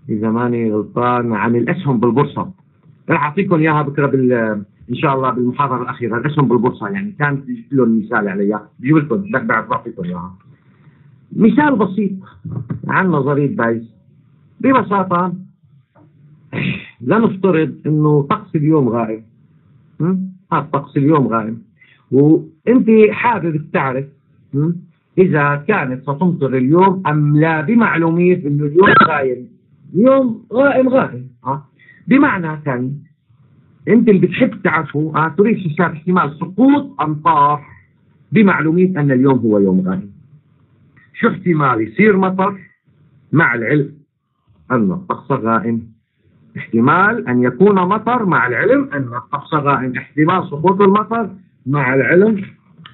إذا ماني غلطان عن الأسهم بالبورصة. راح أعطيكم إياها بكرة بال إن شاء الله بالمحاضرة الأخيرة. الأسهم بالبورصة يعني كانت جبت لهم مثال عليها. بجيب لكم بعطيكم إياها. مثال بسيط عن نظرية بايز. ببساطة لنفترض إنه طقس اليوم غائم هذا طقس اليوم غائم وأنت حابب تعرف إذا كانت ستمطر اليوم أم لا بمعلومية إنه اليوم غايم اليوم غائم غائم ها بمعنى ثاني أنت اللي بتحب تعرفه ها تريد حساب احتمال سقوط امطار بمعلومية أن اليوم هو يوم غائم شو احتمال يصير مطر؟ مع العلم أن الطقس غائم. احتمال أن يكون مطر مع العلم أن الطقس غائم. احتمال سقوط المطر مع العلم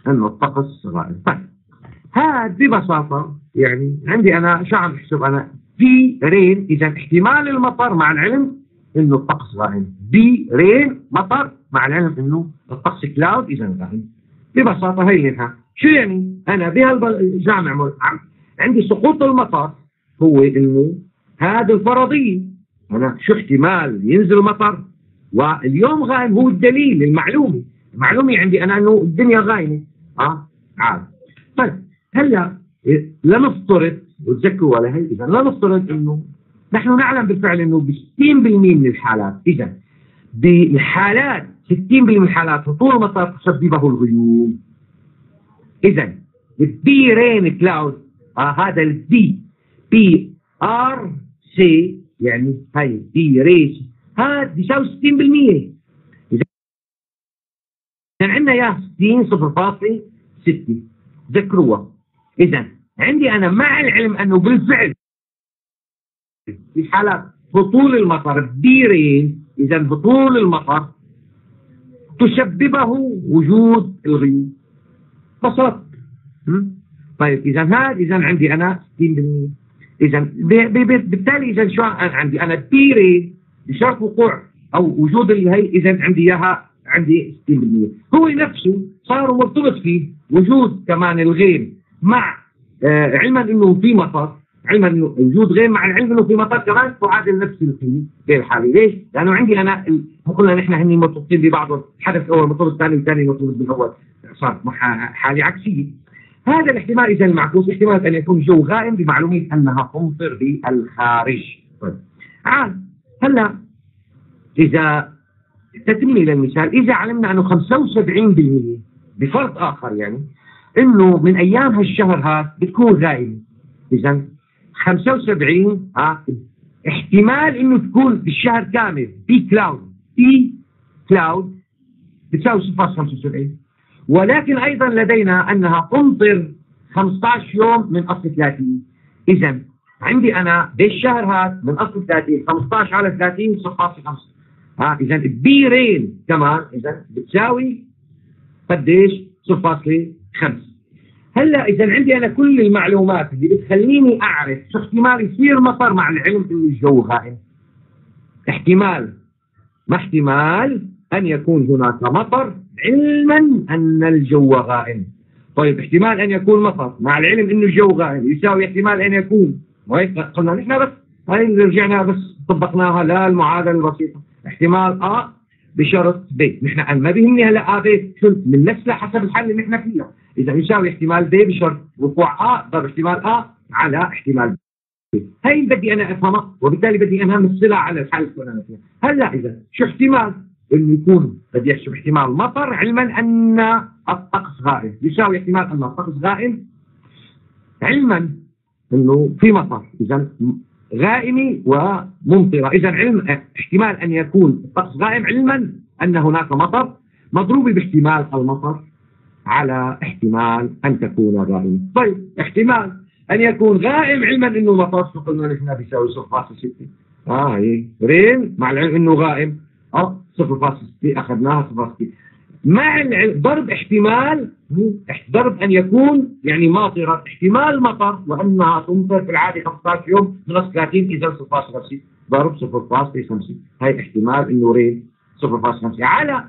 أن الطقس غائم. طيب هذا ببساطة يعني عندي أنا شو عم بحسب أنا P rain إذا احتمال المطر مع العلم إنه الطقس غائم. P rain مطر مع العلم إنه الطقس cloud اذا غائم. ببساطة هي شو يعني؟ أنا بهالجامع عندي سقوط المطر. هو إنه هذا الفرضية أنا شو احتمال ينزل مطر؟ واليوم غايم هو الدليل المعلومي. المعلومة عندي أنا أنه الدنيا غايمة أه؟ عاد. طيب هلا لنفترض وتذكروا على هي إذا لنفترض أنه نحن نعلم بالفعل أنه ب 60% من الحالات إذا بالحالات 60% من الحالات هطول المطر تسببه الغيوم. إذا ال P rain cloud آه هذا البي بي ار سي يعني هاي دي ريش. هذا بيساوي 60% إذا كان عندنا يا 60 0.6 ذكروها. إذا عندي أنا مع العلم أنه بالفعل في حالة هطول المطر ديرين إذا هطول المطر تسببه وجود الغيوم. بسط. طيب إذا هذا إذا عندي أنا 60% اذا بالتالي اذا شو عندي؟ أنا بيري بشرط وقوع أو وجود هي اذا عندي إياها عندي 60% هو نفسه صار مرتبط فيه وجود كمان الغيم مع آه علما إنه في مطر علما إنه وجود غيم مع العلم إنه في مطر كمان تعادل نفس القيمه غير الحالي ليش؟ لأنه عندي أنا قلنا نحن هني مرتبطين ببعض الحدث الأول مرتبط الثاني والثاني مرتبط بالأول. صار حالة عكسيه هذا الاحتمال إذا المعكوس احتمال أن يكون جو غائم بمعلومية أنها تمطر بالخارج. طيب. عاد هلا إذا تتمي للمثال إذا علمنا أنه 75% بفرض آخر يعني أنه من أيام هالشهر هذا بتكون غائمة إذا 75 ها احتمال أنه تكون بالشهر كامل P cloud P cloud بتساوي 0.75 ولكن أيضا لدينا أنها تمطر 15 يوم من أصل 30 إذا عندي أنا بالشهر هذا من أصل 30 15 على 30 0.5 ها إذا ال P rain كمان إذا بتساوي قديش؟ 0.5 هلأ إذا عندي أنا كل المعلومات اللي بتخليني أعرف شو احتمال يصير مطر مع العلم إنه الجو غائم احتمال ما احتمال أن يكون هناك مطر علما أن الجو غائم. طيب احتمال أن يكون مطر. مع العلم أنه الجو غائم يساوي احتمال أن يكون. قلنا نحن بس. هاي اللي رجعنا بس طبقناها لا المعادلة البسيطة. احتمال أ بشرط ب نحن ما بيهمني هلا ا ب من نفسها حسب الحل اللي نحن فيها إذا يساوي احتمال ب بشرط وقوع ا ضرب احتمال ا على احتمال ب هي بدي أنا أفهمها وبالتالي بدي أنا امثلها على الحل اللي أنا فيها هلا إذا شو احتمال؟ انه يكون بدي يحسب احتمال مطر علما أن الطقس غائم يساوي احتمال أن الطقس غائم علما أنه في مطر. اذا غائمي وممطرة. اذا علم احتمال أن يكون الطقس غائم علما أن هناك مطر. مضروب باحتمال المطر على احتمال أن تكون غائمه طيب احتمال أن يكون غائم علما أنه مطر. قلنا نحن بيساوي 0.6 آه هي رين مع العلم أنه غائم آه. 0.6 أخذناها 0.6 مع ضرب احتمال ضرب أن يكون يعني ماطرة. احتمال مطر وأنها تمطر في العاده 15 يوم من 30 إذا 0.5 ضرب 0.5 هاي احتمال إنه رين 0.5 على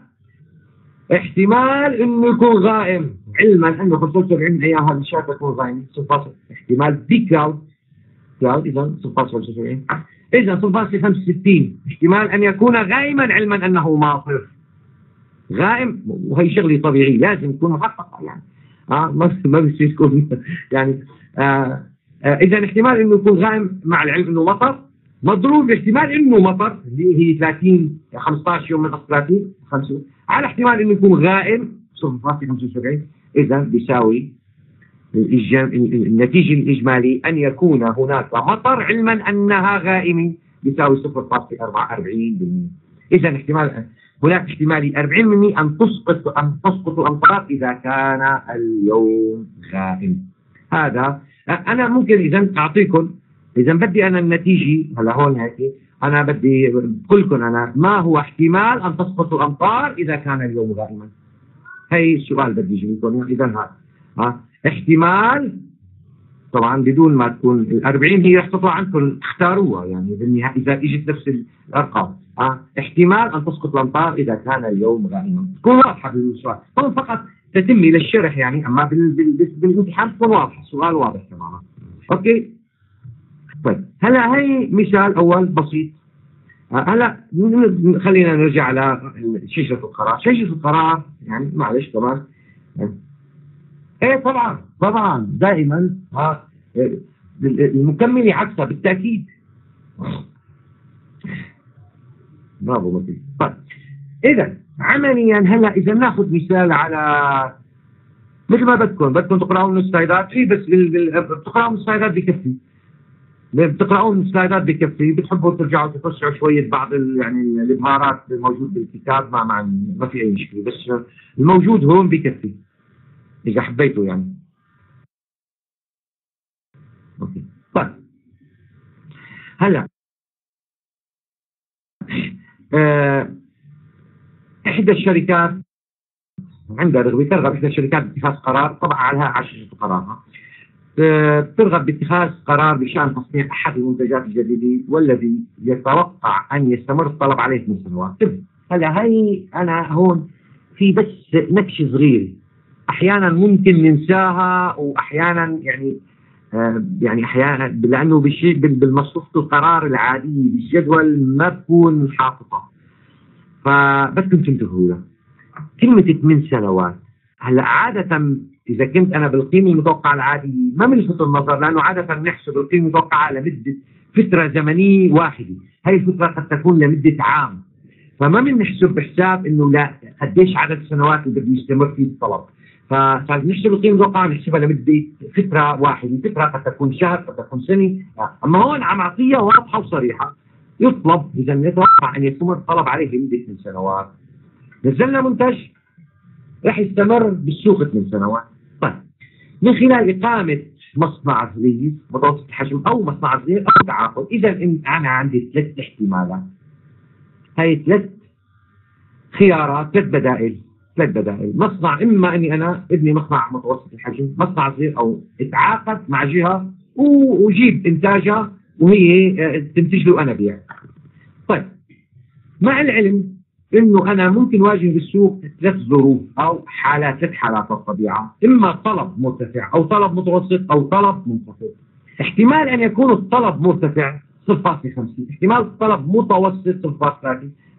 احتمال إنه يكون غائم. علما انه 75 من أيام هذا الشهر تكون غائم احتمال P cloud cloud اذا 0.75 إذا 0.65 احتمال أن يكون غائما علما أنه ماطر غائم وهي شغلة طبيعية لازم تكون محققه يعني. آه ما ما بصير يكون يعني آه آه إذا احتمال إنه يكون غائم مع العلم إنه مطر. مضروب باحتمال إنه مطر اللي هي 30 15 يوم من 30 50 على احتمال إنه يكون غائم 0.75 إذا بيساوي النتيجة الإجمالي أن يكون هناك مطر علما أنها غائمة بيساوي 0.44% إذا احتمال هناك احتمالي 40% أن تسقط أن تسقط الأمطار إذا كان اليوم غائم. هذا أنا ممكن إذا أعطيكم إذا بدي أنا النتيجة هلا هون هيك. أنا بدي بقول لكم أنا ما هو احتمال أن تسقط الأمطار إذا كان اليوم غائما. هي السؤال بدي أجيب لكم إذا هذا. ها؟ احتمال طبعا بدون ما تكون ال 40 هي رح تطلع عندكم اختاروها يعني بالنهاية إذا إجت نفس الأرقام. آه احتمال أن تسقط الأمطار إذا كان اليوم غائما تكون واضحة بالسؤال هون فقط تتمي للشرح يعني أما بالامتحان تكون واضحة السؤال واضح تماما. أوكي؟ طيب هلا هي مثال أول بسيط. هلا خلينا نرجع على شجره القرار. شجره القرار يعني معلش طبعا. إيه طبعا طبعا دائما. ها المكمل عكسها بالتأكيد. برافو مثل طيب. إذا عمليا هلأ إذا نأخذ مثال على مثل ما بدكم. بدكم تقرأون السلايدات. في بس بتقرأون السلايدات بكفي. بتقرأون السلايدات بكفي. بتحبوا ترجعوا تفسروا شوية بعض يعني الإبهارات الموجود بالكتاب. ما ما, ما في أي مشكلة. بس الموجود هون بكفي. إذا حبيته يعني. okay. طيب. هلا. آه، إحدى الشركات عندها رغبة ترغب إحدى الشركات باتخاذ قرار. طبعا عليها عشرة قرارها آه، ترغب باتخاذ قرار بشأن تصنيع أحد المنتجات الجديدة والذي يتوقع أن يستمر الطلب عليه من سنوات. هلا هي أنا هون في بس نكش صغير. أحيانا ممكن ننساها وأحيانا يعني آه يعني أحيانا لأنه بالشيء بالمصفوفه القرار العاديه بالجدول ما بكون حاططة. فبدكم تنتبهوا لها كلمة ثمان سنوات. هلا عادة إذا كنت أنا بالقيمه المتوقعة العاديه ما بنلفت النظر لأنه عادة بنحسب القيمه المتوقعة لمدة فترة زمنية واحدة، هي الفترة قد تكون لمدة عام. فما بنحسب بحساب إنه لا قديش عدد السنوات اللي بده يستمر فيه الطلب. فنحسب القيمة المتوقعة نحسبها لمدة فترة واحدة. فترة قد تكون شهر قد تكون سنة. أما هون عم أعطيها واضحة وصريحة. يطلب إذا يتوقع أن يكون الطلب عليه لمدة من سنوات. نزلنا منتج راح يستمر بالسوق ثمان سنوات. طيب من خلال إقامة مصنع صغير متوسط الحجم أو مصنع صغير أو تعاقد إذا أنا عندي ثلاث احتمالات. هي ثلاث خيارات ثلاث بدائل. ثلاث بدائل مصنع إما أني أنا إبني مصنع متوسط الحجم مصنع صغير أو اتعاقد مع جهة وجيب إنتاجها وهي آه، تنتج له أنا بيع طيب مع العلم إنه أنا ممكن واجه بالسوق ثلاث ظروف أو حالات ثلاث حالات الطبيعة إما طلب مرتفع أو طلب متوسط أو طلب منخفض. احتمال أن يكون الطلب مرتفع 0.5 احتمال الطلب متوسط 0.3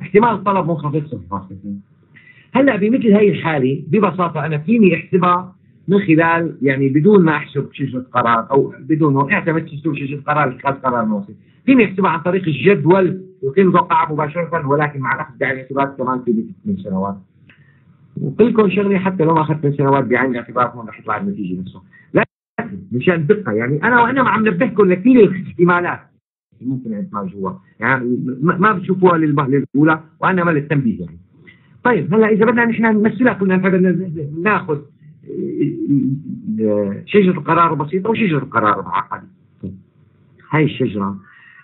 احتمال الطلب منخفض 0.2 هلا بمثل هي الحالة ببساطة أنا فيني احسبها من خلال يعني بدون ما أحسب شجره قرار أو بدون أعتمد شجره قرار اتخاذ قرار موصي فيني احسبها عن طريق الجدول يمكن متوقعه مباشرة ولكن مع الاخذ بعين الاعتبار كمان في من سنوات. وكلكم شغلي حتى لو ما أخذت من سنوات بعين الاعتبار هون رح يطلع النتيجة نفسه لكن مشان دقة يعني أنا وأنا عم نبهكم لكل الاحتمالات ممكن عندنا جوا. يعني ما بتشوفوها للأولى وأنا مال التنبيه يعني. طيب هلا إذا بدنا نحن نمثلها كنا بدنا ناخذ شجرة القرار بسيطة وشجرة القرار معقده هاي الشجرة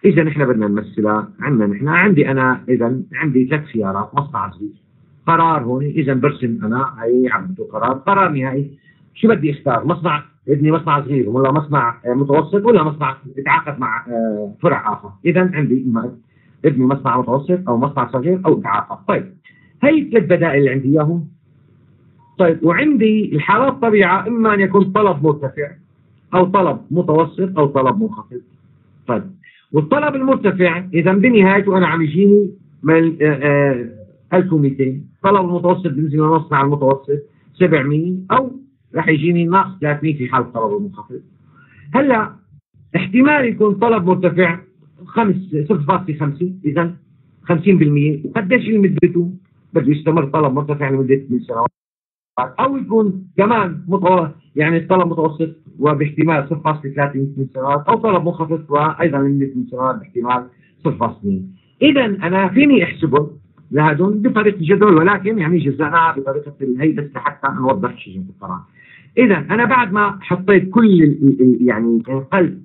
إذا نحن بدنا نمثلها عندنا نحن عندي أنا إذا عندي ثلاث سيارات مصنع صغير قرار هون إذا برسم أنا هي عملته قرار قرار نهائي. شو بدي أختار؟ مصنع؟ ابني مصنع صغير ولا مصنع متوسط ولا مصنع يتعاقد مع آه، فرع آخر؟ إذا عندي اما ابني مصنع متوسط أو مصنع صغير أو يتعاقد طيب هي الثلاث بدائل اللي عندي إياهم؟ طيب وعندي الحالات طبيعة إما أن يكون طلب مرتفع أو طلب متوسط أو طلب منخفض. طيب والطلب المرتفع إذا بنهايته أنا عم يجيني من 1200 طلب المتوسط بنزل ونص على المتوسط 700 أو راح يجيني ناقص 300 في حال الطلب المنخفض. هلأ احتمال يكون طلب مرتفع 5 0.5 إذا 50% قديش مدته بده يستمر طلب مرتفع لمدة من سنوات. أو يكون كمان. يعني الطلب متوسط وباحتمال 0.3 من سنوات أو طلب منخفض لمدة من سنوات باحتمال 0.2 إذا أنا فيني أحسبه لهدول بطريقة الجدول ولكن يعني جزأناها بطريقة هي بس حتى نوضح شيء في القرآن. إذا أنا بعد ما حطيت كل يعني إنقلت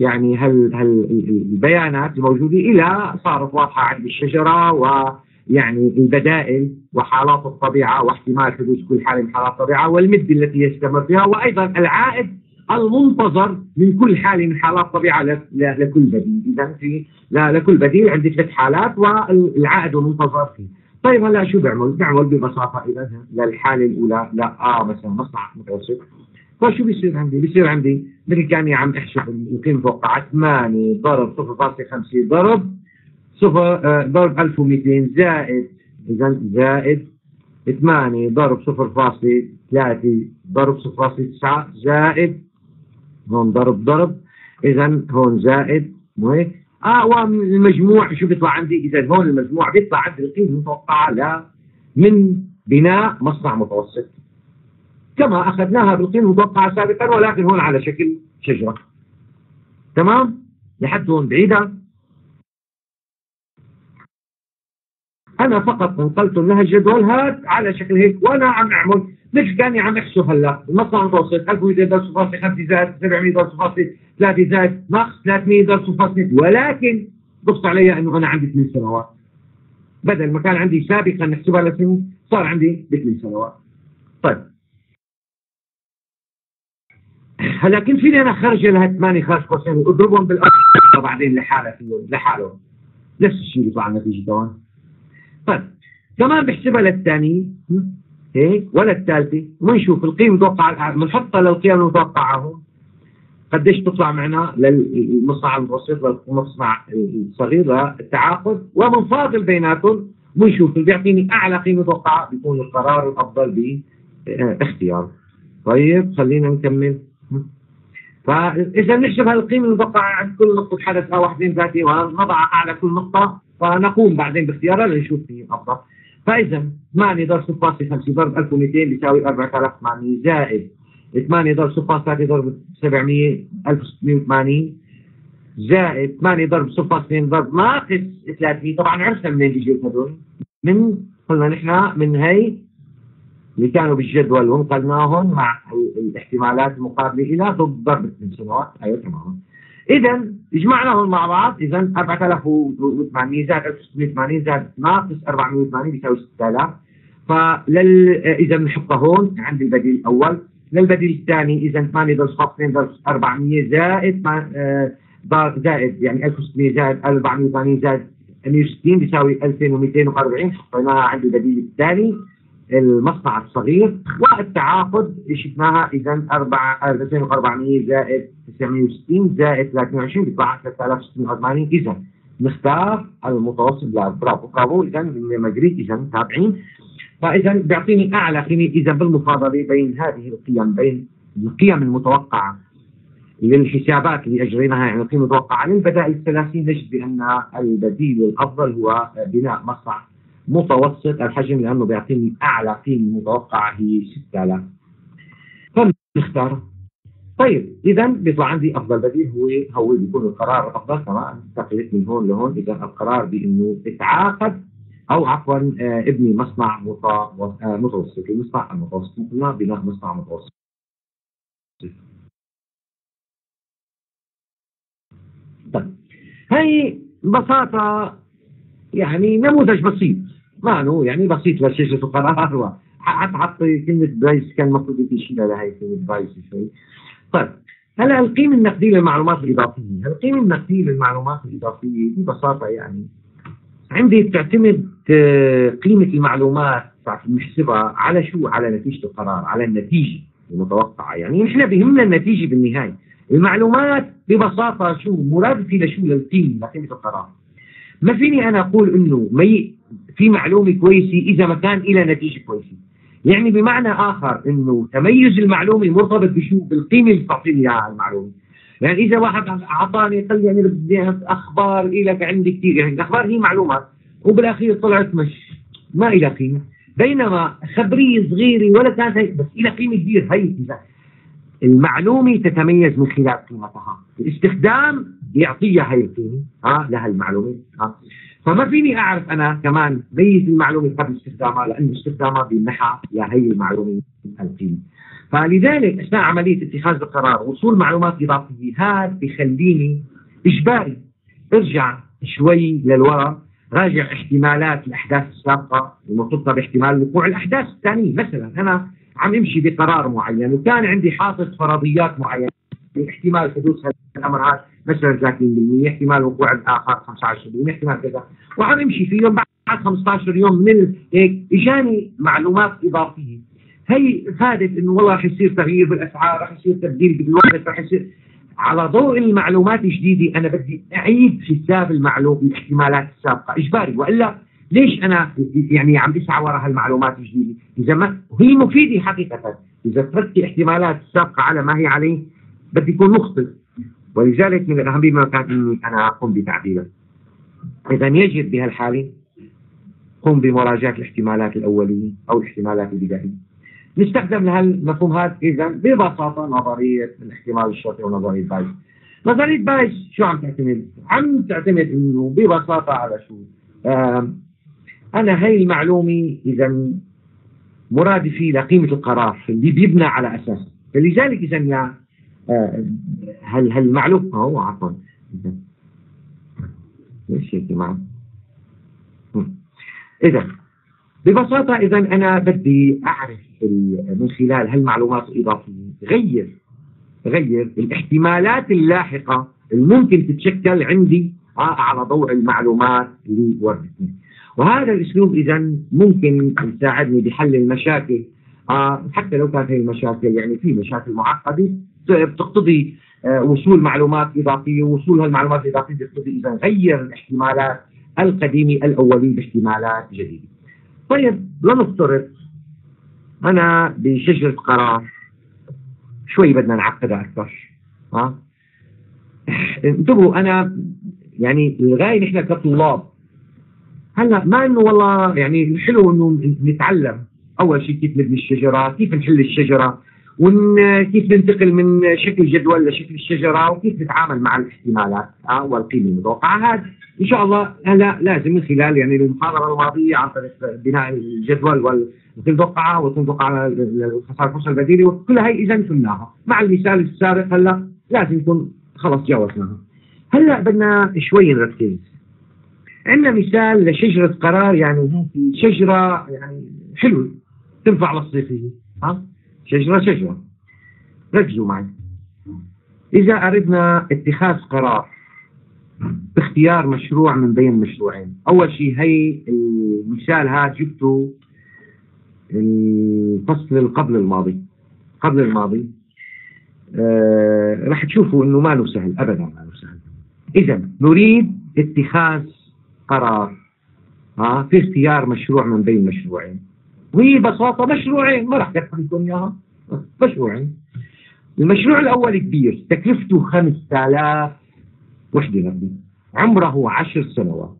يعني هل هل البيانات الموجودة إلى صارت واضحة عند الشجرة ويعني البدائل وحالات الطبيعة واحتمال حدوث كل حالة من حالات الطبيعة والمدة التي يستمر فيها وأيضا العائد المنتظر من كل حالة من حالات الطبيعة لكل بديل. إذا في لكل بديل عندي ثلاث حالات والعائد المنتظر فيه. طيب هلا شو بعمل؟ بعمل ببساطة إذا للحالة الأولى. لا آه مثلا مصنع متوسط. فشو بيصير عندي؟ بيصير عندي مثل كاني عم احسب القيمة المتوقعة 8 ضرب 0.5 ضرب صفر آه ضرب 1200 زائد إذا زائد 8 ضرب 0.3 ضرب 0.9 زائد هون ضرب ضرب إذا هون زائد مو هيك؟ آه والمجموع شو بيطلع عندي؟ إذا هون المجموع بيطلع عندي القيمة المتوقعة ل من بناء مصنع متوسط كما أخذناها بالقيمة المتوقعة سابقا ولكن هون على شكل شجرة. تمام؟ لحد هون بعيدة. أنا فقط نقلت لها الجدول هذا على شكل هيك وأنا عم أعمل. مثل كاني عم أحسب هلأ. المصنع المتوسط 1200 درس فاصل 5 زائد 700 درس فاصل 3 زائد نقص 300 درس فاصل. ولكن بص علي إنه أنا عندي 8 سنوات. بدل ما كان عندي سابقا نحسبها لسنه صار عندي بثمان سنوات. طيب. هلا كيف فيني أنا خرج لها 8 خارج قوسين واضربهم بالأرض. بعدين لحالها فيهم لحالهم. نفس الشيء بيطلع النتيجه طبعا طيب كمان بحسبها للثانية. هيك؟ ولا الثالثة. ونشوف القيمه المتوقعه بنحطها للقيم المتوقعه هون قديش تطلع معنا للمصنع المتوسط للمصنع الصغير للتعاقد. وبنفاضل بيناتهم ونشوف اللي بيعطيني أعلى قيمة متوقعه بيكون القرار الأفضل باختياره طيب خلينا نكمل. فإذا نحسب هالقيمة المتوقعة عند كل نقطة حدث أو واحدين ذاتي ونضع أعلى كل نقطة ونقوم بعدين باختيارها لنشوف مين أفضل. فإذا 8 ضرب 0.5 ضرب 1200 بيساوي 4800 زائد 8 ضرب 0.3 ضرب 700 1680 زائد 8 ضرب 0.2 ضرب ناقص 300 طبعا عرفنا منين بيجي هذول. من قلنا نحن من هي اللي كانوا بالجدول ونقلناهم مع الاحتمالات المقابله إلى ضد ضرب سنوات أيوه تمام. اذا جمعناهم مع بعض. اذا 4800 زائد 1680 زائد ناقص 480 بيساوي 6000 فلل إذا بنحطها هون عند البديل الأول. للبديل الثاني اذا 8 ضرب 2 ضرب 400 زائد آه، زائد يعني 1600 زائد 480 زائد 160 بيساوي 2240 حطيناها عند البديل الثاني. المصنع الصغير والتعاقد شفناها اذا 2400 زائد 960 زائد 23 بيطلع 3680 اذا نختار المتوسط برافو برافو. اذا مجريد اذا تابعين. فاذا بيعطيني أعلى قيمه اذا بالمفاضلة بين هذه القيم بين القيم المتوقعة للحسابات اللي أجريناها يعني القيمه المتوقعة للبدائل الثلاثين نجد بأن البديل الأفضل هو بناء مصنع متوسط الحجم لأنه بيعطيني أعلى قيمه متوقعه هي 6000 فنختار طيب اذا بيطلع عندي أفضل بديل هو هو بيكون القرار الافضل كمان انتقلت من هون لهون. اذا القرار بإنه اتعاقد أو عفوا آه، ابني مصنع آه، متوسط المصنع المتوسط قلنا بناء مصنع متوسط. طيب هي ببساطة يعني نموذج بسيط. له يعني بسيط لشاشة القرار حط كلمة برايس كان المفروض يشيلها لهي كلمة برايس شوي. طيب هلا القيمة النقدية للمعلومات الإضافية، القيمة النقدية للمعلومات الإضافية ببساطة يعني عندي بتعتمد آه، قيمة المعلومات فبنحسبها على شو؟ على نتيجة القرار على النتيجة المتوقعة. يعني نحن بهمنا النتيجة بالنهاية. المعلومات ببساطة شو؟ مرادفة لشو؟ للقيمة لقيمة القرار. ما فيني أنا أقول إنه في معلومة كويسة إذا ما كان إلى نتيجة كويسة. يعني بمعنى آخر إنه تميز المعلومة مرتبط بشو؟ بالقيمة اللي بتعطيني إياها المعلومة. يعني إذا واحد أعطاني قال يعني بدي أخبار لك عندي كثير يعني الأخبار هي معلومات وبالأخير طلعت مش ما إلى قيمة. بينما خبرية صغيرة ولا كانت هي بس إلى قيمة كبيرة. هي المعلومة تتميز من خلال قيمتها. الاستخدام يعطيها هي القيمة ها لها المعلومة ها. فما فيني أعرف أنا كمان ميز المعلومة قبل استخدامها لأن استخدامها بيمنحها يا هي المعلومة القيمة فلذلك أثناء عملية اتخاذ القرار وصول معلومات إضافية هذا بيخليني إجباري أرجع شوي للوراء راجع احتمالات الأحداث السابقة المرتبطة باحتمال وقوع الأحداث الثانية. مثلا أنا عم أمشي بقرار معين وكان عندي حاطط فرضيات معينة احتمال حدوث هذا الأمر. هذا مثلا 30% احتمال وقوع الآخر 25% احتمال كذا. وعم امشي فيه بعد 15 يوم من هيك إجاني معلومات إضافية. هي فادت إنه والله رح يصير تغيير بالاسعار رح يصير تبديل بالوقت رح يصير. على ضوء المعلومات الجديدة أنا بدي أعيد حساب المعلومات الاحتمالات السابقة. إجباري وإلا ليش أنا يعني عم بسعى وراء هالمعلومات الجديدة؟ إذا ما هي مفيدة حقيقة، إذا تركتي احتمالات السابقة على ما هي عليه بدي يكون مخطئ. ولذلك من الاهميه ما كان إني أنا أقوم بتعديله. إذا يجب بهالحاله قم بمراجعة الاحتمالات الأولية أو الاحتمالات البدائية. نستخدم لهالمفهوم هذا إذا ببساطة نظرية الاحتمال الشرطي ونظرية بايز. نظرية بايز شو عم تعتمد؟ عم تعتمد إنه ببساطة على شو؟ أنا هاي المعلومة إذا مرادفي لقيمة القرار اللي بيبنى على أساس فلذلك إذا آه، هل هالمعلومة هو عفوا. ليش هيك معه إذا ببساطة إذا أنا بدي أعرف من خلال هالمعلومات الإضافية غير غير الاحتمالات اللاحقة الممكن تتشكل عندي على ضوء المعلومات اللي وردتني وهذا الأسلوب اذا ممكن يساعدني بحل المشاكل. آه حتى لو كانت هي المشاكل يعني في مشاكل معقدة بتقتضي وصول معلومات إضافية ووصول هالمعلومات الإضافية بتقتضي إذا غير الاحتمالات القديمة الأولية باحتمالات جديدة. طيب لنفترض أنا بشجرة قرار شوي بدنا نعقدها أكثر ها انتبهوا أنا يعني الغاية نحن كطلاب هلأ ما إنه والله يعني حلو إنه نتعلم أول شيء كيف نبني الشجرة، كيف نحل الشجرة، وكيف ننتقل من شكل جدول لشكل الشجرة وكيف نتعامل مع الاحتمالات والقيمة المتوقعه هذا إن شاء الله هلا لازم من خلال يعني المحاضرة الماضية عن طريق بناء الجدول والمتوقعه والمتوقعه للخساره الفرصة البديلة وكل هي إذا فهمناها مع المثال السابق هلا لازم نكون خلص جاوزناها هلا بدنا شوي نركز. عندنا مثال لشجرة قرار يعني شجرة يعني حلوة تنفع للصيفية ها؟ شجرة شجرة ركزوا معي. إذا أردنا اتخاذ قرار باختيار مشروع من بين مشروعين. أول شيء هي المثال هذا جبته الفصل قبل الماضي. قبل الماضي. آه راح تشوفوا إنه ما له سهل. ابدا ما له سهل. إذا نريد اتخاذ قرار ها في اختيار مشروع من بين مشروعين. ببساطة مشروعين ما راح كتب لكم إياها مشروعين. المشروع الأول كبير تكلفته 5000 وحدة نقدية عمره 10 سنوات.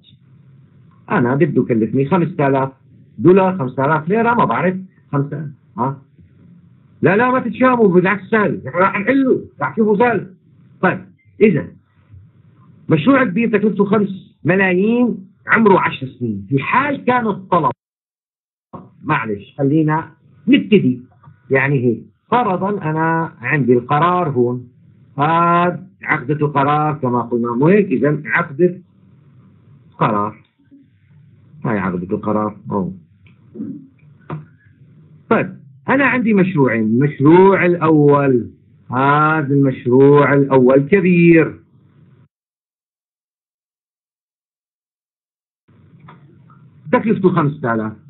أنا بده يكلفني 5000 دولار 5000 ليرة ما بعرف. 5000 ها؟ لا لا ما تتشاموا بالعكس سهل. راح نحله راح تشوفوا سهل. طيب إذا مشروع كبير تكلفته خمس ملايين عمره عشر سنين. في حال كان الطلب معلش خلينا نبتدي. يعني هيك. فرضا أنا عندي القرار هون. هذا عقدة القرار كما قلنا مو هيك؟ إذا عقدة قرار. هاي عقدة القرار. أوه. طيب أنا عندي مشروعين. المشروع الأول. هذا المشروع الأول كبير. تكلفته 5000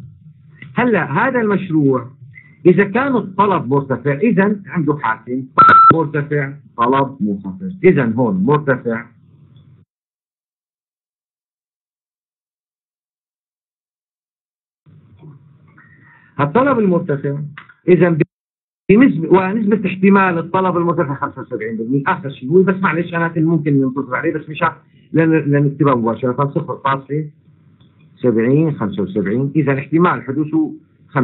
هلا هذا المشروع إذا كان الطلب مرتفع إذا عنده حاكم مرتفع طلب منخفض. إذا هون مرتفع. الطلب المرتفع إذا بنسبة ونسبة احتمال الطلب المرتفع 75% آخر شيء هو بس معلش أنا ممكن ننتظر عليه بس مش لنكتبها مباشرة 0.70 75 إذا احتمال حدوثه 75%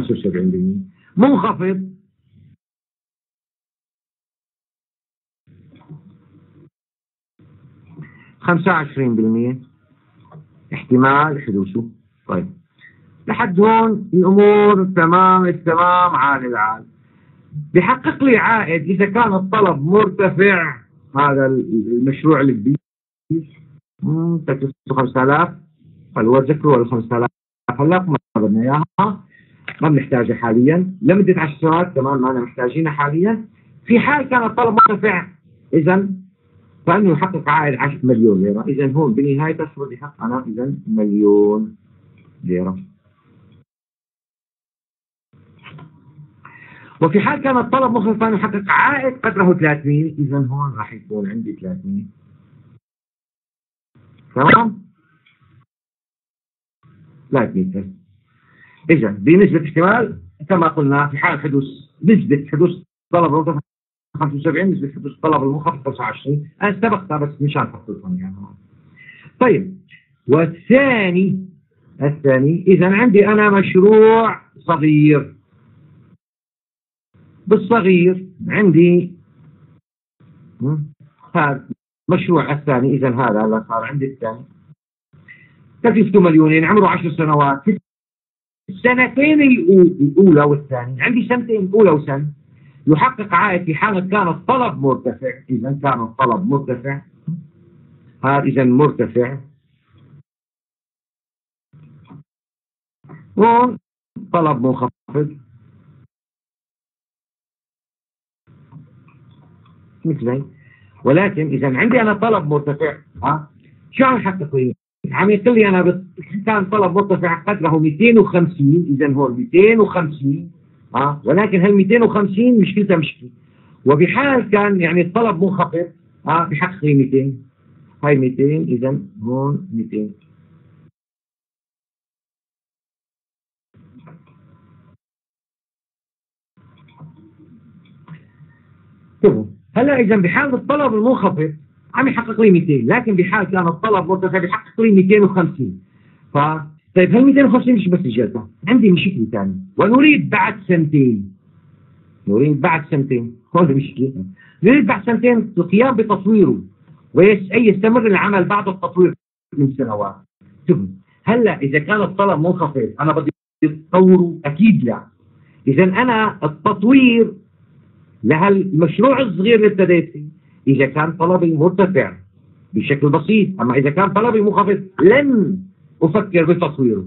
منخفض. خمسة وعشرين بالمية احتمال حدوثه. طيب. لحد هون الأمور تمام التمام عال العال بحقق لي عائد إذا كان الطلب مرتفع هذا المشروع الكبير تكلفته 5000 ال 5000 هلا ما بدنا اياها ما بنحتاجها حاليا. لمدة 10 سنوات كمان ما محتاجينها حاليا. في حال كان الطلب مرتفع إذا فإنه يحقق عائد 10 مليون ليرة. إذا هون السنة يحقق أنا إذا مليون ليرة. وفي حال كان الطلب مخلص فإنه يحقق عائد قدره 300 إذا هون راح يكون عندي 300 تمام؟ 300 إذا بنسبة احتمال كما قلنا في حال حدوث نسبة حدوث طلب المنخفض 75 نسبة حدوث طلب المنخفض 25 أنا سبقتها بس مشان تخطيطهم يعني طيب والثاني الثاني إذا عندي أنا مشروع صغير. بالصغير عندي هذا مشروع الثاني إذا هذا اللي صار عندي الثاني. تكلفته مليونين عمره 10 سنوات. السنتين الأولى والثانية عندي سنتين أولى وسنة يحقق عائد في حالة كان الطلب مرتفع. إذا كان الطلب مرتفع هذا إذا مرتفع. هون طلب منخفض. مثلي. ولكن إذا عندي أنا طلب مرتفع ها؟ شو عم يحقق لي؟ عم يقول لي أنا كان طلب مرتفع قدره 250 اذا هو 250 آه ولكن هال 250 مشكلتها مشكلة. وبحال كان يعني الطلب منخفض آه بحقق لي 200 هاي 200 اذا هون 200 هلا اذا بحال الطلب المنخفض عم يحقق لي 200 لكن بحال كان الطلب مرتفع بيحقق لي 250 ف طيب هال 250 مش بس اجازه عندي مشكلة ثانية. ونريد بعد سنتين. نريد بعد سنتين. هون مشكلة. نريد بعد سنتين القيام بتطويره ويستمر العمل بعد التطوير من سنوات. هلا إذا كان الطلب منخفض أنا بدي أطوره؟ أكيد لا. إذا أنا التطوير لهالمشروع الصغير اللي ابتديت فيه إذا كان طلبي مرتفع بشكل بسيط أما إذا كان طلبي منخفض لن أفكر بتطويره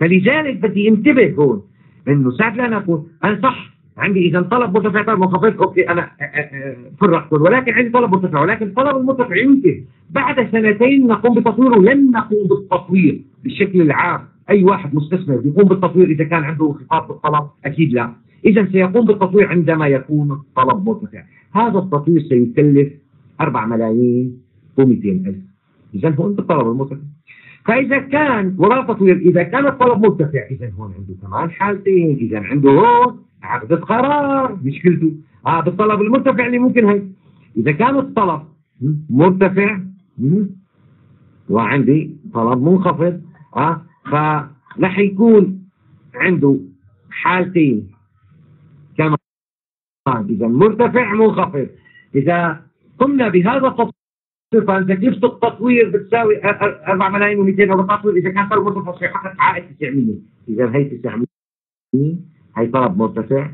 فلذلك بدي انتبه هون إنه ساعة لا نقول أنا صح عندي إذا طلب مرتفع طلب منخفض أوكي أنا فرقت ولكن عندي طلب مرتفع ولكن الطلب المرتفع يمكن. بعد سنتين نقوم بتطويره لن نقوم بالتطوير بالشكل العام. أي واحد مستثمر بيقوم بالتطوير إذا كان عنده انخفاض بالطلب؟ أكيد لا. إذا سيقوم بالتطوير عندما يكون الطلب مرتفع. هذا التطوير سيكلف 4 ملايين و200 ألف. إذا هو أنت الطلب المرتفع فإذا كان وراء تطوير إذا كان الطلب مرتفع إذا هون عنده كمان حالتين. إذا عنده هون عقدة قرار مشكلته. هذا الطلب المرتفع اللي ممكن هي إذا كان الطلب مرتفع وعندي طلب منخفض آه فرح يكون عنده حالتين. إذا مرتفع منخفض. إذا قمنا بهذا التطوير فأنت تكلفة التطوير بتساوي 4 ملايين و200 أو التطوير. إذا كان طلب مرتفع سيحقق عائد 900 إذا هي 900 هي طلب مرتفع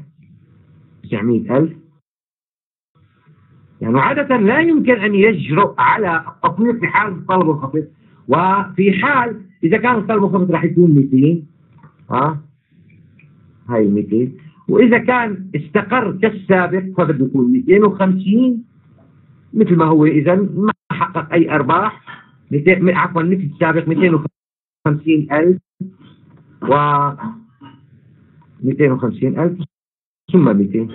900 ألف. يعني عادة لا يمكن أن يجرؤ على التطوير في حال الطلب منخفض. وفي حال إذا كان الطلب منخفض راح يكون 200 ها؟ هاي 200 وإذا كان استقر كالسابق فبده يكون 250 مثل ما هو إذا ما حقق أي أرباح. عفوا مثل السابق 250 ألف و 250 ألف ثم 200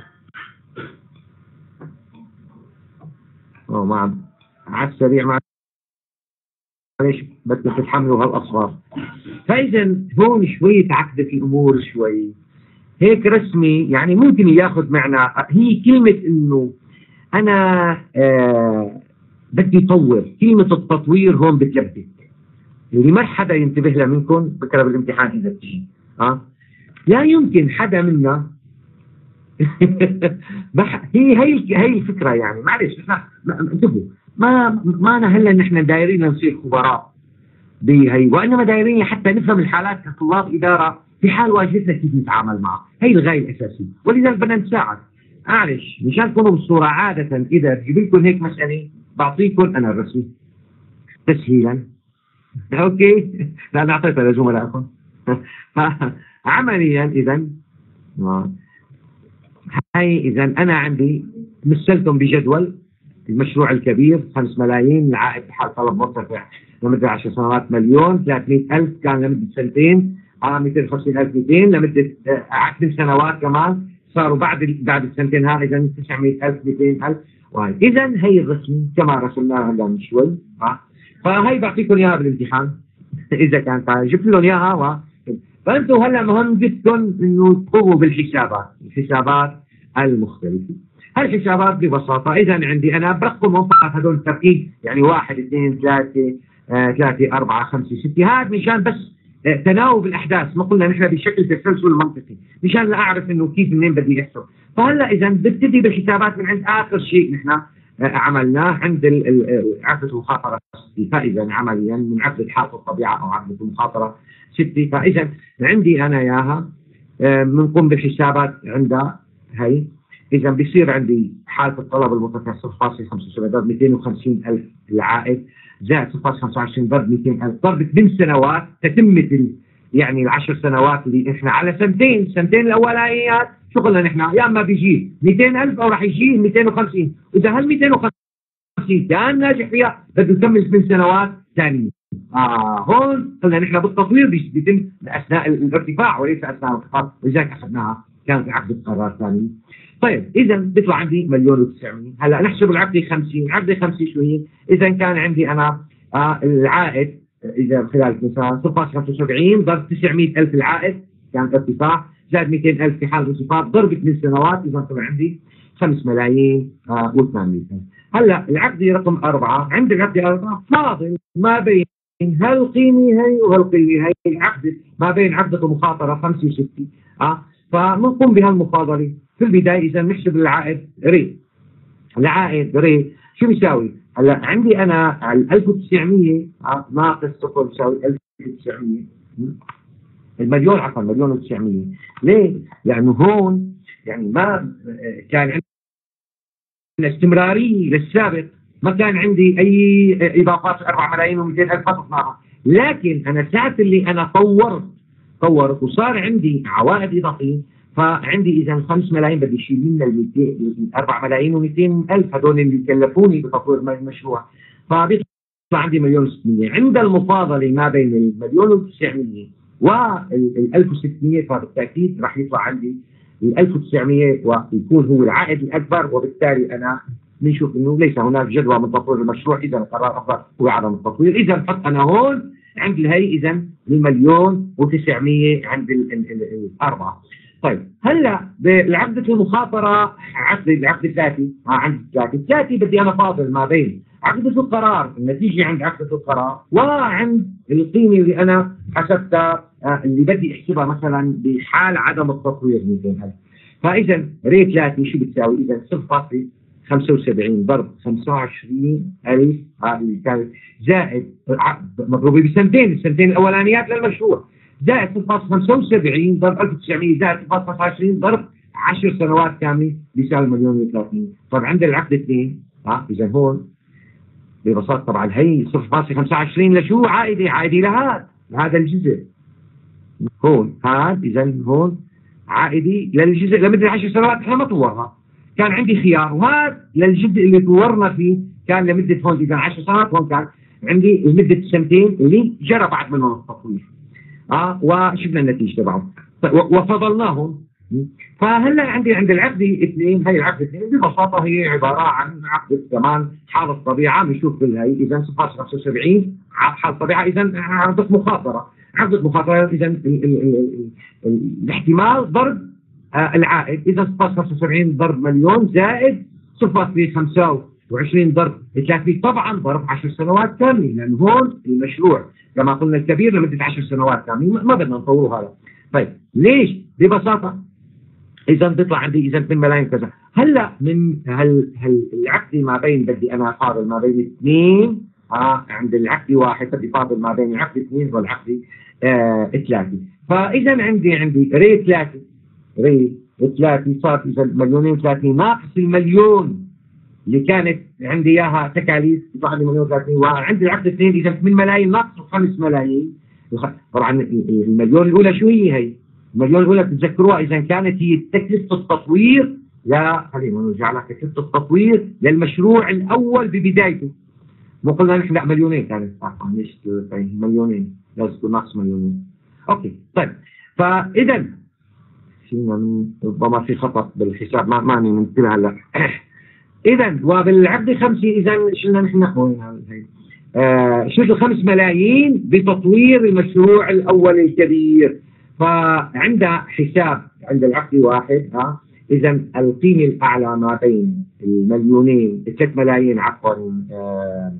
أوه ما عم على السريع معلش بدك تتحملوا هالأصفار فإذا هون شوي تعقدت الأمور شوي. هيك رسمي يعني ممكن ياخذ معنا هي كلمة إنه أنا آه بدي طور كلمة التطوير هون بتلبك. اللي ما حدا ينتبه لها منكم بكرة بالامتحان إذا بتجي ها لا يمكن حدا منا. هي هي هي الفكرة يعني. معلش إحنا انتبهوا. ما ما أنا هلأ نحن دايرين نصير خبراء بهي وإنما دايرين حتى نفهم الحالات كطلاب إدارة. في حال واجهتنا كيف نتعامل معها هي الغاية الأساسية. ولذلك بدنا نساعد معلش مشان تكونوا بالصورة عادة إذا بجيب لكم هيك مسألة بعطيكم أنا الرسمي. تسهيلا. أوكي؟ لا اعطيتها لزملائكم عمليا اذا. هاي اذا أنا عندي مثلتهم بجدول. المشروع الكبير 5 ملايين العائد بحال طلب مرتفع لمدة 10 سنوات مليون 300 ألف كان لمدة سنتين. على 250 ألف 200 لمدة 10 آه، سنوات كمان صاروا بعد بعد السنتين هاي إذا 900 ألف 200 ألف. وهي إذا هي الرسم كما رسمناها من شوي. فهي بعطيكم إياها بالامتحان. إذا كانت جبت لهم إياها فأنتم هلا مهم جدا إنه تقوموا بالحسابات. الحسابات المختلفة. هالحسابات ببساطة إذا عندي أنا برقمهم فقط هذول التركيب يعني واحد اثنين ثلاثة آه، ثلاثة أربعة خمسة ستة. هذا مشان بس آه، تناوب الأحداث ما قلنا نحن بشكل تسلسل منطقي. مشان أعرف إنه كيف منين بدي أحسب فهلأ إذا ببتدي بالحسابات من عند آخر شيء نحن آه، عملناه عند عقدة المخاطرة فإذا عمليا من عقدة حافظ الطبيعة أو عقدة المخاطرة ستة. فإذا عندي أنا إياها بنقوم بالحسابات عندها هي إذا بيصير عندي حالة الطلب المرتفع 0.75 ضرب 250 ألف العائد. زائد 0.25 ضرب 200 الف ضرب ثمان سنوات تتمه يعني العشر سنوات اللي إحنا على سنتين السنتين الأولانيات. شو قلنا نحن يا أما بيجي 200 ألف أو راح يجي 250 وإذا هال 250 كان ناجح فيها بده يكمل ثمان سنوات ثانية. آه هون قلنا نحن بالتطوير بيتم أثناء الارتفاع وليس أثناء الانخفاض ولذلك أخذناها كان في عقد قرار ثاني. طيب اذا بيطلع عندي مليون و900 هلا نحسب العقد 50 عقد 50 شو هي اذا كان عندي أنا آه العائد إذا خلال مثلا 0.75 ضرب 900 ألف العائد كان ارتفاع زاد 200 ألف في حال الانخفاض ضرب 8 سنوات إذا طلع عندي 5 ملايين آه و800 هلا العقد رقم أربعة عند العقد أربعة فاضل ما بين هالقيمة هي وهالقيمة هي العقد ما بين عقدة ومخاطرة 5 و6 آه فبنقوم بهالمفاضلة. في البداية إذا نحسب العائد ري. العائد ري شو بيساوي؟ هلأ عندي ال 1900 ناقص صفر بيساوي 1900 المليون عفوا مليون و900 ليه؟ لأنه هون يعني ما كان عندنا استمرارية للسابق. ما كان عندي أي إضافات 4 ملايين و200 ألف فقط لكن أنا ساعة اللي أنا طورت طورت وصار عندي عوائد إضافية فعندي إذا 5 ملايين بدي اشيل منها ال 200 4 ملايين و200 ألف هذول اللي كلفوني بتطوير المشروع فبيطلع عندي مليون و600 عند المفاضلة ما بين المليون و900 وال 1600 فبالتأكيد راح يطلع عندي ال 1900 ويكون هو العائد الأكبر وبالتالي أنا بنشوف إنه ليس هناك جدوى من تطوير المشروع إذا القرار أفضل هو عدم التطوير إذا بحط أنا هون عند الهي إذا المليون و900 عند الاربعه طيب هلا بالعقدة المخاطرة عقد العقد الذاتي عند الذاتي، الذاتي بدي أنا فاضل ما بين عقدة القرار النتيجة عند عقدة القرار وعند القيمة اللي أنا حسبتها آه، اللي بدي أحسبها مثلا بحال عدم التطوير 200000 فاذا ريت ذاتي شو بتساوي؟ اذا 0.75 ضرب 25000 اللي كانت زائد مضروبة بسنتين السنتين الأولانيات للمشروع. زائد 0.75 ضرب 1900 زائد 0.25 ضرب 10 سنوات كاملة بيساوي مليون و300 طب عند العقد اثنين ها إذا هون ببساطة طبعا هي 0.25 لشو؟ عائدي عائدي لهذا هذا الجزء. هون هذا إذا هون عائدي للجزء لمدة 10 سنوات إحنا ما طورنا. كان عندي خيار وهذا للجزء اللي طورنا فيه كان لمدة هون إذا 10 سنوات هون كان عندي لمدة سنتين اللي جرى بعد منهم التطوير. آه وشفنا النتيجة تبعه طيب، وفضلناهم. فهلا عندي عند العقد اثنين هي العقد اثنين ببساطة هي عبارة عن عقد كمان حال الطبيعه بنشوف بالهي إذا 0.75 حال الطبيعه إذا عقد مخاطرة. عقد مخاطرة إذا ال- ال- ال- ال- ال- الاحتمال ضرب آه، العائد. إذا 0.75 ضرب مليون زائد 0.25 ضرب. 300 طبعا ضرب 10 سنوات كامله لأن هون المشروع كما قلنا الكبير لمدة 10 سنوات كامله ما- بدنا نطوره هذا. طيب ليش؟ ببساطة. اذا بيطلع عندي اذا 2 ملايين كذا. هلأ من هل هل العقد ما بين بدي أنا فاضل ما بين اثنين؟ آه عند العقد واحد بدي فاضل ما بين العقد اثنين والعقد آه ثلاثة. فاذا عندي عندي ري ثلاثة. ري ثلاثة صار اذا مليونين ثلاثة ناقص المليون. اللي كانت عندي إياها تكاليف عندي مليون 30 وعندي العقد اثنين اذا 8 ملايين ناقص 5 ملايين. طبعا المليون الأولى شو هي هي؟ المليون الأولى تتذكروها إذا كانت هي تكلفة التطوير. لا خلينا نرجع لها تكلفة التطوير للمشروع الأول ببدايته. مو قلنا نحن لا مليونين كانت. آه، ليش طيب، مليونين. لازم تكون ناقص مليونين. أوكي طيب. فاذا من ربما في خطأ بالحساب ما ماني منتبه هلأ. اذا وبالعقد خمسه اذا شلنا نحن آه شو الخمس ملايين بتطوير المشروع الأول الكبير. فعندها حساب عند العقد واحد ها اذا القيمة الأعلى ما بين المليونين 3 ملايين عفوا آه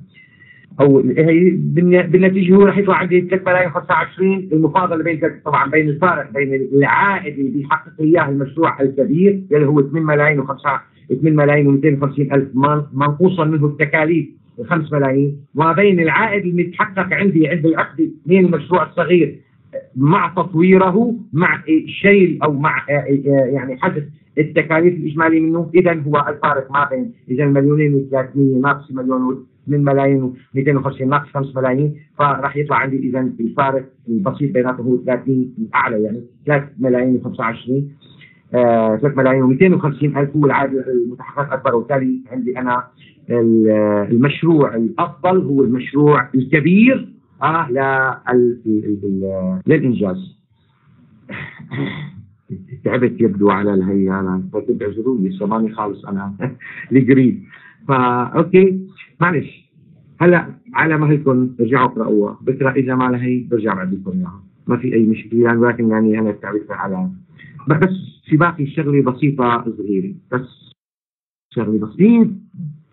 أو هي بالن- بالنتيجة هو راح يطلع عندي 3 ملايين 25 المفاضلة بين طبعا بين الفارق بين العائد اللي بيحقق إياه المشروع الكبير اللي هو 8 ملايين و5 8 ملايين و250 ألف من- منقوصا منه التكاليف 5 ملايين. وما بين العائد اللي يتحقق عندي عند العقد من المشروع الصغير؟ مع تطويره مع شيل أو مع يعني حذف التكاليف الإجمالية منه. اذا هو الفارق ما بين إذا المليونين و300 ناقص مليون من ملايين و250 ناقص 5 ملايين. فراح يطلع عندي اذا الفارق البسيط بيناتهم هو 30 الاعلى يعني 3 ملايين و25 آه 3 ملايين و250 الف هو العائد المتحقق أكبر. وبالتالي عندي أنا ال- المشروع الأفضل هو المشروع الكبير آه للإنجاز. تعبت يبدو على الهي أنا فتبعذروا لي لسه ماني خالص من الجريب فا okay معلش. هلا على مهلكم ارجعوا اقرأوها بكرة إذا ما لهي برجع بعد لكم اياها ما في أي مشكلة يعني ولكن يعني أنا تعبت على بس في باقي شغله بسيطة صغيرة. بس شغله بسيطه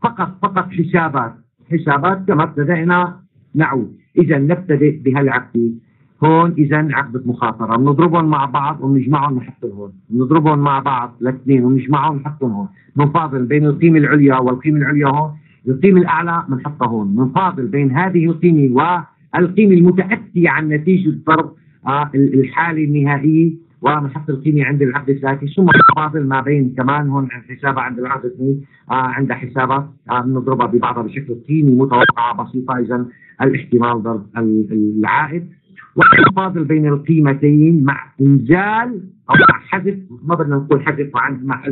فقط فقط حسابات. حسابات كما ابتدأنا نعود. إذا نبتدئ بهالعقد. هون إذا عقدة مخاطرة. بنضربهم مع بعض ونجمعهم نحطهم هون. بنضربهم مع بعض الاثنين ونجمعهم نحطهم هون. بنفاضل بين القيمة العليا والقيمة العليا هون. القيمة الأعلى بنحطها هون. بنفاضل بين هذه القيمة والقيمة المتأتية عن نتيجة ضرب آه، الحالة النهائية. وبنحط القيمة عند العقد الثلاثي ثم نفاضل ما بين كمان هون حسابها عند العقد الاثنين آه عندها حسابها آه بنضربها ببعضها بشكل قيمة متوقعة بسيطة إذا الاحتمال ضرب ال- العائد. ونفاضل بين القيمتين مع إنزال أو مع حذف ما بدنا نقول حذف مع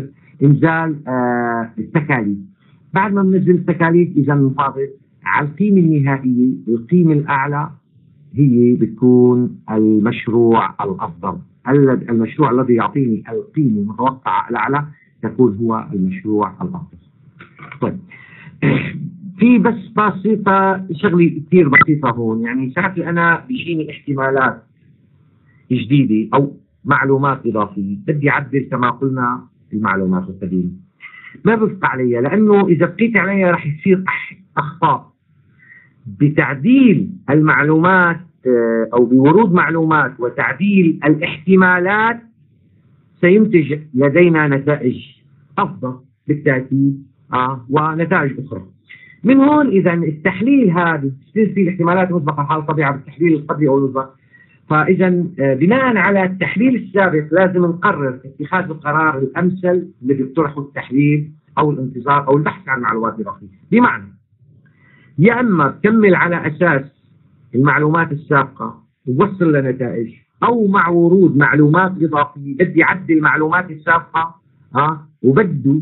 إنزال آه التكاليف. بعد ما بننزل التكاليف اذا نفاضل على القيمة النهائية القيمة الأعلى هي بتكون المشروع الأفضل. ال- المشروع الذي يعطيني القيمه المتوقعه الأعلى تكون هو المشروع الأفضل. طيب. في بس بسيطة شغلة كثير بسيطة هون. يعني ساعات أنا بيجيني احتمالات جديدة أو معلومات إضافية. بدي أعدل كما قلنا المعلومات القديمة. ما بفق عليها لأنه إذا بقيت عليها رح يصير أخطاء. بتعديل المعلومات أو بورود معلومات وتعديل الاحتمالات سينتج لدينا نتائج أفضل بالتأكيد آه ونتائج أخرى. من هون إذا التحليل هذا في الاحتمالات المسبقه حال الطبيعه بالتحليل القبلي أو المسبق فإذا آه، بناء على التحليل السابق لازم نقرر اتخاذ القرار الأمثل الذي يقترحه التحليل أو الانتظار أو البحث عن معلومات إضافية. بمعنى يا إما تكمل على أساس المعلومات السابقة ووصل لنتائج أو مع ورود معلومات إضافية بدي أعدل المعلومات السابقة آه وبده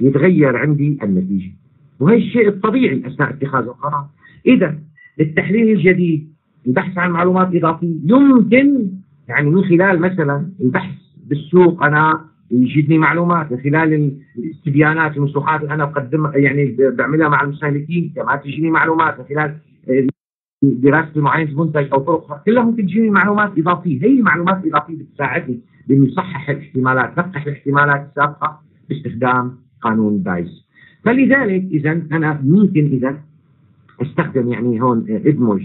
يتغير عندي النتيجة وهي الشيء الطبيعي أثناء اتخاذ القرار. إذا التحليل الجديد البحث عن معلومات إضافية يمكن يعني من خلال مثلا البحث بالسوق أنا يجدني معلومات من خلال الاستبيانات المصطلحات اللي أنا بقدمها يعني بعملها مع المستهلكين كمان تجيني معلومات من خلال دراسة معينه المنتج أو طرق كلها ممكن تجيني معلومات إضافية هي المعلومات الاضافيه بتساعدني بإنه يصحح الاحتمالات نقح الاحتمالات السابقة باستخدام قانون بايز فلذلك إذا أنا ممكن إذا أستخدم يعني هون ادمج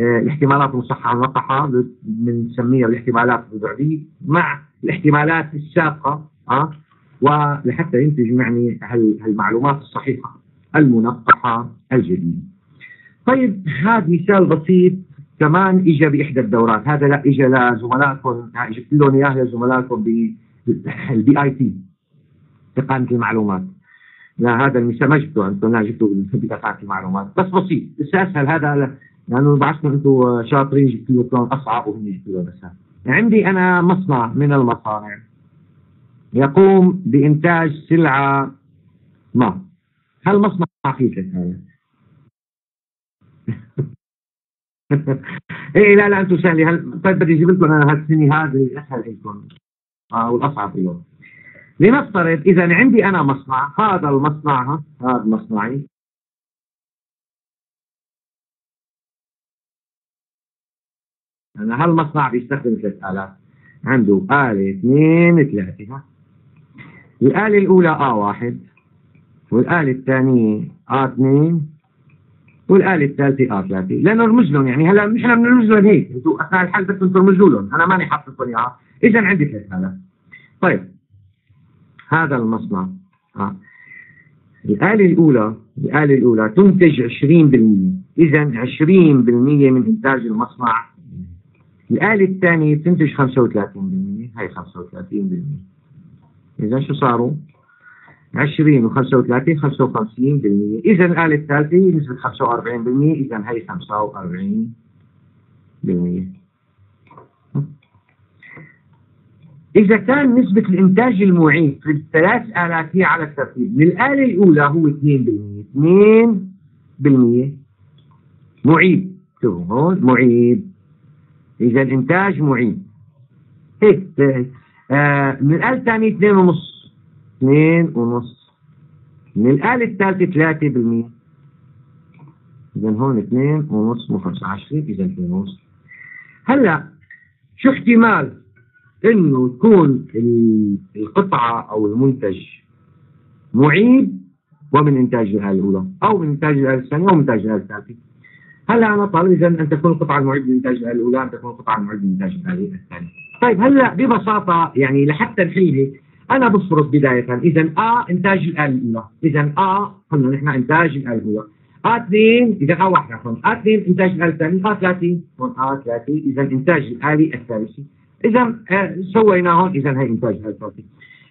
آه، الاحتمالات المصححة المنقحه بنسميها الاحتمالات البعديه مع الاحتمالات السابقة آه ولحتى ينتج يعني هالمعلومات الصحيحة المنقحة الجديدة. طيب هذا مثال بسيط كمان اجى بإحدى الدورات. هذا لا اجى لزملائكم جبت لهم اياه لزملائكم بالبي آي تي تقنيه المعلومات. لا هذا المثال ما جبته أنتم لا جبتوا بتقنيه المعلومات. بس بسيط بس اسهل هذا لأنه بعثنا أنتم شاطرين جبت لكم أصعب وهم جبتوا لهم اسهل عندي أنا مصنع من المصانع. يقوم بإنتاج سلعة ما. هل مصنع فيه ثلاث إيه لا لا أنتم سهلين. هل طيب بدي أجيب لكم أنا هالسنة هذه اسهل لكم آه والأصعب اليوم. لنفترض إذا عندي أنا مصنع هذا المصنع هذا مصنعي. أنا هالمصنع بيستخدم ثلاث آلات. عنده آلة اثنين ثلاثة الآلة الأولى آ واحد والآلة الثانية آ اثنين. والآلة الثالثة آ ثلاثة لنرمز لهم يعني هلا نحن بنرمز لهم هيك. أنتم أثناء الحل بدكم ترمزوا لهم أنا ماني حاطط لكم إياها. إذا عندي ثلاث آلات طيب. هذا المصنع. آه. الآلة الأولى الآلة الأولى تنتج 20% إذا 20% من إنتاج المصنع. الآلة الثانية بتنتج 35% هي 35% إذا شو صاروا؟ 20 و 35 55% اذا الاله الثالثه هي نسبة 45% اذا هي 45% إذا كان نسبة الإنتاج المعيد في الثلاث آلات هي على الترتيب من الآلة الأولى هو 2% 2% معيد شوفوا هون معيد إذا الإنتاج معيد هيك آه من الآلة الثانية 2.5 2 ونص. من الآلة الثالثة 3 بالمئة إذا هون 2 ونص وخمسة عشرين إذا 2 ونص. هلأ شو احتمال إنه تكون القطعة أو المنتج معيب ومن إنتاج الآلة الأولى؟ أو من إنتاج الآلة الثانية أو من إنتاج الآلة الثالثة؟ هلأ أنا طالب إذا أن تكون القطعة المعيد من إنتاج الآلة الأولى أن تكون القطعة المعيد من إنتاج الآلة الثانية. طيب هلأ ببساطة يعني لحتى نحل هيك أنا بفرض بداية اذا آ إنتاج الاله الاولى، اذا آ قلنا نحن إنتاج الاله الاولى. آ 2 إذا آ 1 عفوا آ 2 إنتاج الاله الثانية آ 3 هون آ 3 اذا إنتاج الالي الثالثي. اذا آه سويناهم. اذا هي إنتاج الاله الثالثي.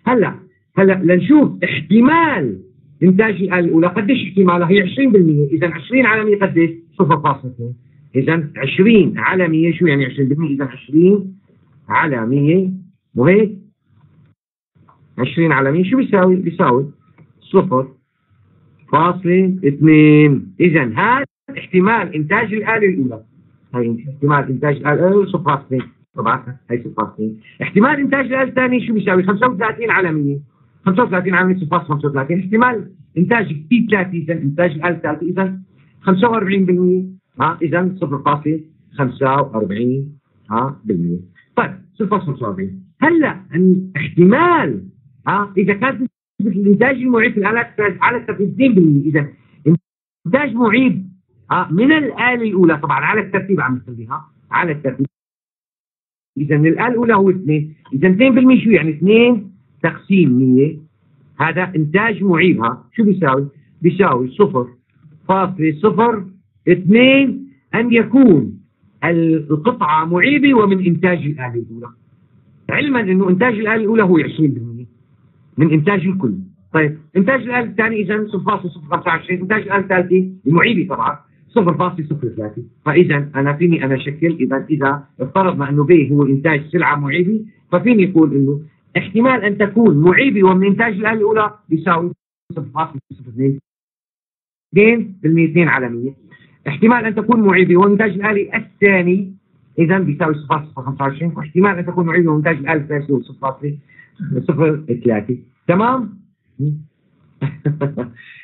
هلا هلا لنشوف احتمال إنتاج الاله الأولى. قديش احتمالها؟ هي 20% اذا 20 على 100 قديش؟ 0.2 اذا 20 على 100 شو يعني 20% اذا 20 على 100 وهيك 20 على 100 شو بيساوي؟ بيساوي 0 فاصلة 2 اذا هذا احتمال إنتاج الآلة الأولى. هي احتمال إنتاج الآلة الأولى. 0.2 طبعا هي 0.2 احتمال إنتاج الآلة الثانية شو بيساوي؟ 35 على 100 35 على 100 0.35 احتمال إنتاج بي 3 اذا إنتاج الآلة الثالثة اذا 45% ها اذا 0.45 ها بالمية. طيب 0.45 هلأ احتمال ها؟ إذا كانت الانتاج المعيب في الآلات على 30% إذا إنتاج معيب ها من الآلة الأولى طبعا على الترتيب عم نسميها على الترتيب. إذا الآلة الأولى هو 2 إذا 2% شو يعني؟ 2 تقسيم 100 هذا إنتاج معيب ها. شو بيساوي؟ بيساوي 0.0 اثنين أن يكون القطعة معيبة ومن إنتاج الآلة الأولى. علما أنه إنتاج الآلة الأولى هو 20% من إنتاج الكل. طيب إنتاج الآلة الثاني إذا 0.025 إنتاج الآلة الثالثة المعيبة طبعا 0.03 فاذا أنا فيني أنا شكل اذا إذا افترضنا أنه بي هو إنتاج سلعة معيبه ففيني أقول إنه احتمال أن تكون معيبه ومن إنتاج الآلة الأولى بيساوي 0.02 2% 100 احتمال أن تكون معيبه وانتاج الالي الثاني اذا بيساوي 0.25 واحتمال أن تكون معيبه وانتاج الالي الثالث 0.3 صفر ثلاثة تمام؟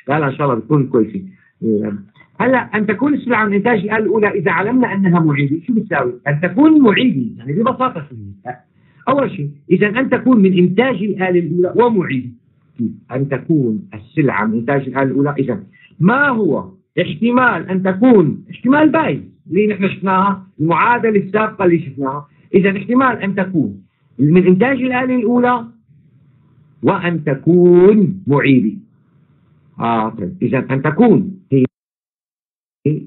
لا لا إن شاء الله بتكون كويسين هلأ أن تكون السلعة من إنتاج الاله الأولى إذا علمنا أنها معيدة شو بتساوي؟ أن تكون معيدة يعني ببساطة شوية. أول شيء إذا أن تكون من إنتاج الآلة الأولى ومعيدة أن تكون السلعة من إنتاج الآلة الأولى إذا ما هو احتمال أن تكون احتمال باي اللي نحن شفناها المعادلة السابقة اللي شفناها إذا احتمال أن تكون من إنتاج الآلة الأولى وأن تكون معيبه آه طيب. إذا أن تكون هي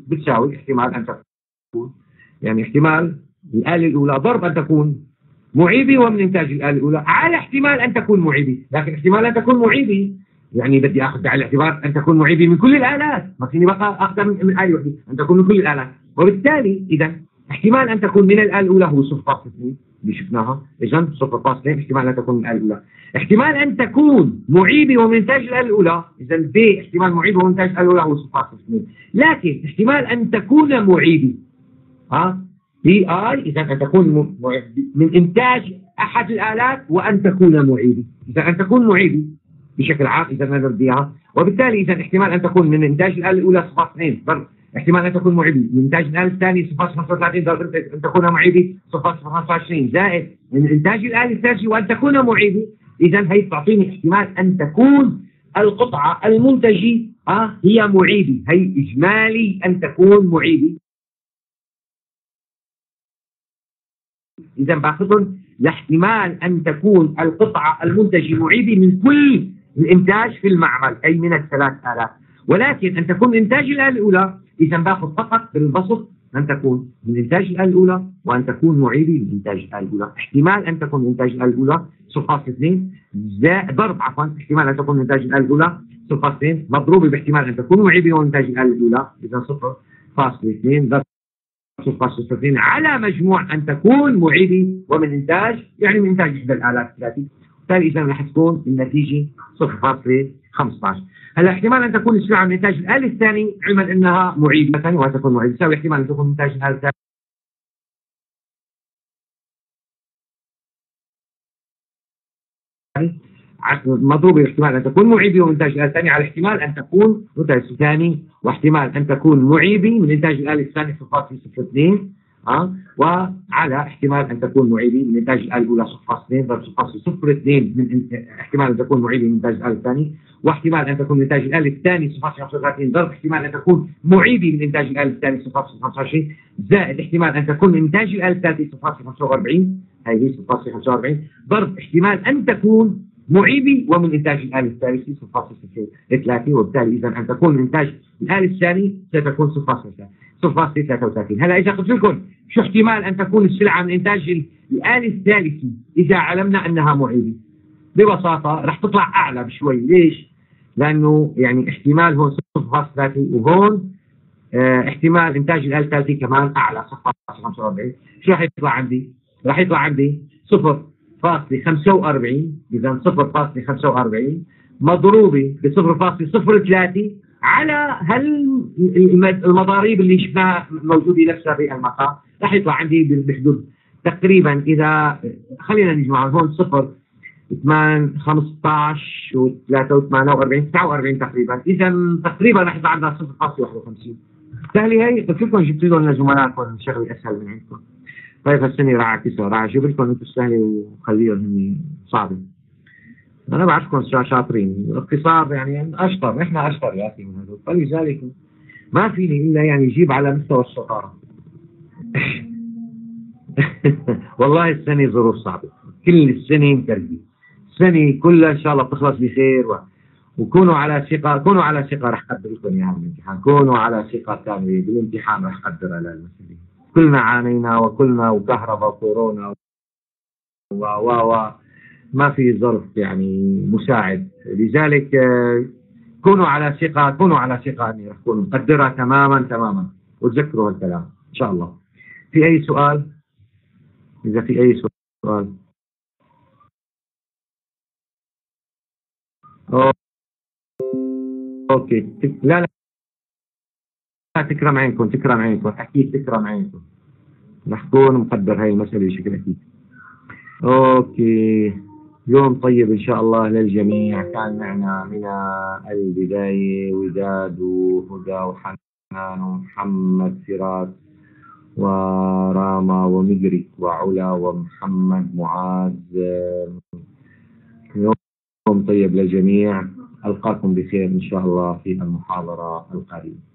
بتساوي احتمال أن تكون يعني احتمال الآلة الأولى ضرب أن تكون معيبة ومن إنتاج الآلة الأولى على احتمال أن تكون معيبة لكن احتمال أن تكون معيبة يعني بدي أخذ على الاعتبار أن تكون معيبة من كل الآلات. ما فيني بقى أخذ من, آلة واحدة أن تكون من كل الآلات. وبالتالي إذا احتمال أن تكون من الآلة الأولى هو 0.2 اللي شفناها. إذا 0.2 احتمال أن تكون من الآلة الأولى. احتمال أن تكون معيبة ومن إنتاج الآلة الأولى إذا ب احتمال معيبة ومن إنتاج الآلة الأولى هو 0.2 لكن احتمال أن تكون معيبة ها بي اي اذا أن تكون من إنتاج أحد الآلات وأن تكون معيبة. اذا أن تكون معيبة بشكل عام اذا ما بدي اياها وبالتالي اذا احتمال أن تكون من إنتاج الآلة الأولى 0.2 احتمال أن تكون معيبه من إنتاج الاله الثانية 0.35 ضرب أن تكون معيبه 0.25 زائد من إنتاج الاله الثالثه وأن تكون معيبه اذا هي تعطيني احتمال أن تكون القطعة المنتجة آه هي معيبه هي إجمالي أن تكون معيبه اذا باخذهم لاحتمال أن تكون القطعة المنتجة معيبه من كل الإنتاج في المعمل أي من الثلاث آلاف. ولكن أن تكون إنتاج الاله الأولى إذا باخذ فقط بالبسط أن تكون من إنتاج الآلة الأولى وأن تكون معيبة من إنتاج الآلة الأولى. احتمال أن تكون من إنتاج الآلة الأولى 0.2 ضرب عفوا احتمال أن تكون من إنتاج الآلة الأولى 0.2 مضروبة باحتمال أن تكون معيبة من إنتاج الآلة الأولى. إذا 0.2 ضرب 0.2 على مجموع أن تكون معيبة ومن إنتاج يعني من إنتاج إحدى الآلات الثلاثة بالتالي إذا رح تكون النتيجة 0.15 هلا احتمال أن تكون السلعة من انتاج الالي الثاني علما أنها معيدة وتكون معيده تساوي احتمال أن تكون من انتاج الالي الثاني. مضروبة احتمال أن تكون معيبة ومن إنتاج الآلة الثانية على احتمال أن تكون منتج ثاني واحتمال أن تكون معيبة من إنتاج الآلة الثانية 0.02 أه؟ وعلى احتمال أن تكون معيبه من إنتاج الأولى 0.2 ضرب 0.02 من احتمال أن تكون معيبه من إنتاج الآلة الثاني واحتمال أن تكون من إنتاج الآلة الثاني 0.35 ضرب احتمال أن تكون معيبه من إنتاج الآلة الثاني 0.25 زائد احتمال أن تكون من إنتاج الآلة الثالثة 0.45 هي هي 0.45 ضرب احتمال أن تكون معيبي ومن إنتاج الآلة الثالثة 0.3 وبالتالي اذا أن تكون من إنتاج الآلة الثاني ستكون 0.3 0.33 هلا إذا قلت لكم شو احتمال أن تكون السلعة من إنتاج الاله الثالثه إذا علمنا أنها معيبه ببساطة رح تطلع أعلى بشوي. ليش؟ لأنه يعني احتمال هون 0.3 وهون آه احتمال إنتاج الاله الثالثة كمان أعلى. 0.45 شو رح يطلع عندي؟ رح يطلع عندي 0.45 اذا 0.45 مضروبة ب 0.03 على هل المضاريب اللي شفناها موجودة نفسها في المقام راح يطلع عندي بحدود تقريبا إذا خلينا نجمع هون صفر 8 15 و 43 49 تقريبا. اذا تقريبا راح يطلع عندنا 0.51 سهله هي قلت لكم جبت لهم لزملائكم شغلة أسهل من عندكم. طيب هالسنة راح أعكسها راح أجيب لكم أنتم السهله وخليهم هم صعبة. أنا بعرفكم شاطرين. الاقتصاد يعني أشطر. إحنا أشطر يا أخي من هذول. فلذلك ما فيني إلا يعني يجيب على مستوى الشطارة. والله السنة ظروف صعبة. كل السنة مكربه السنة كلها إن شاء الله بتخلص بخير و... وكونوا على ثقة كونوا على ثقة رح قدر لكم إياها بالامتحان كونوا على ثقة كاملة. بالامتحان رح قدر على المسألة. كلنا عانينا وكلنا وكهرباء وكورونا و و و ما في ظرف يعني مساعد. لذلك آه، كونوا على ثقة كونوا على ثقة أني رح أكون مقدرها تماما تماما. وتذكروا هالكلام إن شاء الله. في أي سؤال؟ إذا في أي سؤال. Okay. لا لا. تكرم عينكم تكرم عينكم. أكيد تكرم عينكم. نحكون مقدر هاي المسألة بشكل أكيد. Okay. يوم طيب إن شاء الله للجميع. كان معنا من البداية وداد وهدى وحنان ومحمد فراس وراما ومجري وعلا ومحمد معاذ. يوم طيب للجميع. ألقاكم بخير إن شاء الله في المحاضرة القادمة.